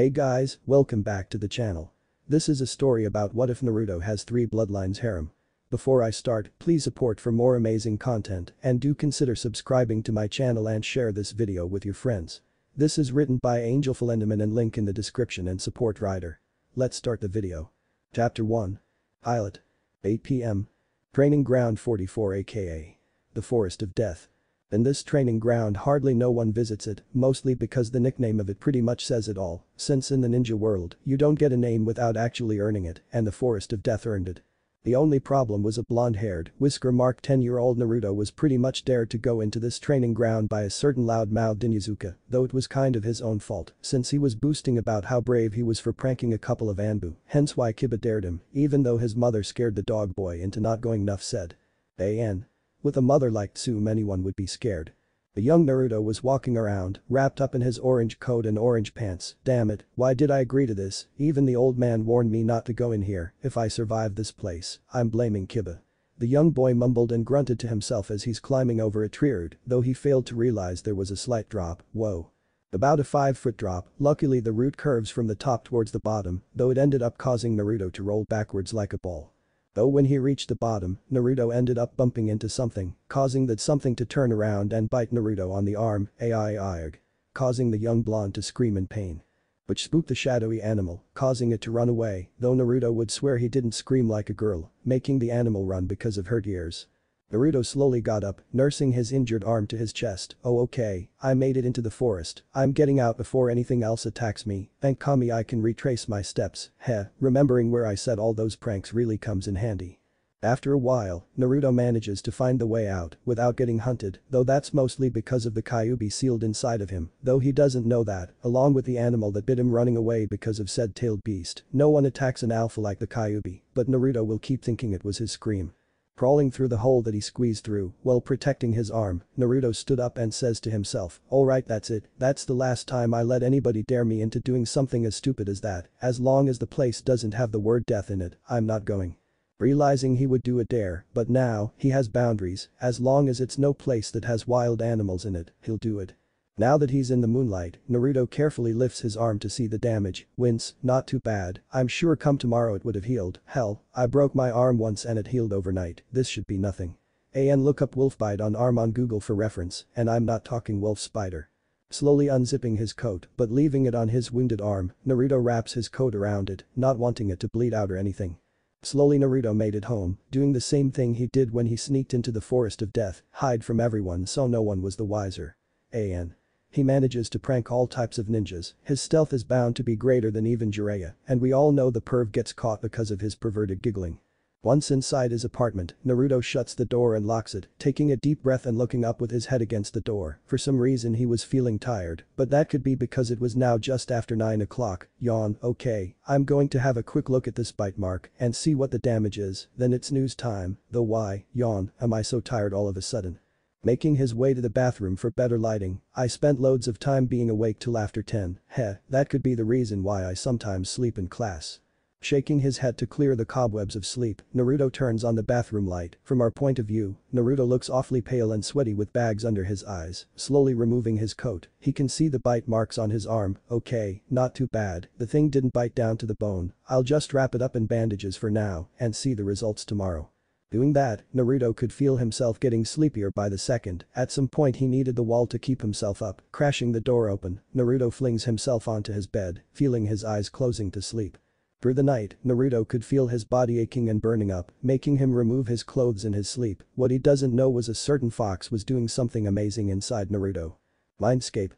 Hey guys, welcome back to the channel. This is a story about what if Naruto has 3 bloodlines harem. Before I start, please support for more amazing content and do consider subscribing to my channel and share this video with your friends. This is written by AngelFallenDemon and link in the description and support writer. Let's start the video. Chapter 1. Islet. 8 p.m. Training Ground 44 aka. The Forest of Death. In this training ground hardly no one visits it, mostly because the nickname of it pretty much says it all, since in the ninja world, you don't get a name without actually earning it, and the Forest of Death earned it. The only problem was a blonde-haired, whisker-marked 10-year-old Naruto was pretty much dared to go into this training ground by a certain loud-mouthed Inuzuka, though it was kind of his own fault, since he was boosting about how brave he was for pranking a couple of Anbu, hence why Kiba dared him, even though his mother scared the dog boy into not going nuff said. AN. With a mother like Tsume anyone would be scared. The young Naruto was walking around, wrapped up in his orange coat and orange pants, damn it, why did I agree to this, even the old man warned me not to go in here, if I survive this place, I'm blaming Kiba. The young boy mumbled and grunted to himself as he's climbing over a tree root, though he failed to realize there was a slight drop, whoa. About a 5 foot drop, luckily the root curves from the top towards the bottom, though it ended up causing Naruto to roll backwards like a ball. Though when he reached the bottom, Naruto ended up bumping into something, causing that something to turn around and bite Naruto on the arm, AIIRG. Causing the young blonde to scream in pain. Which spooked the shadowy animal, causing it to run away, though Naruto would swear he didn't scream like a girl, making the animal run because of hurt ears. Naruto slowly got up, nursing his injured arm to his chest, oh okay, I made it into the forest, I'm getting out before anything else attacks me, thank Kami I can retrace my steps, heh, remembering where I said all those pranks really comes in handy. After a while, Naruto manages to find the way out without getting hunted, though that's mostly because of the Kyuubi sealed inside of him, though he doesn't know that, along with the animal that bit him running away because of said tailed beast, no one attacks an alpha like the Kyuubi, but Naruto will keep thinking it was his scream. Crawling through the hole that he squeezed through, while protecting his arm, Naruto stood up and says to himself, alright that's it, that's the last time I let anybody dare me into doing something as stupid as that, as long as the place doesn't have the word death in it, I'm not going. Realizing he would do a dare, but now, he has boundaries, as long as it's no place that has wild animals in it, he'll do it. Now that he's in the moonlight, Naruto carefully lifts his arm to see the damage, wince, not too bad, I'm sure come tomorrow it would have healed, hell, I broke my arm once and it healed overnight, this should be nothing. AN look up wolfbite on arm on google for reference, and I'm not talking wolf spider. Slowly unzipping his coat, but leaving it on his wounded arm, Naruto wraps his coat around it, not wanting it to bleed out or anything. Slowly Naruto made it home, doing the same thing he did when he sneaked into the forest of death, hide from everyone so no one was the wiser. AN. He manages to prank all types of ninjas, his stealth is bound to be greater than even Jiraiya, and we all know the perv gets caught because of his perverted giggling. Once inside his apartment, Naruto shuts the door and locks it, taking a deep breath and looking up with his head against the door, for some reason he was feeling tired, but that could be because it was now just after 9 o'clock, yawn, okay, I'm going to have a quick look at this bite mark and see what the damage is, then it's news time, though why, yawn, am I so tired all of a sudden. Making his way to the bathroom for better lighting, I spent loads of time being awake till after 10, heh, that could be the reason why I sometimes sleep in class. Shaking his head to clear the cobwebs of sleep, Naruto turns on the bathroom light, from our point of view, Naruto looks awfully pale and sweaty with bags under his eyes, slowly removing his coat, he can see the bite marks on his arm, okay, not too bad, the thing didn't bite down to the bone, I'll just wrap it up in bandages for now, and see the results tomorrow. Doing that, Naruto could feel himself getting sleepier by the second, at some point he needed the wall to keep himself up, crashing the door open, Naruto flings himself onto his bed, feeling his eyes closing to sleep. Through the night, Naruto could feel his body aching and burning up, making him remove his clothes in his sleep, what he doesn't know was a certain fox was doing something amazing inside Naruto. Mindscape.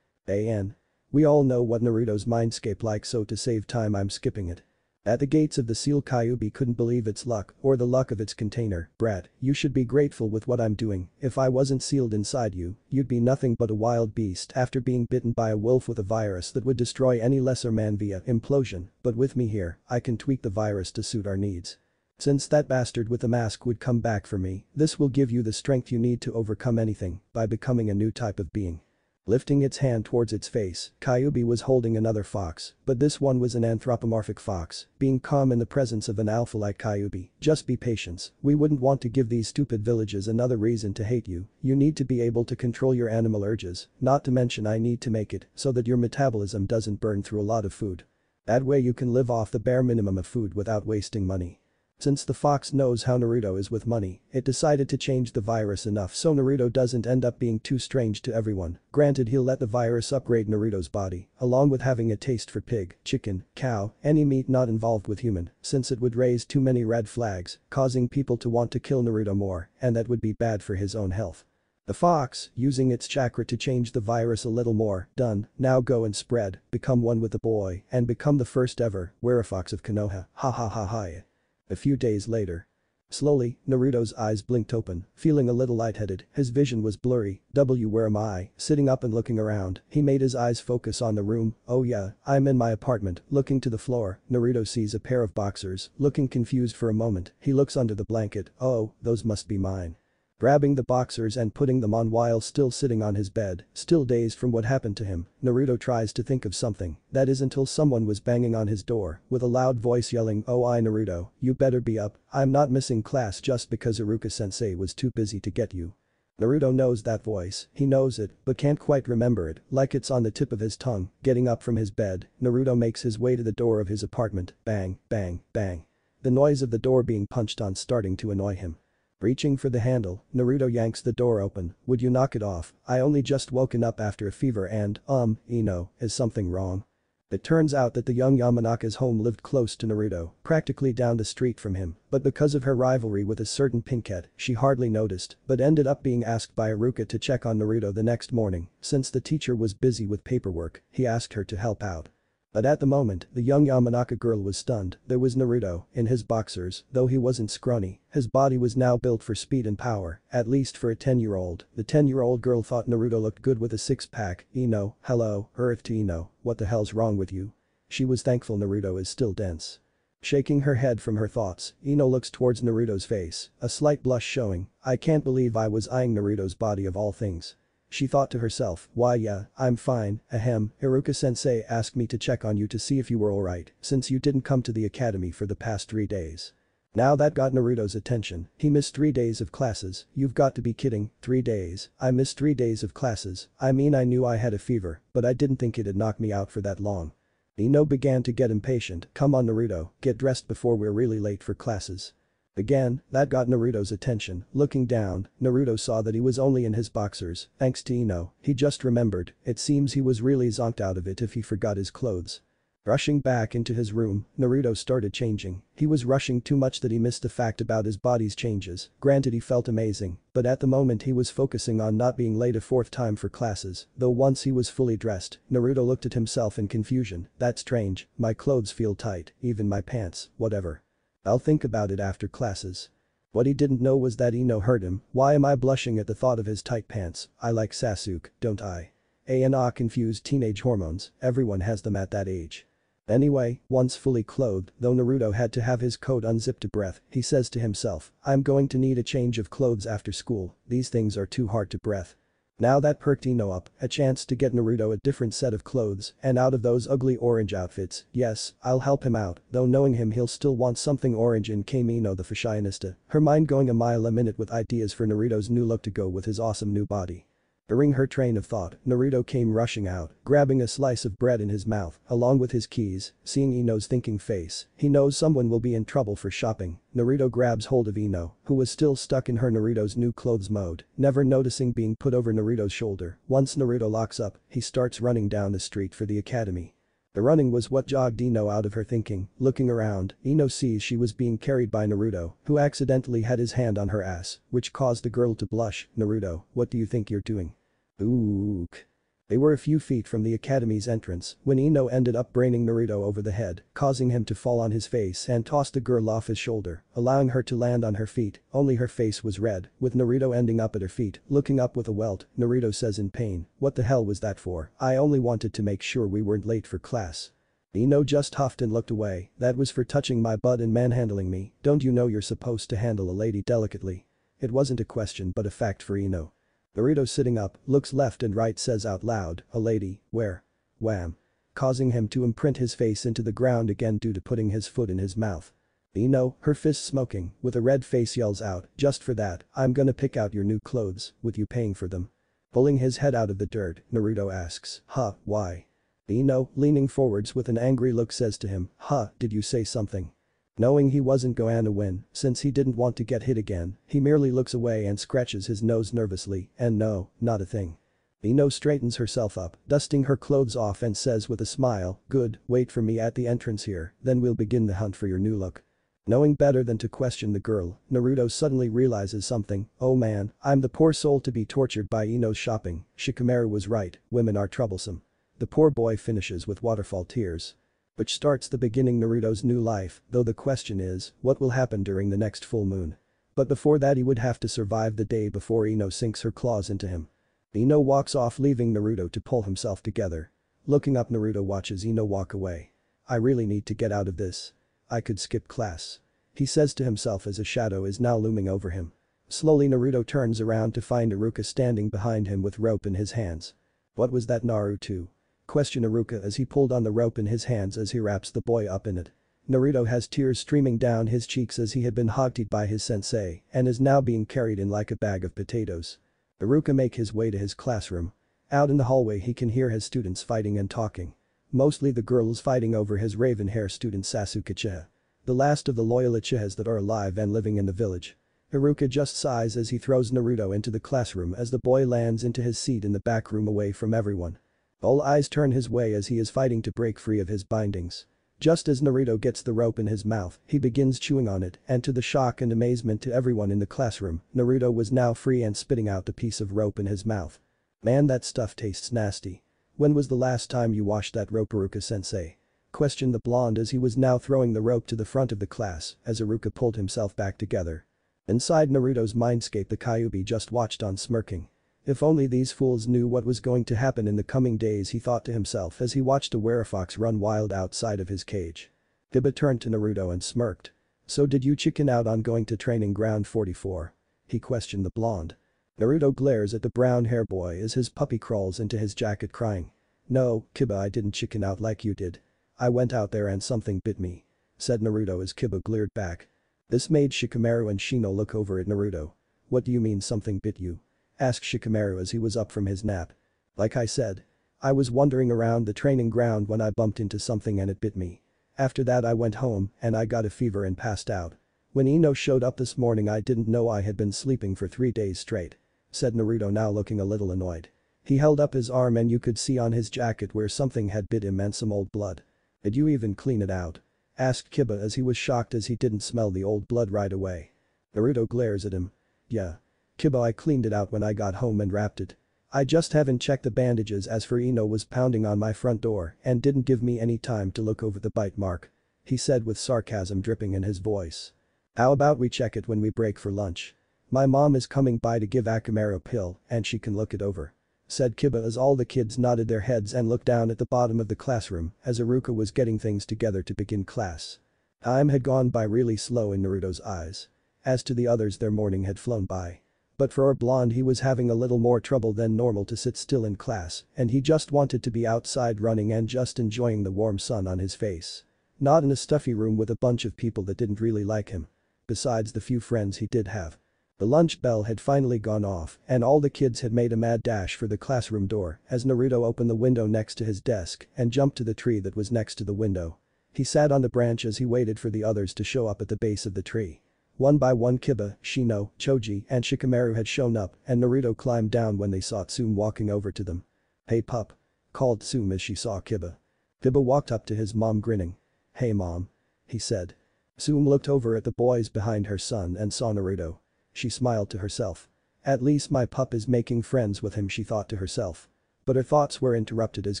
AN. We all know what Naruto's mindscape like so to save time I'm skipping it. At the gates of the seal Kyuubi couldn't believe its luck, or the luck of its container, brat, you should be grateful with what I'm doing, if I wasn't sealed inside you, you'd be nothing but a wild beast after being bitten by a wolf with a virus that would destroy any lesser man via implosion, but with me here, I can tweak the virus to suit our needs. Since that bastard with the mask would come back for me, this will give you the strength you need to overcome anything, by becoming a new type of being. Lifting its hand towards its face, Kyubi was holding another fox, but this one was an anthropomorphic fox, being calm in the presence of an alpha like Kyubi. Just be patient, we wouldn't want to give these stupid villages another reason to hate you, you need to be able to control your animal urges, not to mention I need to make it so that your metabolism doesn't burn through a lot of food. That way you can live off the bare minimum of food without wasting money. Since the fox knows how Naruto is with money, it decided to change the virus enough so Naruto doesn't end up being too strange to everyone. Granted he'll let the virus upgrade Naruto's body, along with having a taste for pig, chicken, cow, any meat not involved with human, since it would raise too many red flags, causing people to want to kill Naruto more, and that would be bad for his own health. The fox, using its chakra to change the virus a little more, done, now go and spread, become one with the boy, and become the first ever, Werefox of Konoha, ha ha ha ha. A few days later. Slowly, Naruto's eyes blinked open, feeling a little lightheaded, his vision was blurry, W where am I, sitting up and looking around, he made his eyes focus on the room, oh yeah, I'm in my apartment, looking to the floor, Naruto sees a pair of boxers, looking confused for a moment, he looks under the blanket, oh, those must be mine. Grabbing the boxers and putting them on while still sitting on his bed, still dazed from what happened to him, Naruto tries to think of something, that is until someone was banging on his door, with a loud voice yelling oh I Naruto, you better be up, I'm not missing class just because Iruka-sensei was too busy to get you. Naruto knows that voice, he knows it, but can't quite remember it, like it's on the tip of his tongue, getting up from his bed, Naruto makes his way to the door of his apartment, bang, bang, bang. The noise of the door being punched on starting to annoy him. Reaching for the handle, Naruto yanks the door open, would you knock it off, I only just woken up after a fever and, um, Ino, is something wrong? It turns out that the young Yamanaka's home lived close to Naruto, practically down the street from him, but because of her rivalry with a certain pinkette, she hardly noticed, but ended up being asked by Iruka to check on Naruto the next morning, since the teacher was busy with paperwork, he asked her to help out. But at the moment, the young Yamanaka girl was stunned, there was Naruto, in his boxers, though he wasn't scrawny, his body was now built for speed and power, at least for a 10-year-old, the 10-year-old girl thought Naruto looked good with a six-pack, Ino, hello, Earth to Ino, what the hell's wrong with you? She was thankful Naruto is still dense. Shaking her head from her thoughts, Ino looks towards Naruto's face, a slight blush showing, I can't believe I was eyeing Naruto's body of all things. She thought to herself, why yeah, I'm fine, ahem, Iruka-sensei asked me to check on you to see if you were alright, since you didn't come to the academy for the past three days. Now that got Naruto's attention, he missed three days of classes, you've got to be kidding, three days, I missed three days of classes, I mean I knew I had a fever, but I didn't think it'd knock me out for that long. Ino began to get impatient, come on Naruto, get dressed before we're really late for classes. Again, that got Naruto's attention, looking down, Naruto saw that he was only in his boxers, thanks to Ino, he just remembered, it seems he was really zonked out of it if he forgot his clothes. Rushing back into his room, Naruto started changing, he was rushing too much that he missed the fact about his body's changes, granted he felt amazing, but at the moment he was focusing on not being late a fourth time for classes, though once he was fully dressed, Naruto looked at himself in confusion, that's strange, my clothes feel tight, even my pants, whatever. I'll think about it after classes. What he didn't know was that Ino hurt him, why am I blushing at the thought of his tight pants, I like Sasuke, don't I? A and ah confused teenage hormones, everyone has them at that age. Anyway, once fully clothed, though Naruto had to have his coat unzipped to breath, he says to himself, I'm going to need a change of clothes after school, these things are too hard to breath. Now that perked Ino up, a chance to get Naruto a different set of clothes and out of those ugly orange outfits, yes, I'll help him out, though knowing him he'll still want something orange in came the fashionista, her mind going a mile a minute with ideas for Naruto's new look to go with his awesome new body. During her train of thought, Naruto came rushing out, grabbing a slice of bread in his mouth, along with his keys, seeing Ino's thinking face, he knows someone will be in trouble for shopping, Naruto grabs hold of Ino, who was still stuck in her Naruto's new clothes mode, never noticing being put over Naruto's shoulder, once Naruto locks up, he starts running down the street for the academy. The running was what jogged Ino out of her thinking, looking around, Ino sees she was being carried by Naruto, who accidentally had his hand on her ass, which caused the girl to blush, Naruto, what do you think you're doing? Ook. They were a few feet from the academy's entrance when Ino ended up braining Naruto over the head, causing him to fall on his face and toss the girl off his shoulder, allowing her to land on her feet, only her face was red, with Naruto ending up at her feet, looking up with a welt, Naruto says in pain, what the hell was that for, I only wanted to make sure we weren't late for class. Ino just huffed and looked away, that was for touching my butt and manhandling me, don't you know you're supposed to handle a lady delicately? It wasn't a question but a fact for Ino. Naruto sitting up, looks left and right says out loud, a lady, where? Wham. Causing him to imprint his face into the ground again due to putting his foot in his mouth. Ino, her fist smoking, with a red face yells out, just for that, I'm gonna pick out your new clothes, with you paying for them. Pulling his head out of the dirt, Naruto asks, huh, why? Ino, leaning forwards with an angry look says to him, huh, did you say something? Knowing he wasn't going to win, since he didn't want to get hit again, he merely looks away and scratches his nose nervously, and no, not a thing. Ino straightens herself up, dusting her clothes off and says with a smile, good, wait for me at the entrance here, then we'll begin the hunt for your new look. Knowing better than to question the girl, Naruto suddenly realizes something, oh man, I'm the poor soul to be tortured by Ino's shopping, Shikamaru was right, women are troublesome. The poor boy finishes with waterfall tears. Which starts the beginning Naruto's new life, though the question is, what will happen during the next full moon? But before that he would have to survive the day before Ino sinks her claws into him. Ino walks off leaving Naruto to pull himself together. Looking up Naruto watches Ino walk away. I really need to get out of this. I could skip class. He says to himself as a shadow is now looming over him. Slowly Naruto turns around to find Iruka standing behind him with rope in his hands. What was that Naruto? Question Iruka as he pulled on the rope in his hands as he wraps the boy up in it. Naruto has tears streaming down his cheeks as he had been hogtied by his sensei and is now being carried in like a bag of potatoes. Iruka make his way to his classroom. Out in the hallway he can hear his students fighting and talking. Mostly the girls fighting over his raven hair student Sasuke Uchiha. The last of the loyal Uchihas that are alive and living in the village. Iruka just sighs as he throws Naruto into the classroom as the boy lands into his seat in the back room away from everyone. All eyes turn his way as he is fighting to break free of his bindings. Just as Naruto gets the rope in his mouth, he begins chewing on it and to the shock and amazement to everyone in the classroom, Naruto was now free and spitting out the piece of rope in his mouth. Man that stuff tastes nasty. When was the last time you washed that rope Iruka-sensei? Questioned the blonde as he was now throwing the rope to the front of the class as Iruka pulled himself back together. Inside Naruto's mindscape the Kyuubi just watched on smirking. If only these fools knew what was going to happen in the coming days he thought to himself as he watched a werefox run wild outside of his cage. Kiba turned to Naruto and smirked. So did you chicken out on going to training ground 44? He questioned the blonde. Naruto glares at the brown hair boy as his puppy crawls into his jacket crying. No, Kiba I didn't chicken out like you did. I went out there and something bit me. Said Naruto as Kiba glared back. This made Shikamaru and Shino look over at Naruto. What do you mean something bit you? Asked Shikamaru as he was up from his nap. Like I said. I was wandering around the training ground when I bumped into something and it bit me. After that I went home and I got a fever and passed out. When Ino showed up this morning I didn't know I had been sleeping for three days straight said Naruto now looking a little annoyed. He held up his arm and you could see on his jacket where something had bit him and some old blood. Did you even clean it out? Asked Kiba as he was shocked as he didn't smell the old blood right away. Naruto glares at him. Yeah. Kiba I cleaned it out when I got home and wrapped it. I just haven't checked the bandages as for Ino was pounding on my front door and didn't give me any time to look over the bite mark. He said with sarcasm dripping in his voice. How about we check it when we break for lunch? My mom is coming by to give Akamaru a pill and she can look it over. Said Kiba as all the kids nodded their heads and looked down at the bottom of the classroom as Iruka was getting things together to begin class. Time had gone by really slow in Naruto's eyes. As to the others their morning had flown by. But for a blonde he was having a little more trouble than normal to sit still in class and he just wanted to be outside running and just enjoying the warm sun on his face. Not in a stuffy room with a bunch of people that didn't really like him. Besides the few friends he did have. The lunch bell had finally gone off and all the kids had made a mad dash for the classroom door as Naruto opened the window next to his desk and jumped to the tree that was next to the window. He sat on the branch as he waited for the others to show up at the base of the tree. One by one Kiba, Shino, Choji and Shikamaru had shown up and Naruto climbed down when they saw Tsume walking over to them. Hey pup. Called Tsume as she saw Kiba. Kiba walked up to his mom grinning. Hey mom. He said. Tsume looked over at the boys behind her son and saw Naruto. She smiled to herself. At least my pup is making friends with him she thought to herself. But her thoughts were interrupted as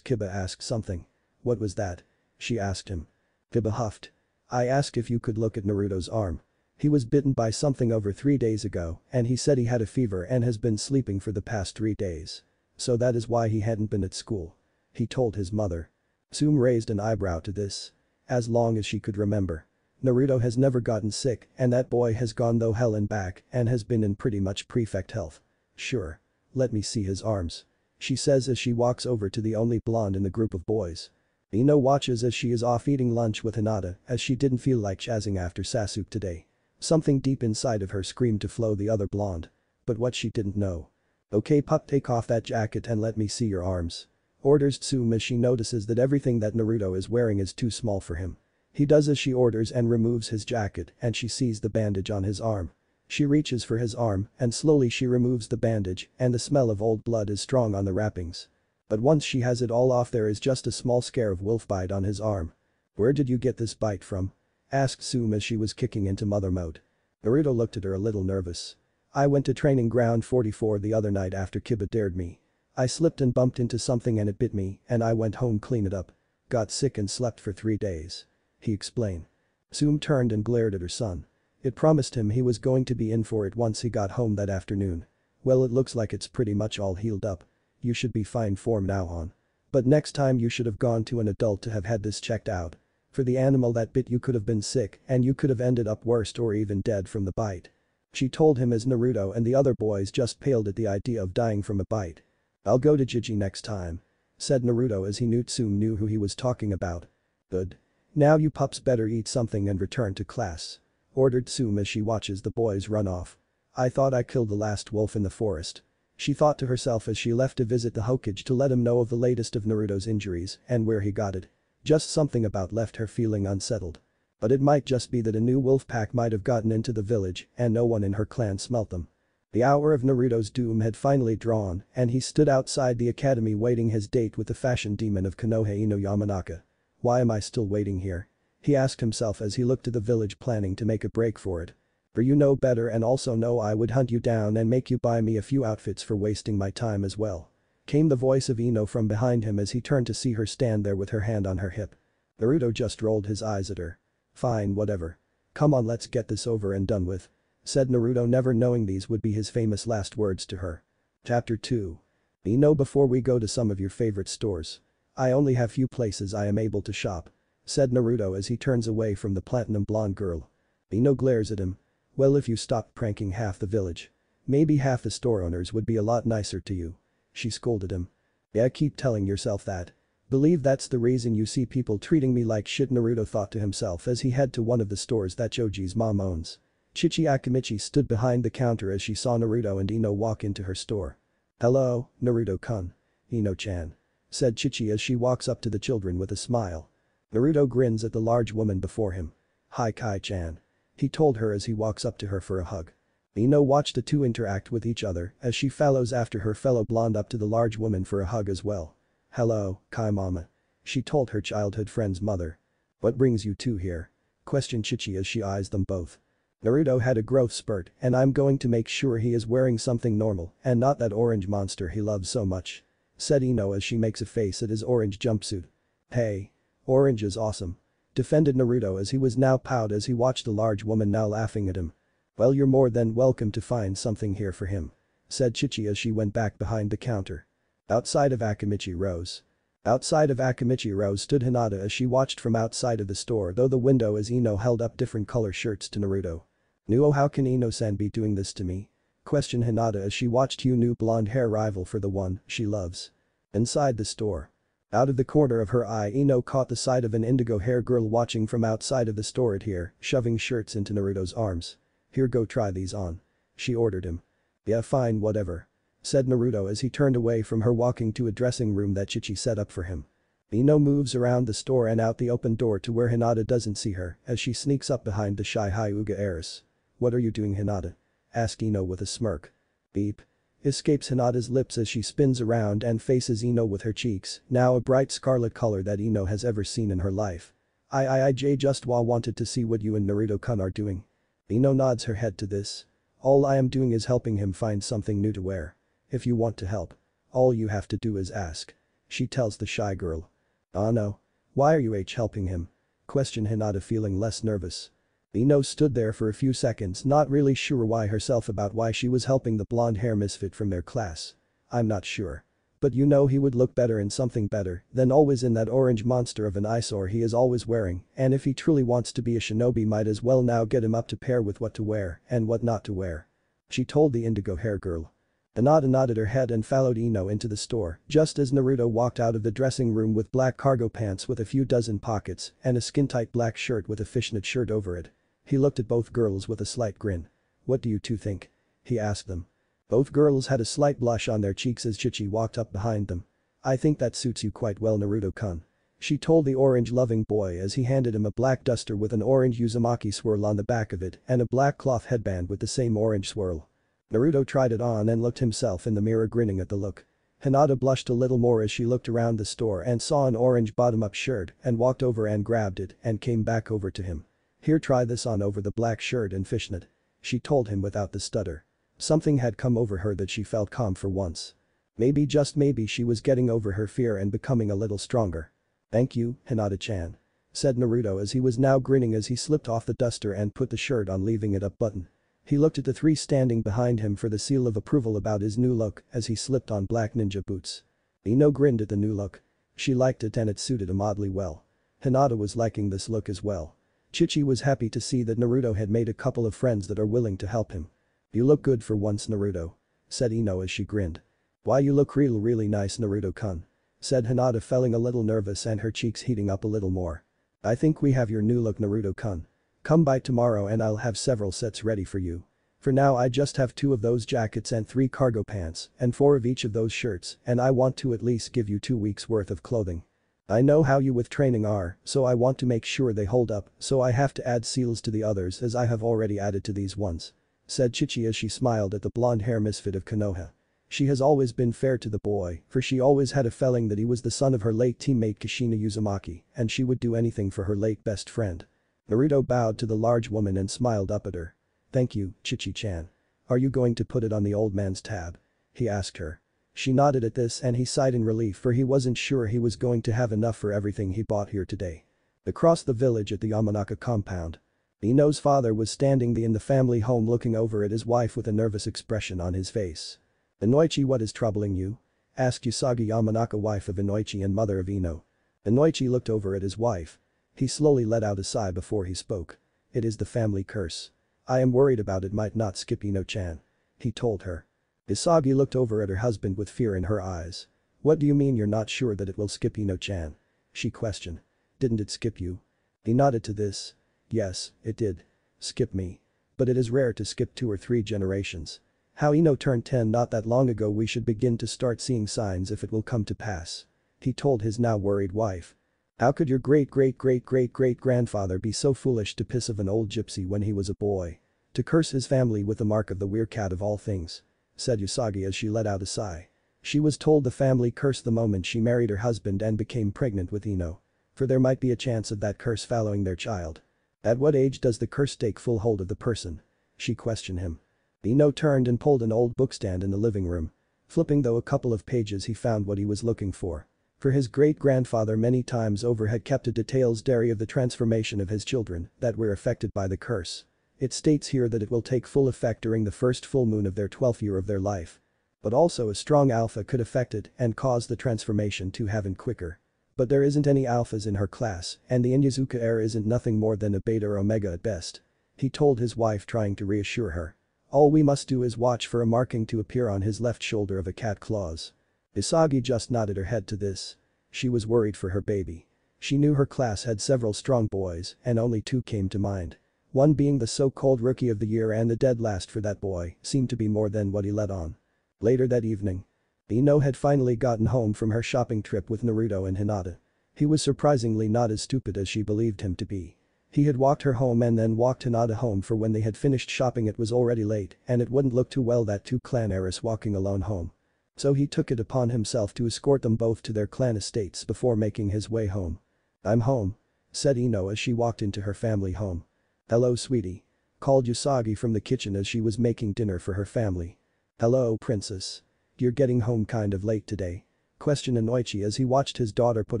Kiba asked something. What was that? She asked him. Kiba huffed. I asked if you could look at Naruto's arm. He was bitten by something over three days ago and he said he had a fever and has been sleeping for the past three days. So that is why he hadn't been at school. He told his mother. Tsume raised an eyebrow to this. As long as she could remember. Naruto has never gotten sick and that boy has gone though hell and back and has been in pretty much perfect health. Sure. let me see his arms. She says as she walks over to the only blonde in the group of boys. Ino watches as she is off eating lunch with Hinata as she didn't feel like chazzing after Sasuke today. Something deep inside of her screamed to flow the other blonde. But what she didn't know. Okay pup take off that jacket and let me see your arms. Orders Tsume as she notices that everything that Naruto is wearing is too small for him. He does as she orders and removes his jacket and she sees the bandage on his arm. She reaches for his arm and slowly she removes the bandage and the smell of old blood is strong on the wrappings. But once she has it all off there is just a small scare of wolf bite on his arm. Where did you get this bite from? Asked Tsume as she was kicking into mother mode. Naruto looked at her a little nervous. I went to training ground 44 the other night after Kiba dared me. I slipped and bumped into something and it bit me and I went home clean it up. Got sick and slept for three days he explained. Tsume turned and glared at her son. It promised him he was going to be in for it once he got home that afternoon. Well it looks like it's pretty much all healed up. You should be fine form now on. But next time you should have gone to an adult to have had this checked out. For the animal that bit you could have been sick and you could have ended up worse or even dead from the bite. She told him as Naruto and the other boys just paled at the idea of dying from a bite. I'll go to Jiji next time. Said Naruto as he knew Tsume knew who he was talking about. Good. Now you pups better eat something and return to class. Ordered Tsume as she watches the boys run off. I thought I killed the last wolf in the forest. She thought to herself as she left to visit the Hokage to let him know of the latest of Naruto's injuries and where he got it. Just something about left her feeling unsettled. But it might just be that a new wolf pack might have gotten into the village and no one in her clan smelt them. The hour of Naruto's doom had finally drawn and he stood outside the academy waiting his date with the fashion demon of Konoha Ino Yamanaka. Why am I still waiting here? He asked himself as he looked to the village planning to make a break for it. For you know better and also know I would hunt you down and make you buy me a few outfits for wasting my time as well. Came the voice of Ino from behind him as he turned to see her stand there with her hand on her hip. Naruto just rolled his eyes at her. Fine whatever. Come on let's get this over and done with. Said Naruto never knowing these would be his famous last words to her. Chapter 2. Ino before we go to some of your favorite stores. I only have few places I am able to shop. Said Naruto as he turns away from the platinum blonde girl. Ino glares at him. Well if you stopped pranking half the village. Maybe half the store owners would be a lot nicer to you. She scolded him. Yeah keep telling yourself that. Believe that's the reason you see people treating me like shit Naruto thought to himself as he head to one of the stores that Choji's mom owns. Chichi Akimichi stood behind the counter as she saw Naruto and Ino walk into her store. Hello, Naruto-kun. Ino-chan said Chichi as she walks up to the children with a smile. Naruto grins at the large woman before him. Hi Kai-chan. He told her as he walks up to her for a hug. Ino watched the two interact with each other as she follows after her fellow blonde up to the large woman for a hug as well. Hello, Kai mama. She told her childhood friend's mother. What brings you two here? Questioned Chichi as she eyes them both. Naruto had a growth spurt and I'm going to make sure he is wearing something normal and not that orange monster he loves so much said Ino as she makes a face at his orange jumpsuit. Hey. Orange is awesome. Defended Naruto as he was now proud as he watched the large woman now laughing at him. Well you're more than welcome to find something here for him. Said Chichi as she went back behind the counter. Outside of Akimichi Rose. Outside of Akimichi Rose stood Hinata as she watched from outside of the store though the window as Ino held up different color shirts to Naruto. Nuo oh, how can Ino-san be doing this to me? questioned Hinata as she watched Hugh new blonde hair rival for the one she loves. Inside the store. Out of the corner of her eye Ino caught the sight of an indigo hair girl watching from outside of the store at here, shoving shirts into Naruto's arms. Here go try these on. She ordered him. Yeah fine whatever. Said Naruto as he turned away from her walking to a dressing room that Chichi set up for him. Ino moves around the store and out the open door to where Hinata doesn't see her as she sneaks up behind the shy Hyuga heiress. What are you doing Hinata? Asked Ino with a smirk. Beep. Escapes Hinata's lips as she spins around and faces Ino with her cheeks, now a bright scarlet color that Ino has ever seen in her life. I I I J just wa wanted to see what you and Naruto-kun are doing. Ino nods her head to this. All I am doing is helping him find something new to wear. If you want to help. All you have to do is ask. She tells the shy girl. Ah no. Why are you h helping him? Question Hinata feeling less nervous. Ino stood there for a few seconds not really sure why herself about why she was helping the blonde hair misfit from their class. I'm not sure. But you know he would look better in something better than always in that orange monster of an eyesore he is always wearing and if he truly wants to be a shinobi might as well now get him up to pair with what to wear and what not to wear. She told the indigo hair girl. Hinata nodded her head and followed Ino into the store just as Naruto walked out of the dressing room with black cargo pants with a few dozen pockets and a skin-tight black shirt with a fishnet shirt over it. He looked at both girls with a slight grin. What do you two think? He asked them. Both girls had a slight blush on their cheeks as Chichi walked up behind them. I think that suits you quite well Naruto-kun. She told the orange-loving boy as he handed him a black duster with an orange Uzumaki swirl on the back of it and a black cloth headband with the same orange swirl. Naruto tried it on and looked himself in the mirror grinning at the look. Hinata blushed a little more as she looked around the store and saw an orange bottom-up shirt and walked over and grabbed it and came back over to him. Here try this on over the black shirt and fishnet. She told him without the stutter. Something had come over her that she felt calm for once. Maybe just maybe she was getting over her fear and becoming a little stronger. Thank you, Hinata-chan. Said Naruto as he was now grinning as he slipped off the duster and put the shirt on leaving it up button. He looked at the three standing behind him for the seal of approval about his new look as he slipped on black ninja boots. Ino grinned at the new look. She liked it and it suited him oddly well. Hinata was liking this look as well. Chichi was happy to see that Naruto had made a couple of friends that are willing to help him. You look good for once Naruto. Said Ino as she grinned. Why you look real really nice Naruto-kun said Hinata feeling a little nervous and her cheeks heating up a little more. I think we have your new look Naruto-kun. Come by tomorrow and I'll have several sets ready for you. For now I just have two of those jackets and three cargo pants and four of each of those shirts and I want to at least give you two weeks worth of clothing. I know how you with training are, so I want to make sure they hold up, so I have to add seals to the others as I have already added to these ones. Said Chichi as she smiled at the blonde hair misfit of Konoha. She has always been fair to the boy, for she always had a feeling that he was the son of her late teammate Kushina Uzumaki, and she would do anything for her late best friend. Naruto bowed to the large woman and smiled up at her. Thank you, Chichi-chan. Are you going to put it on the old man's tab? He asked her. She nodded at this and he sighed in relief for he wasn't sure he was going to have enough for everything he bought here today. Across the village at the Yamanaka compound. Ino's father was standing in the family home looking over at his wife with a nervous expression on his face. Inoichi what is troubling you? Asked Usagi Yamanaka wife of Inoichi and mother of Ino. Inoichi looked over at his wife. He slowly let out a sigh before he spoke. It is the family curse. I am worried about it might not skip Ino-chan. He told her. Usagi looked over at her husband with fear in her eyes. What do you mean you're not sure that it will skip Ino-chan? She questioned. Didn't it skip you? He nodded to this. Yes, it did. Skip me. But it is rare to skip two or three generations. How Ino turned 10 not that long ago we should begin to start seeing signs if it will come to pass. He told his now worried wife. How could your great great great great great grandfather be so foolish to piss of an old gypsy when he was a boy? To curse his family with the mark of the werecat of all things. Said Usagi as she let out a sigh. She was told the family curse the moment she married her husband and became pregnant with Ino. For there might be a chance of that curse following their child. At what age does the curse take full hold of the person? She questioned him. Ino turned and pulled an old bookstand in the living room. Flipping though a couple of pages he found what he was looking for. For his great-grandfather many times over had kept a details diary of the transformation of his children that were affected by the curse. It states here that it will take full effect during the first full moon of their 12th year of their life. But also a strong alpha could affect it and cause the transformation to happen quicker. But there isn't any alphas in her class and the Inuzuka heir isn't nothing more than a beta or omega at best. He told his wife trying to reassure her. All we must do is watch for a marking to appear on his left shoulder of a cat claws. Usagi just nodded her head to this. She was worried for her baby. She knew her class had several strong boys and only two came to mind. One being the so-called rookie of the year and the dead last for that boy seemed to be more than what he let on. Later that evening. Ino had finally gotten home from her shopping trip with Naruto and Hinata. He was surprisingly not as stupid as she believed him to be. He had walked her home and then walked Hinata home for when they had finished shopping it was already late and it wouldn't look too well that two clan heirs walking alone home. So he took it upon himself to escort them both to their clan estates before making his way home. I'm home. Said Ino as she walked into her family home. Hello sweetie. Called Usagi from the kitchen as she was making dinner for her family. Hello princess. You're getting home kind of late today questioned Inoichi as he watched his daughter put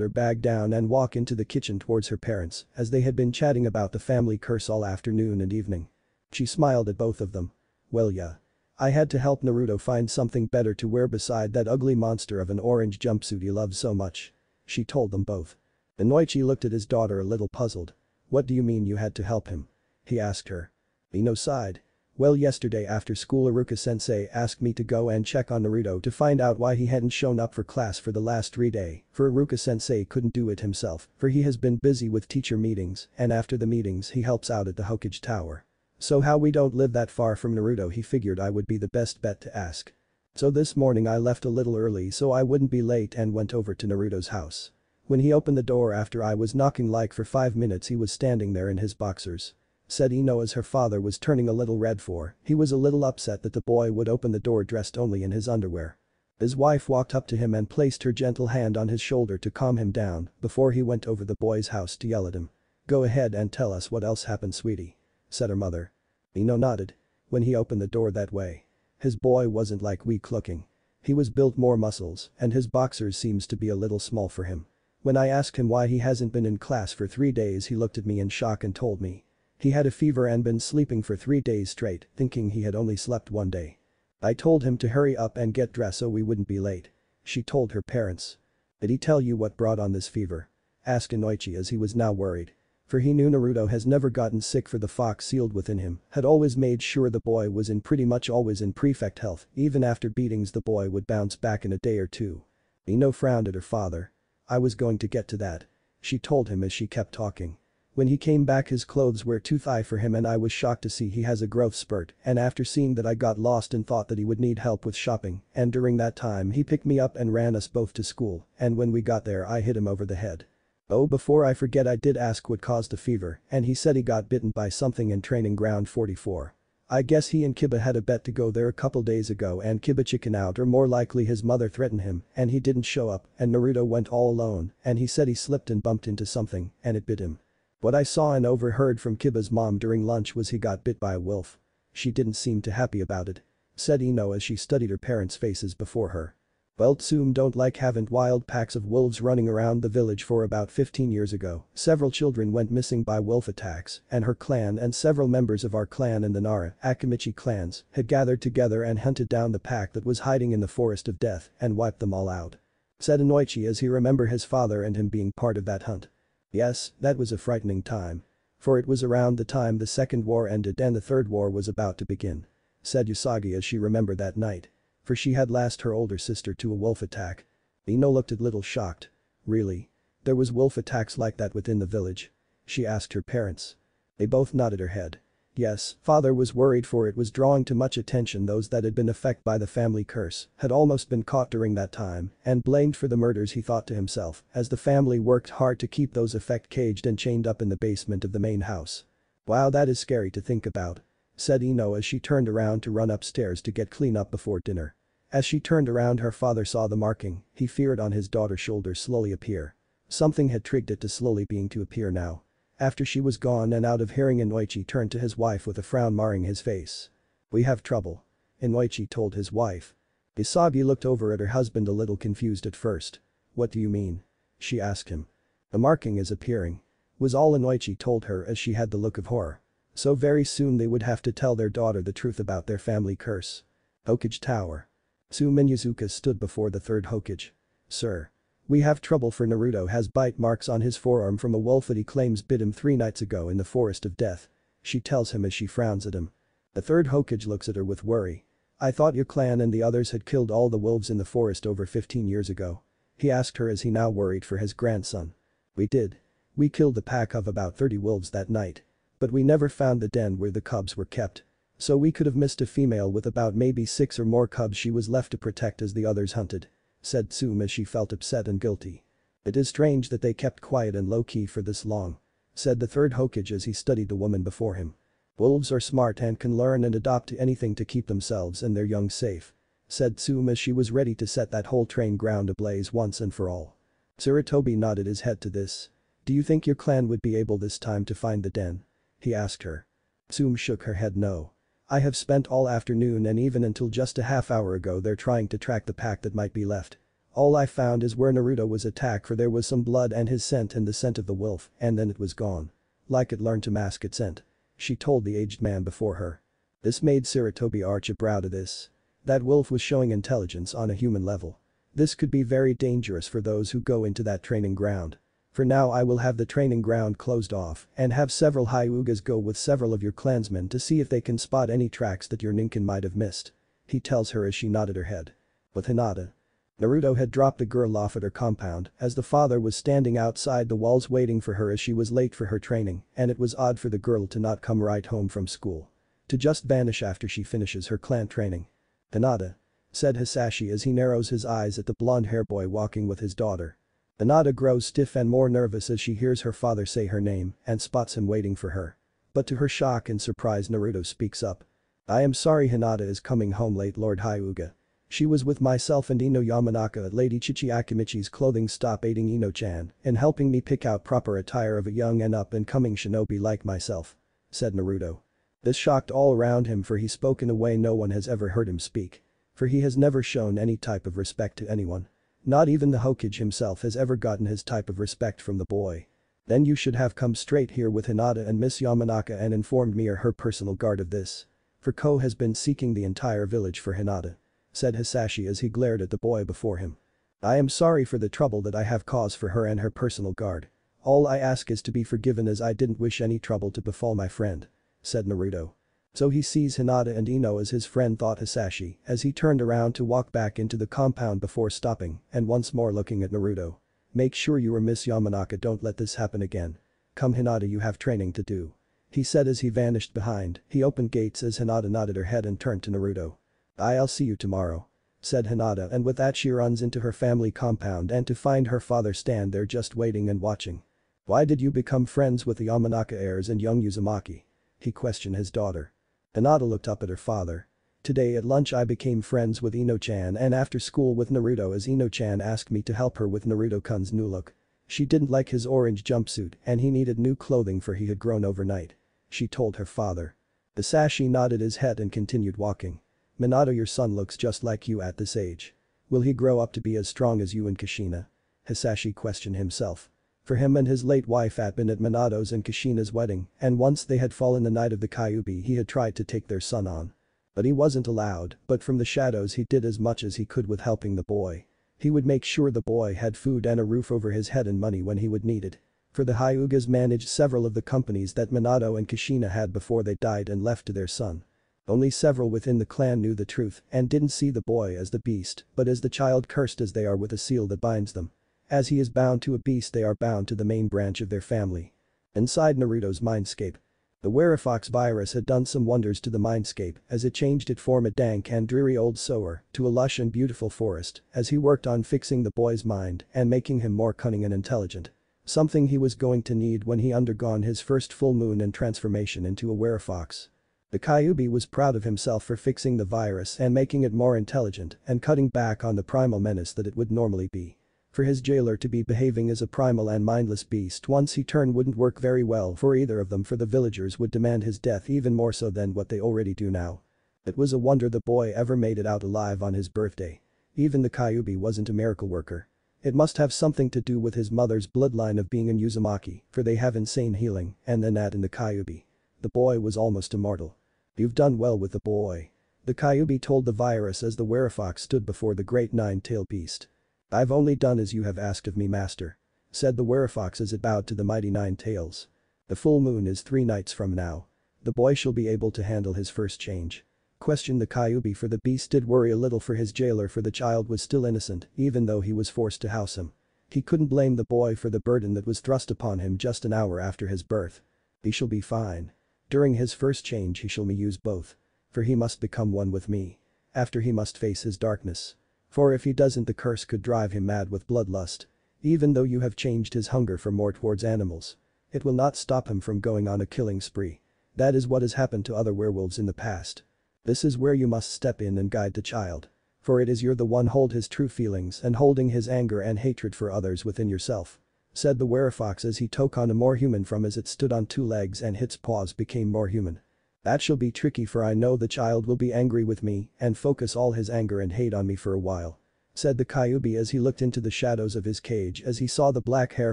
her bag down and walk into the kitchen towards her parents as they had been chatting about the family curse all afternoon and evening. She smiled at both of them. Well yeah. I had to help Naruto find something better to wear beside that ugly monster of an orange jumpsuit he loves so much. She told them both. Inoichi looked at his daughter a little puzzled. What do you mean you had to help him? He asked her. Ino sighed. Well yesterday after school Iruka-sensei asked me to go and check on Naruto to find out why he hadn't shown up for class for the last three day, for Iruka-sensei couldn't do it himself, for he has been busy with teacher meetings and after the meetings he helps out at the Hokage Tower. So how we don't live that far from Naruto he figured I would be the best bet to ask. So this morning I left a little early so I wouldn't be late and went over to Naruto's house. When he opened the door after I was knocking like for 5 minutes he was standing there in his boxers. Said Ino as her father was turning a little red for, he was a little upset that the boy would open the door dressed only in his underwear. His wife walked up to him and placed her gentle hand on his shoulder to calm him down before he went over the boy's house to yell at him. Go ahead and tell us what else happened sweetie. Said her mother. Ino nodded. When he opened the door that way. His boy wasn't like weak looking. He was built more muscles and his boxers seems to be a little small for him. When I asked him why he hasn't been in class for three days he looked at me in shock and told me. He had a fever and been sleeping for three days straight, thinking he had only slept one day. I told him to hurry up and get dressed so we wouldn't be late. She told her parents. Did he tell you what brought on this fever? Asked Inoichi as he was now worried. For he knew Naruto has never gotten sick for the fox sealed within him, had always made sure the boy was in pretty much always in prefect health, even after beatings the boy would bounce back in a day or two. Ino frowned at her father. I was going to get to that. She told him as she kept talking. When he came back his clothes were too thigh for him and I was shocked to see he has a growth spurt and after seeing that I got lost and thought that he would need help with shopping and during that time he picked me up and ran us both to school and when we got there I hit him over the head. Oh before I forget I did ask what caused the fever and he said he got bitten by something in training ground 44. I guess he and Kiba had a bet to go there a couple days ago and Kiba chicken out or more likely his mother threatened him and he didn't show up and Naruto went all alone and he said he slipped and bumped into something and it bit him. What I saw and overheard from Kiba's mom during lunch was he got bit by a wolf. She didn't seem too happy about it. Said Ino as she studied her parents' faces before her. Well Tsume don't like haven't wild packs of wolves running around the village for about 15 years ago, several children went missing by wolf attacks and her clan and several members of our clan and the Nara, Akimichi clans, had gathered together and hunted down the pack that was hiding in the forest of death and wiped them all out. Said Inoichi as he remember his father and him being part of that hunt. Yes, that was a frightening time. For it was around the time the second war ended and the third war was about to begin. Said Usagi as she remembered that night for she had lost her older sister to a wolf attack. Ino looked a little shocked. Really? There was wolf attacks like that within the village? She asked her parents. They both nodded her head. Yes, father was worried for it was drawing too much attention those that had been affected by the family curse had almost been caught during that time and blamed for the murders he thought to himself as the family worked hard to keep those affected caged and chained up in the basement of the main house. Wow that is scary to think about. Said Ino as she turned around to run upstairs to get clean up before dinner. As she turned around her father saw the marking he feared on his daughter's shoulder slowly appear. Something had triggered it to slowly being to appear now. After she was gone and out of hearing Inoichi turned to his wife with a frown marring his face. We have trouble. Inoichi told his wife. Usagi looked over at her husband a little confused at first. What do you mean? She asked him. The marking is appearing. Was all Inoichi told her as she had the look of horror. So very soon they would have to tell their daughter the truth about their family curse. Hokage Tower. Tsume Inuzuka stood before the third Hokage. Sir. We have trouble for Naruto has bite marks on his forearm from a wolf that he claims bit him three nights ago in the forest of death. She tells him as she frowns at him. The third Hokage looks at her with worry. I thought your clan and the others had killed all the wolves in the forest over 15 years ago. He asked her as he now worried for his grandson. We did. We killed the pack of about 30 wolves that night. But we never found the den where the cubs were kept. So we could have missed a female with about maybe six or more cubs she was left to protect as the others hunted. Said Tsume as she felt upset and guilty. It is strange that they kept quiet and low-key for this long. Said the third Hokage as he studied the woman before him. Wolves are smart and can learn and adopt anything to keep themselves and their young safe. Said Tsume as she was ready to set that whole train ground ablaze once and for all. Sarutobi nodded his head to this. Do you think your clan would be able this time to find the den? He asked her. Tsume shook her head no. I have spent all afternoon and even until just a half hour ago there trying to track the pack that might be left. All I found is where Naruto was attacked for there was some blood and his scent and the scent of the wolf and then it was gone. Like it learned to mask its scent. She told the aged man before her. This made Sarutobi arch a brow to this. That wolf was showing intelligence on a human level. This could be very dangerous for those who go into that training ground. For now I will have the training ground closed off and have several Hyugas go with several of your clansmen to see if they can spot any tracks that your Ninken might have missed. He tells her as she nodded her head. With Hinata. Naruto had dropped the girl off at her compound as the father was standing outside the walls waiting for her as she was late for her training and it was odd for the girl to not come right home from school. To just vanish after she finishes her clan training. Hinata. Said Hisashi as he narrows his eyes at the blonde hair boy walking with his daughter. Hinata grows stiff and more nervous as she hears her father say her name and spots him waiting for her. But to her shock and surprise Naruto speaks up. I am sorry Hinata is coming home late Lord Hyuga. She was with myself and Ino Yamanaka at Lady Chichi Akimichi's clothing stop aiding Ino-chan and helping me pick out proper attire of a young and up-and-coming shinobi like myself. Said Naruto. This shocked all around him for he spoke in a way no one has ever heard him speak. For he has never shown any type of respect to anyone. Not even the Hokage himself has ever gotten his type of respect from the boy. Then you should have come straight here with Hinata and Miss Yamanaka and informed me or her personal guard of this. For Ko has been seeking the entire village for Hinata said Hisashi as he glared at the boy before him. I am sorry for the trouble that I have caused for her and her personal guard. All I ask is to be forgiven as I didn't wish any trouble to befall my friend. Said Naruto. So he sees Hinata and Ino as his friend thought Hisashi as he turned around to walk back into the compound before stopping and once more looking at Naruto. Make sure you or Miss Yamanaka don't let this happen again. Come Hinata you have training to do. He said as he vanished behind, he opened gates as Hinata nodded her head and turned to Naruto. I'll see you tomorrow. Said Hinata and with that she runs into her family compound and to find her father stand there just waiting and watching. Why did you become friends with the Yamanaka heirs and young Uzumaki? He questioned his daughter. Hinata looked up at her father. Today at lunch I became friends with Ino-chan and after school with Naruto as Ino-chan asked me to help her with Naruto-kun's new look. She didn't like his orange jumpsuit and he needed new clothing for he had grown overnight. She told her father. Hisashi nodded his head and continued walking. Minato your son looks just like you at this age. Will he grow up to be as strong as you and Kushina? Hisashi questioned himself. For him and his late wife had been at Minato's and Kushina's wedding and once they had fallen the night of the Kyuubi he had tried to take their son on. But he wasn't allowed, but from the shadows he did as much as he could with helping the boy. He would make sure the boy had food and a roof over his head and money when he would need it. For the Hyugas managed several of the companies that Minato and Kushina had before they died and left to their son. Only several within the clan knew the truth and didn't see the boy as the beast but as the child cursed as they are with a seal that binds them. As he is bound to a beast they are bound to the main branch of their family. Inside Naruto's mindscape. The Werefox virus had done some wonders to the mindscape as it changed it from a dank and dreary old sewer to a lush and beautiful forest as he worked on fixing the boy's mind and making him more cunning and intelligent. Something he was going to need when he undergone his first full moon and transformation into a werefox. The Kyuubi was proud of himself for fixing the virus and making it more intelligent and cutting back on the primal menace that it would normally be. For his jailer to be behaving as a primal and mindless beast once he turned wouldn't work very well for either of them for the villagers would demand his death even more so than what they already do now. It was a wonder the boy ever made it out alive on his birthday. Even the Kyuubi wasn't a miracle worker. It must have something to do with his mother's bloodline of being an Uzumaki, for they have insane healing, and then that in the Kyuubi. The boy was almost immortal. You've done well with the boy. The Kyuubi told the virus as the werefox stood before the great nine-tailed beast. I've only done as you have asked of me master. Said the werefox as it bowed to the mighty nine tails. The full moon is three nights from now. The boy shall be able to handle his first change. Questioned the Kyuubi for the beast did worry a little for his jailer for the child was still innocent even though he was forced to house him. He couldn't blame the boy for the burden that was thrust upon him just an hour after his birth. He shall be fine. During his first change he shall me use both. For he must become one with me. After he must face his darkness. For if he doesn't the curse could drive him mad with bloodlust. Even though you have changed his hunger for more towards animals. It will not stop him from going on a killing spree. That is what has happened to other werewolves in the past. This is where you must step in and guide the child. For it is you're the one hold his true feelings and holding his anger and hatred for others within yourself said the werefox as he took on a more human from as it stood on two legs and its paws became more human. That shall be tricky for I know the child will be angry with me and focus all his anger and hate on me for a while. Said the Kyuubi as he looked into the shadows of his cage as he saw the black hair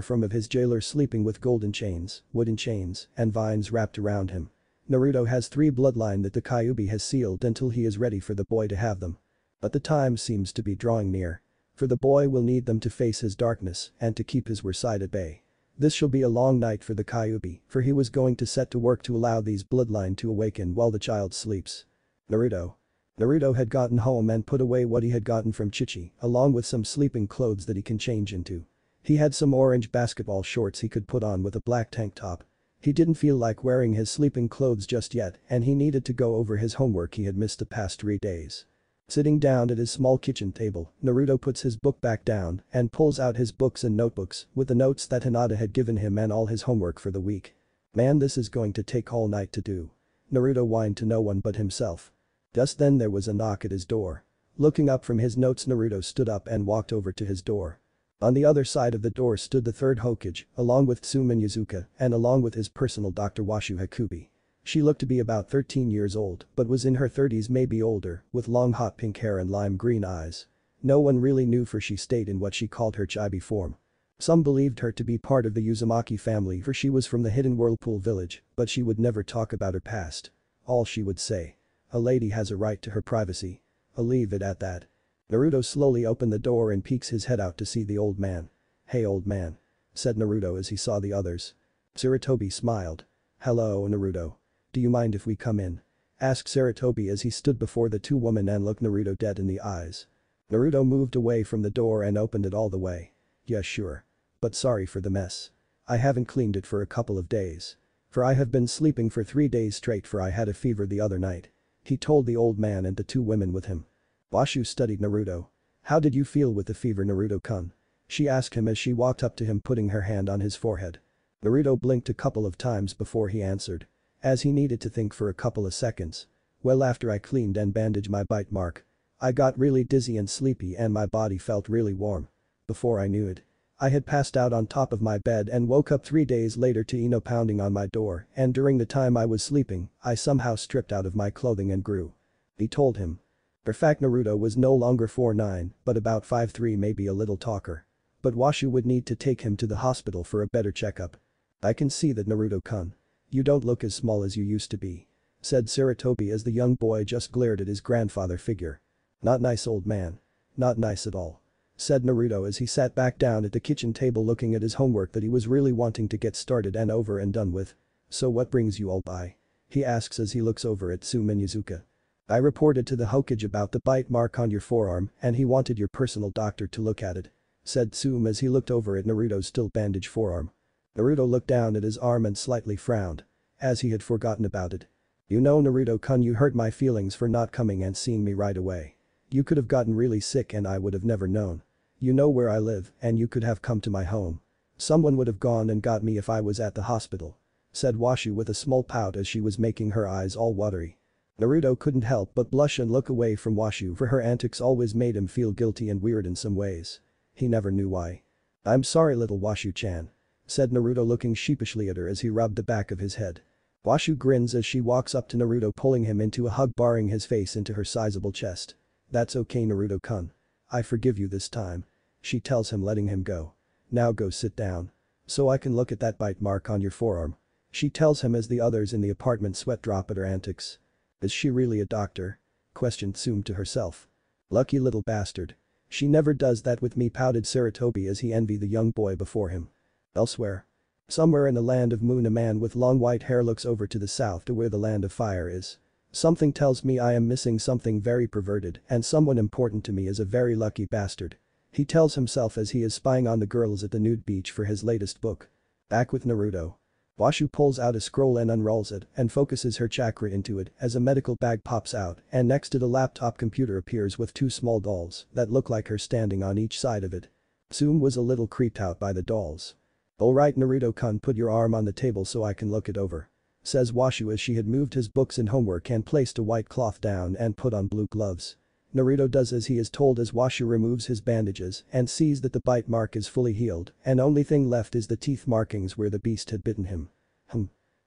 from of his jailer sleeping with golden chains, wooden chains, and vines wrapped around him. Naruto has three bloodline that the Kyuubi has sealed until he is ready for the boy to have them. But the time seems to be drawing near. For the boy will need them to face his darkness and to keep his side at bay. This shall be a long night for the Kyuubi, for he was going to set to work to allow these bloodline to awaken while the child sleeps. Naruto. Naruto had gotten home and put away what he had gotten from Chichi, along with some sleeping clothes that he can change into. He had some orange basketball shorts he could put on with a black tank top. He didn't feel like wearing his sleeping clothes just yet and he needed to go over his homework he had missed the past three days. Sitting down at his small kitchen table, Naruto puts his book back down and pulls out his books and notebooks with the notes that Hinata had given him and all his homework for the week. Man this is going to take all night to do. Naruto whined to no one but himself. Just then there was a knock at his door. Looking up from his notes Naruto stood up and walked over to his door. On the other side of the door stood the third Hokage, along with Tsume Inuzuka and along with his personal Dr. Washu Hakubi. She looked to be about 13 years old, but was in her 30s maybe older, with long hot pink hair and lime green eyes. No one really knew for she stayed in what she called her chibi form. Some believed her to be part of the Uzumaki family for she was from the hidden whirlpool village, but she would never talk about her past. All she would say. A lady has a right to her privacy. I'll leave it at that. Naruto slowly opened the door and peeks his head out to see the old man. Hey old man. Said Naruto as he saw the others. Sarutobi smiled. Hello Naruto. Do you mind if we come in? Asked Sarutobi as he stood before the two women and looked Naruto dead in the eyes. Naruto moved away from the door and opened it all the way. Yeah sure. But sorry for the mess. I haven't cleaned it for a couple of days. For I have been sleeping for three days straight for I had a fever the other night. He told the old man and the two women with him. Washu studied Naruto. How did you feel with the fever Naruto-kun? She asked him as she walked up to him putting her hand on his forehead. Naruto blinked a couple of times before he answered. As he needed to think for a couple of seconds. Well after I cleaned and bandaged my bite mark. I got really dizzy and sleepy and my body felt really warm. Before I knew it. I had passed out on top of my bed and woke up three days later to Ino pounding on my door and during the time I was sleeping, I somehow stripped out of my clothing and grew. He told him. Per fact Naruto was no longer 4'9 but about 5'3 maybe a little talker. But Washu would need to take him to the hospital for a better checkup. I can see that Naruto-kun. You don't look as small as you used to be. Said Sarutobi as the young boy just glared at his grandfather figure. Not nice old man. Not nice at all said Naruto as he sat back down at the kitchen table looking at his homework that he was really wanting to get started and over and done with. So what brings you all by? He asks as he looks over at Tsume and Yazuka. I reported to the Hokage about the bite mark on your forearm and he wanted your personal doctor to look at it. Said Tsume as he looked over at Naruto's still bandaged forearm. Naruto looked down at his arm and slightly frowned. As he had forgotten about it. You know Naruto-kun you hurt my feelings for not coming and seeing me right away. You could have gotten really sick and I would have never known. You know where I live and you could have come to my home. Someone would have gone and got me if I was at the hospital. Said Washu with a small pout as she was making her eyes all watery. Naruto couldn't help but blush and look away from Washu for her antics always made him feel guilty and weird in some ways. He never knew why. I'm sorry little Washu-chan. Said Naruto looking sheepishly at her as he rubbed the back of his head. Washu grins as she walks up to Naruto pulling him into a hug barring his face into her sizable chest. That's okay Naruto-kun. I forgive you this time. She tells him letting him go. Now go sit down. So I can look at that bite mark on your forearm. She tells him as the others in the apartment sweat drop at her antics. Is she really a doctor? Questioned Tsume to herself. Lucky little bastard. She never does that with me pouted Sarutobi as he envied the young boy before him. Elsewhere. Somewhere in the land of moon a man with long white hair looks over to the south to where the land of fire is. Something tells me I am missing something very perverted and someone important to me is a very lucky bastard. He tells himself as he is spying on the girls at the nude beach for his latest book. Back with Naruto. Washu pulls out a scroll and unrolls it and focuses her chakra into it as a medical bag pops out and next to the laptop computer appears with two small dolls that look like her standing on each side of it. Tsume was a little creeped out by the dolls. Alright Naruto-kun put your arm on the table so I can look it over says Washu as she had moved his books and homework and placed a white cloth down and put on blue gloves. Naruto does as he is told as Washu removes his bandages and sees that the bite mark is fully healed and only thing left is the teeth markings where the beast had bitten him. Hmm.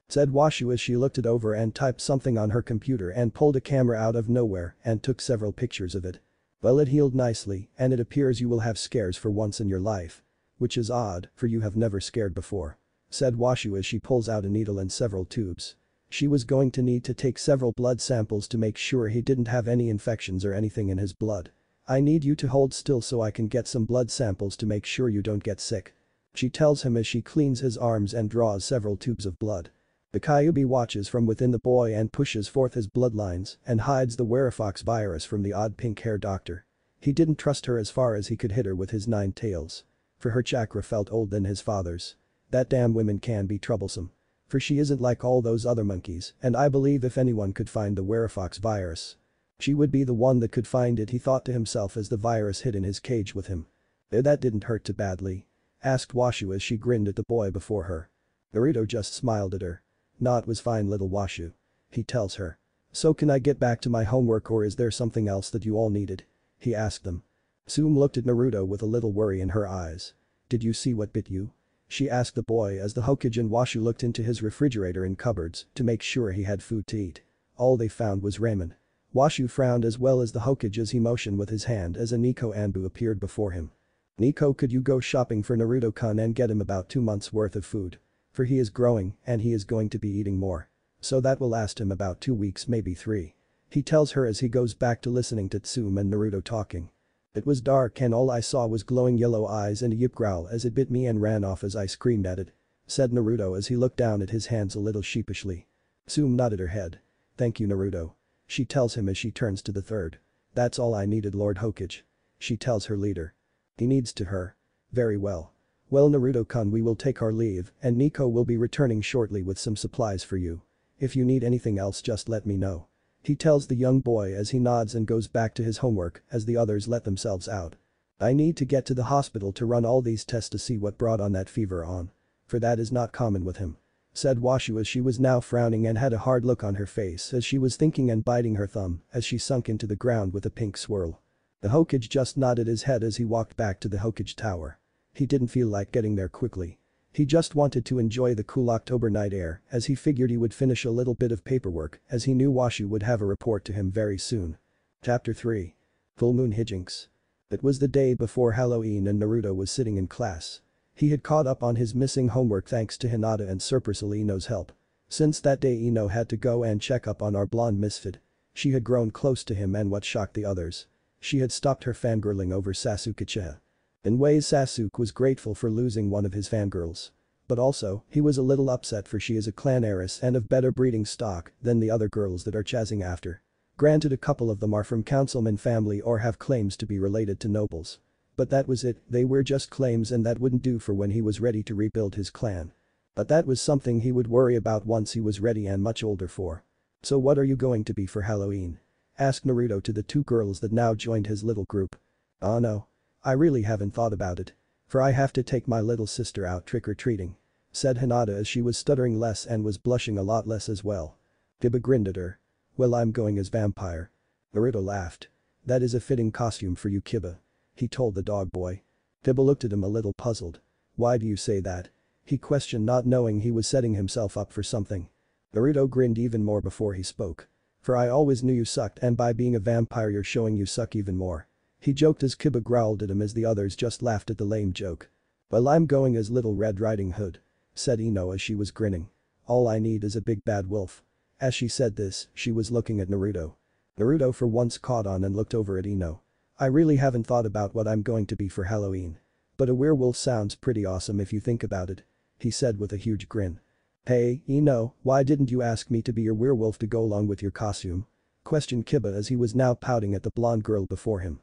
Said Washu as she looked it over and typed something on her computer and pulled a camera out of nowhere and took several pictures of it. Well it healed nicely and it appears you will have scares for once in your life. Which is odd, for you have never scared before said Washu as she pulls out a needle and several tubes. She was going to need to take several blood samples to make sure he didn't have any infections or anything in his blood. I need you to hold still so I can get some blood samples to make sure you don't get sick. She tells him as she cleans his arms and draws several tubes of blood. The Kyuubi watches from within the boy and pushes forth his bloodlines and hides the Werefox virus from the odd pink hair doctor. He didn't trust her as far as he could hit her with his nine tails. For her chakra felt old than his father's. That damn woman can be troublesome. For she isn't like all those other monkeys and I believe if anyone could find the Werefox virus. She would be the one that could find it he thought to himself as the virus hid in his cage with him. There, That didn't hurt too badly. Asked Washu as she grinned at the boy before her. Naruto just smiled at her. Not was fine little Washu. He tells her. So can I get back to my homework or is there something else that you all needed? He asked them. Tsume looked at Naruto with a little worry in her eyes. Did you see what bit you? She asked the boy as the Hokage and Washu looked into his refrigerator and cupboards to make sure he had food to eat. All they found was ramen. Washu frowned as well as the Hokage as he motioned with his hand as a Nico Anbu appeared before him. Nico could you go shopping for Naruto-kun and get him about two months worth of food? For he is growing and he is going to be eating more. So that will last him about two weeks maybe three. He tells her as he goes back to listening to Tsume and Naruto talking. It was dark and all I saw was glowing yellow eyes and a yip growl as it bit me and ran off as I screamed at it. Said Naruto as he looked down at his hands a little sheepishly. Tsume nodded her head. Thank you Naruto. She tells him as she turns to the third. That's all I needed Lord Hokage. She tells her leader. He needs to her. Very well. Well Naruto-kun we will take our leave and Nico will be returning shortly with some supplies for you. If you need anything else just let me know. He tells the young boy as he nods and goes back to his homework as the others let themselves out. I need to get to the hospital to run all these tests to see what brought on that fever on. For that is not common with him. Said Washu as she was now frowning and had a hard look on her face as she was thinking and biting her thumb as she sunk into the ground with a pink swirl. The Hokage just nodded his head as he walked back to the Hokage tower. He didn't feel like getting there quickly. He just wanted to enjoy the cool October night air as he figured he would finish a little bit of paperwork as he knew Washu would have a report to him very soon. Chapter 3. Full Moon Hijinks. It was the day before Halloween and Naruto was sitting in class. He had caught up on his missing homework thanks to Hinata and Supercell Ino's help. Since that day Ino had to go and check up on our blonde misfit. She had grown close to him and what shocked the others. She had stopped her fangirling over Sasuke Uchiha. In ways Sasuke was grateful for losing one of his fangirls. But also, he was a little upset for she is a clan heiress and of better breeding stock than the other girls that are chasing after. Granted a couple of them are from councilman family or have claims to be related to nobles. But that was it, they were just claims and that wouldn't do for when he was ready to rebuild his clan. But that was something he would worry about once he was ready and much older for. So what are you going to be for Halloween? Asked Naruto to the two girls that now joined his little group. Oh no. I really haven't thought about it. For I have to take my little sister out trick-or-treating. Said Hinata as she was stuttering less and was blushing a lot less as well. Kiba grinned at her. Well I'm going as vampire. Naruto laughed. That is a fitting costume for you Kiba. He told the dog boy. Kiba looked at him a little puzzled. Why do you say that? He questioned not knowing he was setting himself up for something. Naruto grinned even more before he spoke. For I always knew you sucked and by being a vampire you're showing you suck even more. He joked as Kiba growled at him as the others just laughed at the lame joke. Well I'm going as Little Red Riding Hood. Said Ino as she was grinning. All I need is a big bad wolf. As she said this, she was looking at Naruto. Naruto for once caught on and looked over at Ino. I really haven't thought about what I'm going to be for Halloween. But a werewolf sounds pretty awesome if you think about it. He said with a huge grin. Hey, Ino, why didn't you ask me to be your werewolf to go along with your costume? Questioned Kiba as he was now pouting at the blonde girl before him.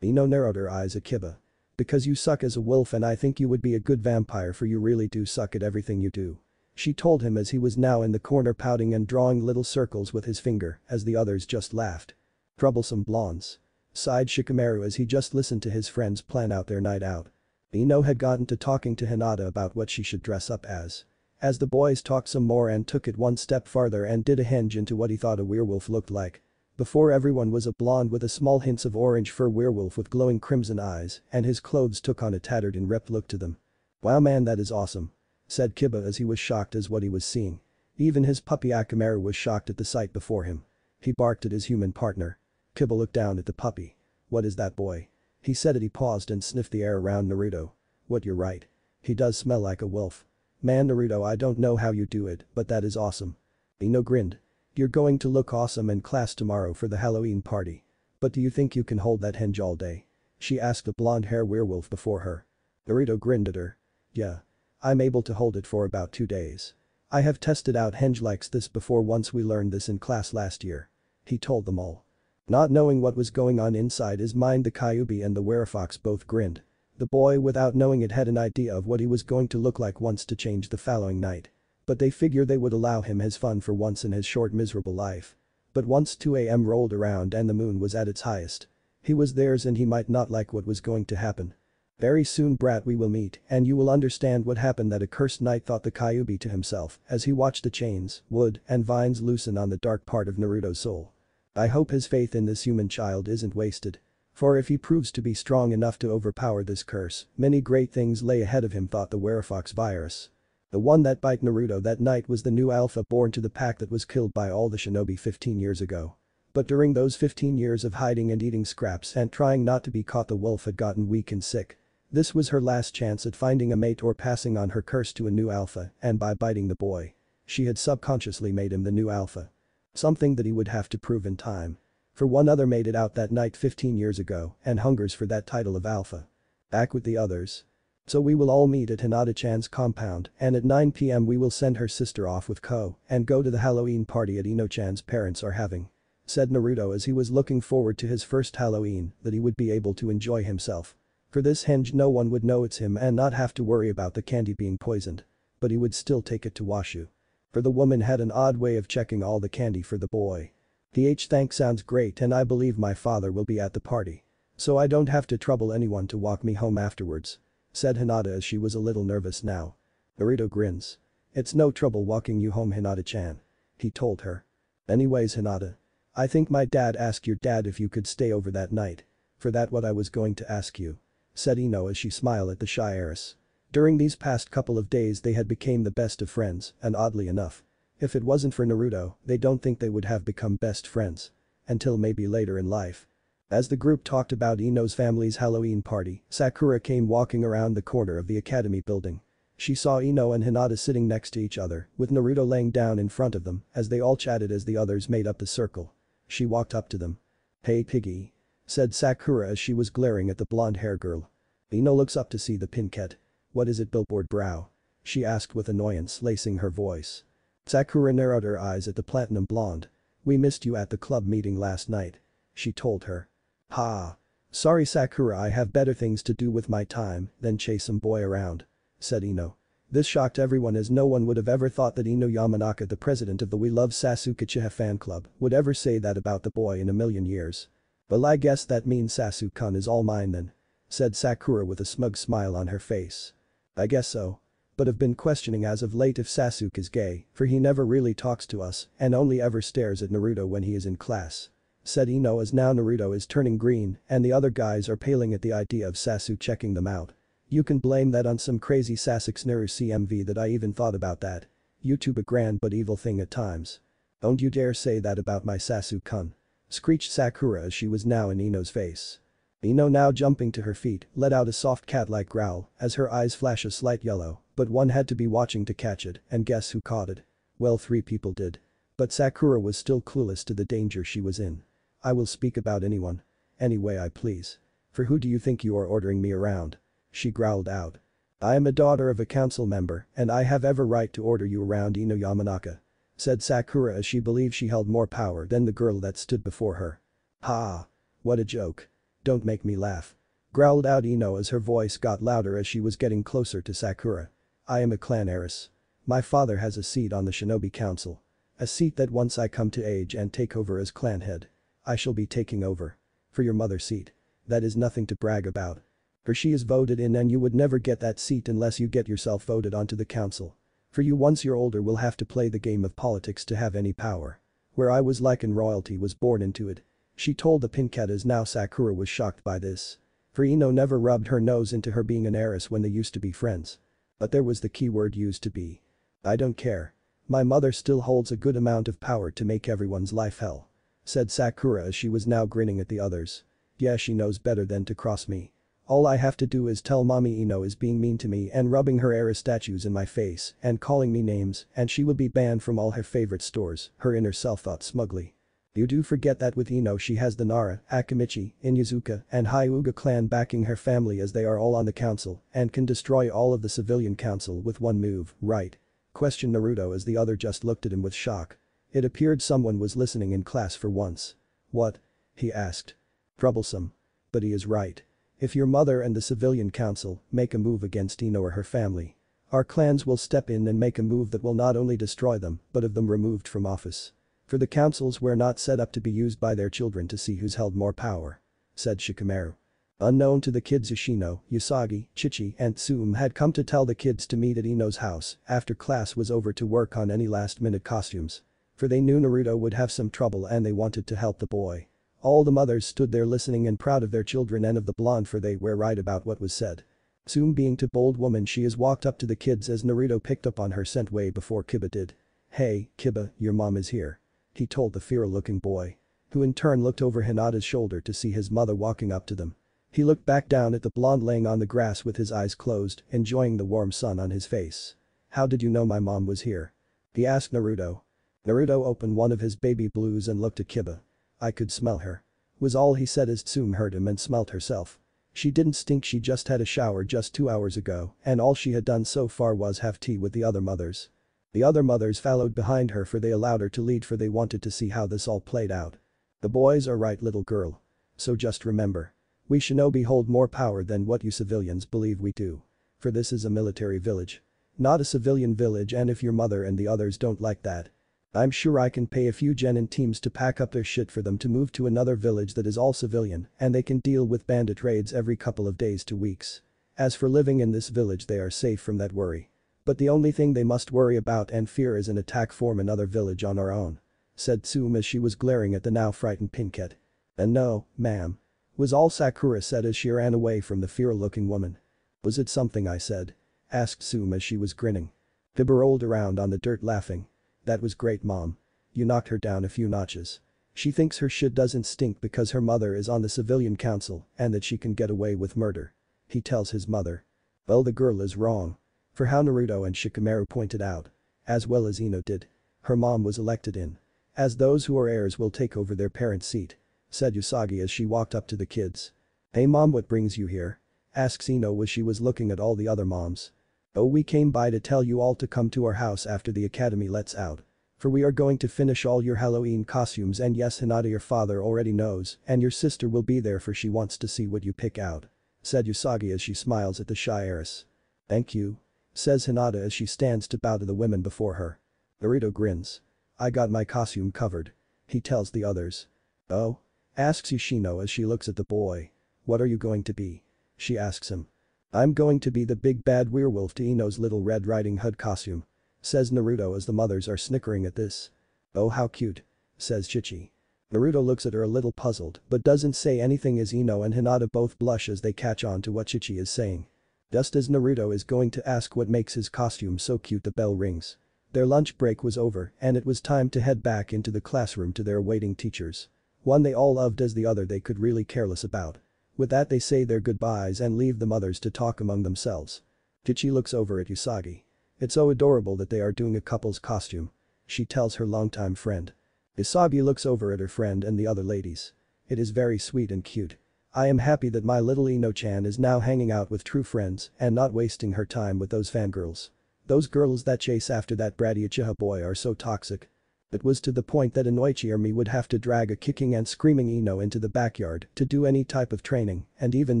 Ino narrowed her eyes at Kiba. Because you suck as a wolf and I think you would be a good vampire for you really do suck at everything you do. She told him as he was now in the corner pouting and drawing little circles with his finger as the others just laughed. Troublesome blondes. Sighed Shikamaru as he just listened to his friends plan out their night out. Ino had gotten to talking to Hinata about what she should dress up as. As the boys talked some more and took it one step farther and did a henge into what he thought a werewolf looked like. Before everyone was a blonde with a small hints of orange fur werewolf with glowing crimson eyes and his clothes took on a tattered and ripped look to them. Wow man that is awesome. Said Kiba as he was shocked as what he was seeing. Even his puppy Akamaru was shocked at the sight before him. He barked at his human partner. Kiba looked down at the puppy. What is that boy? He said it he paused and sniffed the air around Naruto. What you're right. He does smell like a wolf. Man Naruto I don't know how you do it, but that is awesome. Ino grinned. You're going to look awesome in class tomorrow for the Halloween party. But do you think you can hold that henge all day? She asked the blonde hair werewolf before her. Naruto grinned at her. Yeah. I'm able to hold it for about two days. I have tested out Henge likes this before once we learned this in class last year. He told them all. Not knowing what was going on inside his mind the Kyuubi and the Werefox both grinned. The boy without knowing it had an idea of what he was going to look like once to change the following night. But they figured they would allow him his fun for once in his short miserable life. But once 2am rolled around and the moon was at its highest. He was theirs and he might not like what was going to happen. Very soon brat we will meet and you will understand what happened that accursed night thought the Kyuubi to himself as he watched the chains, wood, and vines loosen on the dark part of Naruto's soul. I hope his faith in this human child isn't wasted. For if he proves to be strong enough to overpower this curse, many great things lay ahead of him thought the Werefox virus. The one that bite Naruto that night was the new alpha born to the pack that was killed by all the shinobi 15 years ago. But during those 15 years of hiding and eating scraps and trying not to be caught the wolf had gotten weak and sick. This was her last chance at finding a mate or passing on her curse to a new alpha and by biting the boy. She had subconsciously made him the new alpha. Something that he would have to prove in time. For one other made it out that night 15 years ago and hungers for that title of alpha. Back with the others. So we will all meet at Hinata-chan's compound and at 9pm we will send her sister off with Ko and go to the Halloween party at Ino-chan's parents are having. Said Naruto as he was looking forward to his first Halloween that he would be able to enjoy himself. For this henge no one would know it's him and not have to worry about the candy being poisoned. But he would still take it to Washu. For the woman had an odd way of checking all the candy for the boy. The H thank sounds great and I believe my father will be at the party. So I don't have to trouble anyone to walk me home afterwards. Said Hinata as she was a little nervous now. Naruto grins. It's no trouble walking you home Hinata-chan. He told her. Anyways Hinata. I think my dad asked your dad if you could stay over that night. For that what I was going to ask you. Said Ino as she smiled at the shy heiress. During these past couple of days they had became the best of friends and oddly enough. If it wasn't for Naruto, they don't think they would have become best friends. Until maybe later in life. As the group talked about Ino's family's Halloween party, Sakura came walking around the corner of the academy building. She saw Ino and Hinata sitting next to each other, with Naruto laying down in front of them as they all chatted as the others made up the circle. She walked up to them. Hey piggy. Said Sakura as she was glaring at the blonde hair girl. Ino looks up to see the pinket. What is it billboard brow? She asked with annoyance lacing her voice. Sakura narrowed her eyes at the platinum blonde. We missed you at the club meeting last night. She told her. Ha. Sorry Sakura I have better things to do with my time than chase some boy around. Said Ino. This shocked everyone as no one would have ever thought that Ino Yamanaka the president of the We Love Sasuke Uchiha fan club would ever say that about the boy in a million years. Well I guess that means Sasuke-kun is all mine then. Said Sakura with a smug smile on her face. I guess so. But have been questioning as of late if Sasuke is gay, for he never really talks to us and only ever stares at Naruto when he is in class. Said Ino as now Naruto is turning green and the other guys are paling at the idea of Sasuke checking them out. You can blame that on some crazy Sasuke's Naru CMV that I even thought about that. YouTube a grand but evil thing at times. Don't you dare say that about my Sasuke-kun. Screeched Sakura as she was now in Ino's face. Ino now jumping to her feet let out a soft cat-like growl as her eyes flash a slight yellow, but one had to be watching to catch it and guess who caught it. Well three people did. But Sakura was still clueless to the danger she was in. I will speak about anyone. Any way I please. For who do you think you are ordering me around? She growled out. I am a daughter of a council member and I have every right to order you around Ino Yamanaka. Said Sakura as she believed she held more power than the girl that stood before her. Ha. What a joke. Don't make me laugh. Growled out Ino as her voice got louder as she was getting closer to Sakura. I am a clan heiress. My father has a seat on the shinobi council. A seat that once I come to age and take over as clan head. I shall be taking over. For your mother's seat. That is nothing to brag about. For she is voted in and you would never get that seat unless you get yourself voted onto the council. For you once you're older will have to play the game of politics to have any power. Where I was like and royalty was born into it. She told the Pinket as now Sakura was shocked by this. For Ino never rubbed her nose into her being an heiress when they used to be friends. But there was the key word used to be. I don't care. My mother still holds a good amount of power to make everyone's life hell. Said Sakura as she was now grinning at the others. Yeah she knows better than to cross me. All I have to do is tell mommy Ino is being mean to me and rubbing her era statues in my face and calling me names and she will be banned from all her favorite stores, her inner self thought smugly. You do forget that with Ino she has the Nara, Akimichi, Inuzuka, and Hyuga clan backing her family as they are all on the council and can destroy all of the civilian council with one move, right? Questioned Naruto as the other just looked at him with shock. It appeared someone was listening in class for once. What? He asked. Troublesome. But he is right. If your mother and the civilian council make a move against Ino or her family, our clans will step in and make a move that will not only destroy them but have them removed from office. For the councils were not set up to be used by their children to see who's held more power. Said Shikamaru. Unknown to the kids Yoshino, Usagi, Chichi and Tsume had come to tell the kids to meet at Ino's house after class was over to work on any last minute costumes. For they knew Naruto would have some trouble and they wanted to help the boy. All the mothers stood there listening and proud of their children and of the blonde for they were right about what was said. Soon being to bold woman she has walked up to the kids as Naruto picked up on her scent way before Kiba did. Hey, Kiba, your mom is here. He told the fear-looking boy. Who in turn looked over Hinata's shoulder to see his mother walking up to them. He looked back down at the blonde laying on the grass with his eyes closed, enjoying the warm sun on his face. How did you know my mom was here? He asked Naruto. Naruto opened one of his baby blues and looked at Kiba. I could smell her. Was all he said as Tsume heard him and smelt herself. She didn't stink she just had a shower just two hours ago and all she had done so far was have tea with the other mothers. The other mothers followed behind her for they allowed her to lead for they wanted to see how this all played out. The boys are right little girl. So just remember. We shinobi hold more power than what you civilians believe we do. For this is a military village. Not a civilian village and if your mother and the others don't like that. I'm sure I can pay a few genin teams to pack up their shit for them to move to another village that is all civilian and they can deal with bandit raids every couple of days to weeks. As for living in this village they are safe from that worry. But the only thing they must worry about and fear is an attack from another village on our own. Said Tsume as she was glaring at the now frightened Pinkett. And no, ma'am. Was all Sakura said as she ran away from the fear-looking woman. Was it something I said? Asked Tsume as she was grinning. Fibber rolled around on the dirt laughing. That was great mom. You knocked her down a few notches. She thinks her shit doesn't stink because her mother is on the civilian council and that she can get away with murder. He tells his mother. Well the girl is wrong. For how Naruto and Shikamaru pointed out. As well as Ino did. Her mom was elected in. As those who are heirs will take over their parents' seat. Said Usagi as she walked up to the kids. Hey mom what brings you here? Asks Ino as she was looking at all the other moms. Oh we came by to tell you all to come to our house after the academy lets out. For we are going to finish all your Halloween costumes and yes Hinata your father already knows and your sister will be there for she wants to see what you pick out. Said Usagi as she smiles at the shy heiress. Thank you. Says Hinata as she stands to bow to the women before her. Naruto grins. I got my costume covered. He tells the others. Oh? Asks Yoshino as she looks at the boy. What are you going to be? She asks him. I'm going to be the big bad werewolf to Ino's little Red Riding Hood costume. Says Naruto as the mothers are snickering at this. Oh how cute. Says Chichi. Naruto looks at her a little puzzled but doesn't say anything as Ino and Hinata both blush as they catch on to what Chichi is saying. Just as Naruto is going to ask what makes his costume so cute the bell rings. Their lunch break was over and it was time to head back into the classroom to their waiting teachers. One they all loved as the other they could really careless about. With that they say their goodbyes and leave the mothers to talk among themselves. Chichi looks over at Usagi. It's so adorable that they are doing a couple's costume. She tells her longtime friend. Usagi looks over at her friend and the other ladies. It is very sweet and cute. I am happy that my little Ino-chan is now hanging out with true friends and not wasting her time with those fangirls. Those girls that chase after that bratty Uchiha boy are so toxic. It was to the point that Inoichi or me would have to drag a kicking and screaming Ino into the backyard to do any type of training and even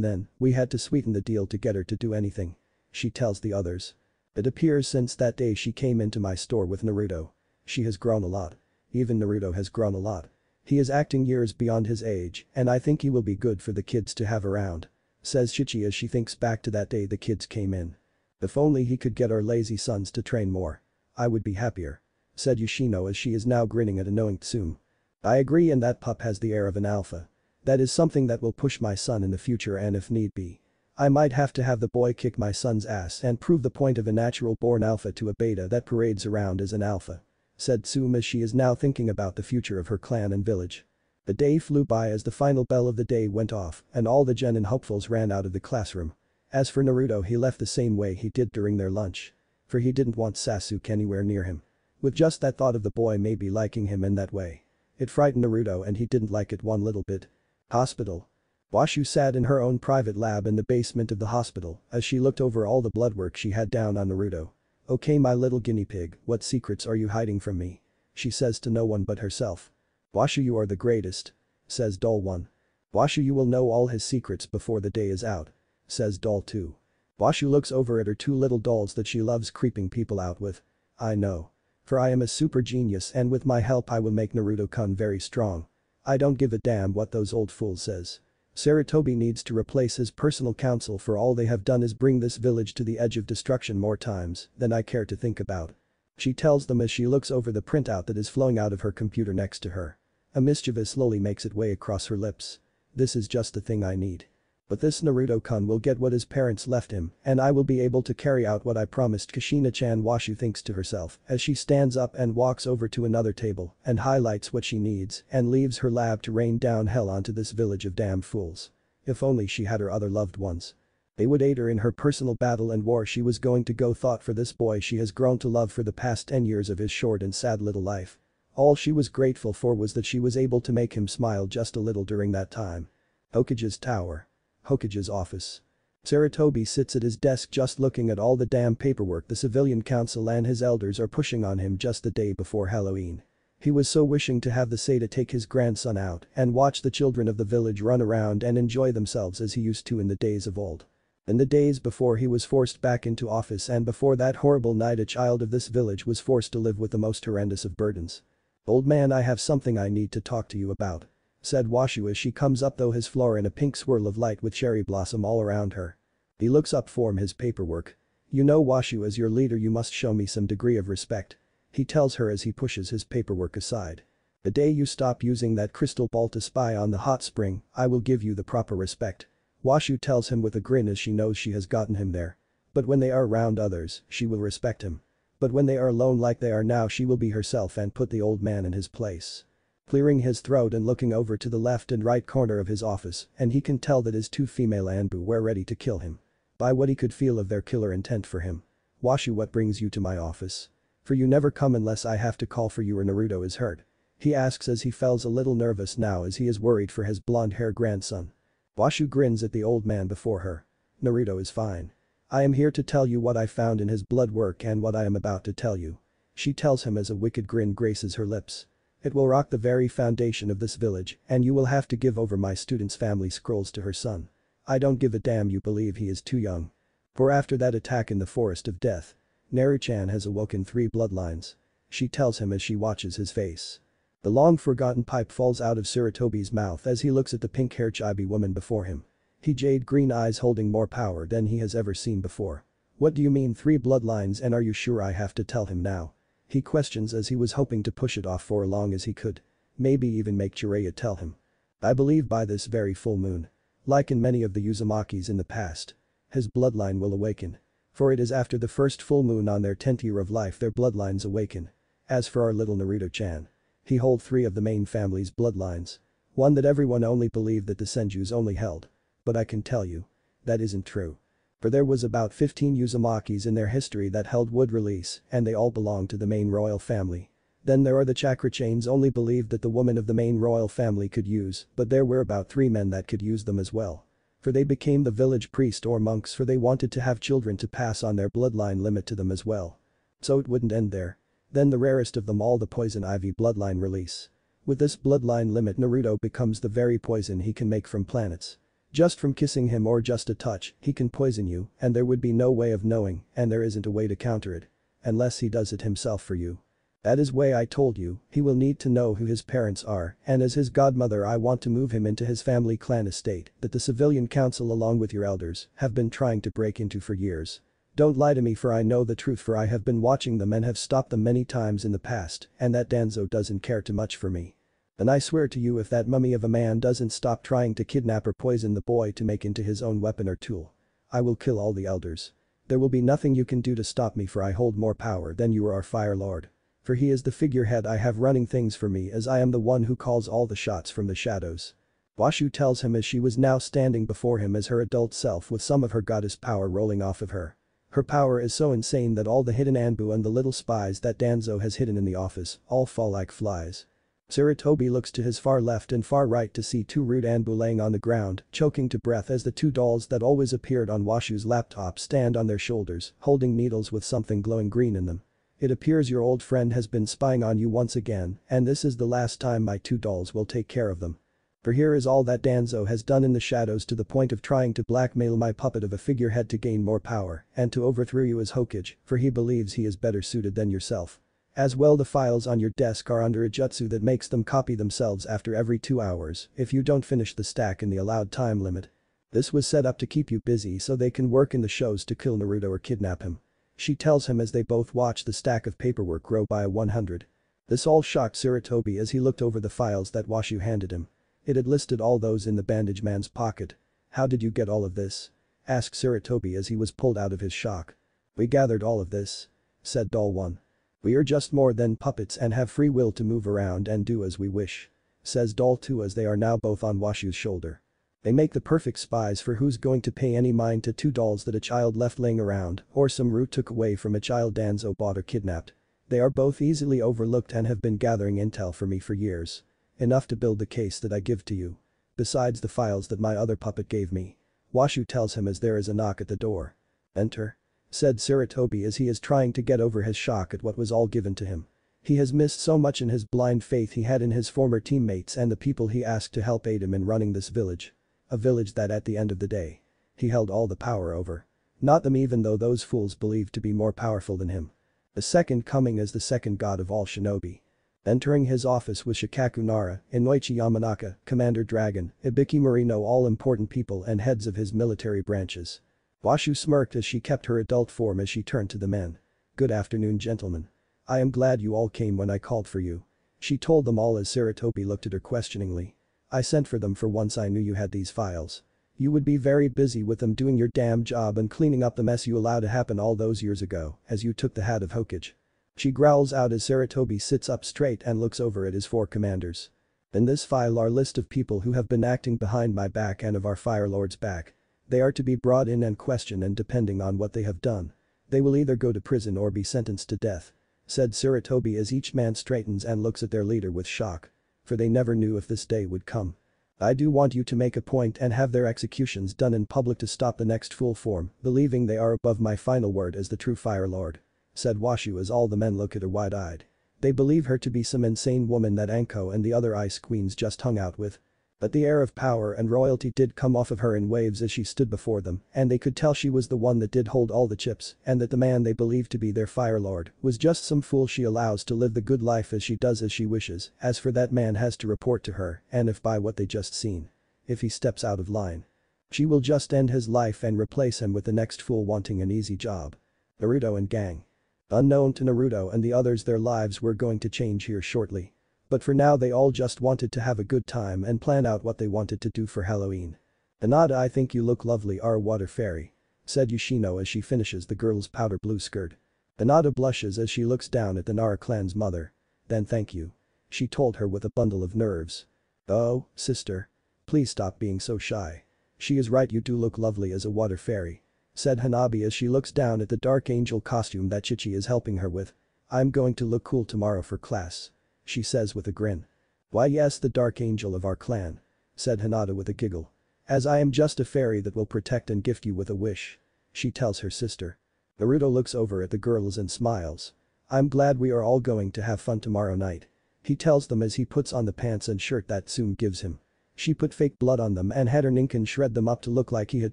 then, we had to sweeten the deal to get her to do anything. She tells the others. It appears since that day she came into my store with Naruto. She has grown a lot. Even Naruto has grown a lot. He is acting years beyond his age and I think he will be good for the kids to have around. Says Chichi as she thinks back to that day the kids came in. If only he could get our lazy sons to train more. I would be happier said Yoshino as she is now grinning at a knowing Tsume. I agree and that pup has the air of an alpha. That is something that will push my son in the future and if need be. I might have to have the boy kick my son's ass and prove the point of a natural born alpha to a beta that parades around as an alpha. Said Tsume as she is now thinking about the future of her clan and village. The day flew by as the final bell of the day went off and all the genin hopefuls ran out of the classroom. As for Naruto he left the same way he did during their lunch. For he didn't want Sasuke anywhere near him. With just that thought of the boy maybe liking him in that way. It frightened Naruto and he didn't like it one little bit. Hospital. Washu sat in her own private lab in the basement of the hospital as she looked over all the blood work she had down on Naruto. Okay my little guinea pig, what secrets are you hiding from me? She says to no one but herself. Washu you are the greatest. Says Doll 1. Washu you will know all his secrets before the day is out. Says Doll 2. Washu looks over at her two little dolls that she loves creeping people out with. I know. For I am a super genius and with my help I will make Naruto-kun very strong. I don't give a damn what those old fools says. Sarutobi needs to replace his personal council for all they have done is bring this village to the edge of destruction more times than I care to think about. She tells them as she looks over the printout that is flowing out of her computer next to her. A mischievous slowly makes its way across her lips. This is just the thing I need. But this Naruto-kun will get what his parents left him and I will be able to carry out what I promised Kushina-chan Washu thinks to herself as she stands up and walks over to another table and highlights what she needs and leaves her lab to rain down hell onto this village of damn fools. If only she had her other loved ones. They would aid her in her personal battle and war she was going to go thought for this boy she has grown to love for the past 10 years of his short and sad little life. All she was grateful for was that she was able to make him smile just a little during that time. Hokage's tower. Hokage's office. Sarutobi sits at his desk just looking at all the damn paperwork the civilian council and his elders are pushing on him just the day before Halloween. He was so wishing to have the Seiya take his grandson out and watch the children of the village run around and enjoy themselves as he used to in the days of old. In the days before he was forced back into office and before that horrible night a child of this village was forced to live with the most horrendous of burdens. Old man I have something I need to talk to you about. Said Washu as she comes up though his floor in a pink swirl of light with cherry blossom all around her. He looks up from his paperwork. You know Washu as your leader you must show me some degree of respect. He tells her as he pushes his paperwork aside. The day you stop using that crystal ball to spy on the hot spring, I will give you the proper respect. Washu tells him with a grin as she knows she has gotten him there. But when they are around others, she will respect him. But when they are alone like they are now she will be herself and put the old man in his place. Clearing his throat and looking over to the left and right corner of his office and he can tell that his two female Anbu were ready to kill him. By what he could feel of their killer intent for him. Washu what brings you to my office? For you never come unless I have to call for you or Naruto is hurt. He asks as he feels a little nervous now as he is worried for his blonde hair grandson. Washu grins at the old man before her. Naruto is fine. I am here to tell you what I found in his blood work and what I am about to tell you. She tells him as a wicked grin graces her lips. It will rock the very foundation of this village and you will have to give over my student's family scrolls to her son. I don't give a damn you believe he is too young. For after that attack in the forest of death, Naru-chan has awoken three bloodlines. She tells him as she watches his face. The long forgotten pipe falls out of Sarutobi's mouth as he looks at the pink-haired chibi woman before him. He jade green eyes holding more power than he has ever seen before. What do you mean three bloodlines and are you sure I have to tell him now? He questions as he was hoping to push it off for as long as he could. Maybe even make Jiraiya tell him. I believe by this very full moon. Like in many of the Uzumakis in the past. His bloodline will awaken. For it is after the first full moon on their 10th year of life their bloodlines awaken. As for our little Naruto-chan. He hold three of the main family's bloodlines. One that everyone only believed that the Senjus only held. But I can tell you. That isn't true. For there was about 15 Uzumakis in their history that held wood release and they all belonged to the main royal family. Then there are the chakra chains only believed that the woman of the main royal family could use but there were about three men that could use them as well. For they became the village priest or monks for they wanted to have children to pass on their bloodline limit to them as well. So it wouldn't end there. Then the rarest of them all the poison ivy bloodline release. With this bloodline limit Naruto becomes the very poison he can make from planets. Just from kissing him or just a touch, he can poison you and there would be no way of knowing and there isn't a way to counter it. Unless he does it himself for you. That is why I told you, he will need to know who his parents are and as his godmother I want to move him into his family clan estate that the civilian council along with your elders have been trying to break into for years. Don't lie to me for I know the truth for I have been watching them and have stopped them many times in the past and that Danzo doesn't care too much for me. And I swear to you if that mummy of a man doesn't stop trying to kidnap or poison the boy to make into his own weapon or tool. I will kill all the elders. There will be nothing you can do to stop me for I hold more power than you or our fire lord. For he is the figurehead I have running things for me as I am the one who calls all the shots from the shadows. Washu tells him as she was now standing before him as her adult self with some of her goddess power rolling off of her. Her power is so insane that all the hidden Anbu and the little spies that Danzo has hidden in the office all fall like flies. Sarutobi looks to his far left and far right to see two Root Anbu laying on the ground, choking to breath as the two dolls that always appeared on Washu's laptop stand on their shoulders, holding needles with something glowing green in them. It appears your old friend has been spying on you once again, and this is the last time my two dolls will take care of them. For here is all that Danzo has done in the shadows to the point of trying to blackmail my puppet of a figurehead to gain more power and to overthrow you as Hokage, for he believes he is better suited than yourself. As well the files on your desk are under a jutsu that makes them copy themselves after every two hours if you don't finish the stack in the allowed time limit. This was set up to keep you busy so they can work in the shows to kill Naruto or kidnap him. She tells him as they both watch the stack of paperwork grow by a 100. This all shocked Sarutobi as he looked over the files that Washu handed him. It had listed all those in the bandage man's pocket. How did you get all of this? asked Sarutobi as he was pulled out of his shock. We gathered all of this. Said Doll 1. We are just more than puppets and have free will to move around and do as we wish. Says Doll 2 as they are now both on Washu's shoulder. They make the perfect spies for who's going to pay any mind to two dolls that a child left laying around or some root took away from a child Danzo bought or kidnapped. They are both easily overlooked and have been gathering intel for me for years. Enough to build the case that I give to you. Besides the files that my other puppet gave me. Washu tells him as there is a knock at the door. Enter said Sarutobi as he is trying to get over his shock at what was all given to him. He has missed so much in his blind faith he had in his former teammates and the people he asked to help aid him in running this village. A village that at the end of the day. He held all the power over. Not them even though those fools believed to be more powerful than him. The second coming as the second god of all shinobi. Entering his office was Shikaku Nara, Inoichi Yamanaka, Commander Dragon, Ibiki Morino all important people and heads of his military branches. Washu smirked as she kept her adult form as she turned to the men. Good afternoon gentlemen. I am glad you all came when I called for you. She told them all as Sarutobi looked at her questioningly. I sent for them for once I knew you had these files. You would be very busy with them doing your damn job and cleaning up the mess you allowed to happen all those years ago as you took the hat of Hokage. She growls out as Sarutobi sits up straight and looks over at his four commanders. In this file are list of people who have been acting behind my back and of our Fire Lord's back. They are to be brought in and questioned and depending on what they have done. They will either go to prison or be sentenced to death. Said Sarutobi as each man straightens and looks at their leader with shock. For they never knew if this day would come. I do want you to make a point and have their executions done in public to stop the next fool form, believing they are above my final word as the true Fire Lord. Said Washu as all the men look at her wide-eyed. They believe her to be some insane woman that Anko and the other ice queens just hung out with. But the air of power and royalty did come off of her in waves as she stood before them and they could tell she was the one that did hold all the chips and that the man they believed to be their fire lord was just some fool she allows to live the good life as she does as she wishes as for that man has to report to her and if by what they just seen. If he steps out of line. She will just end his life and replace him with the next fool wanting an easy job. Naruto and gang. Unknown to Naruto and the others their lives were going to change here shortly. But for now they all just wanted to have a good time and plan out what they wanted to do for Halloween. Hinata I think you look lovely our water fairy. Said Yoshino as she finishes the girl's powder blue skirt. Hinata blushes as she looks down at the Nara clan's mother. Then thank you. She told her with a bundle of nerves. Oh, sister. Please stop being so shy. She is right you do look lovely as a water fairy. Said Hanabi as she looks down at the dark angel costume that Chichi is helping her with. I'm going to look cool tomorrow for class she says with a grin. Why yes the dark angel of our clan. Said Hinata with a giggle. As I am just a fairy that will protect and gift you with a wish. She tells her sister. Naruto looks over at the girls and smiles. I'm glad we are all going to have fun tomorrow night. He tells them as he puts on the pants and shirt that Tsume gives him. She put fake blood on them and had her Ninken shred them up to look like he had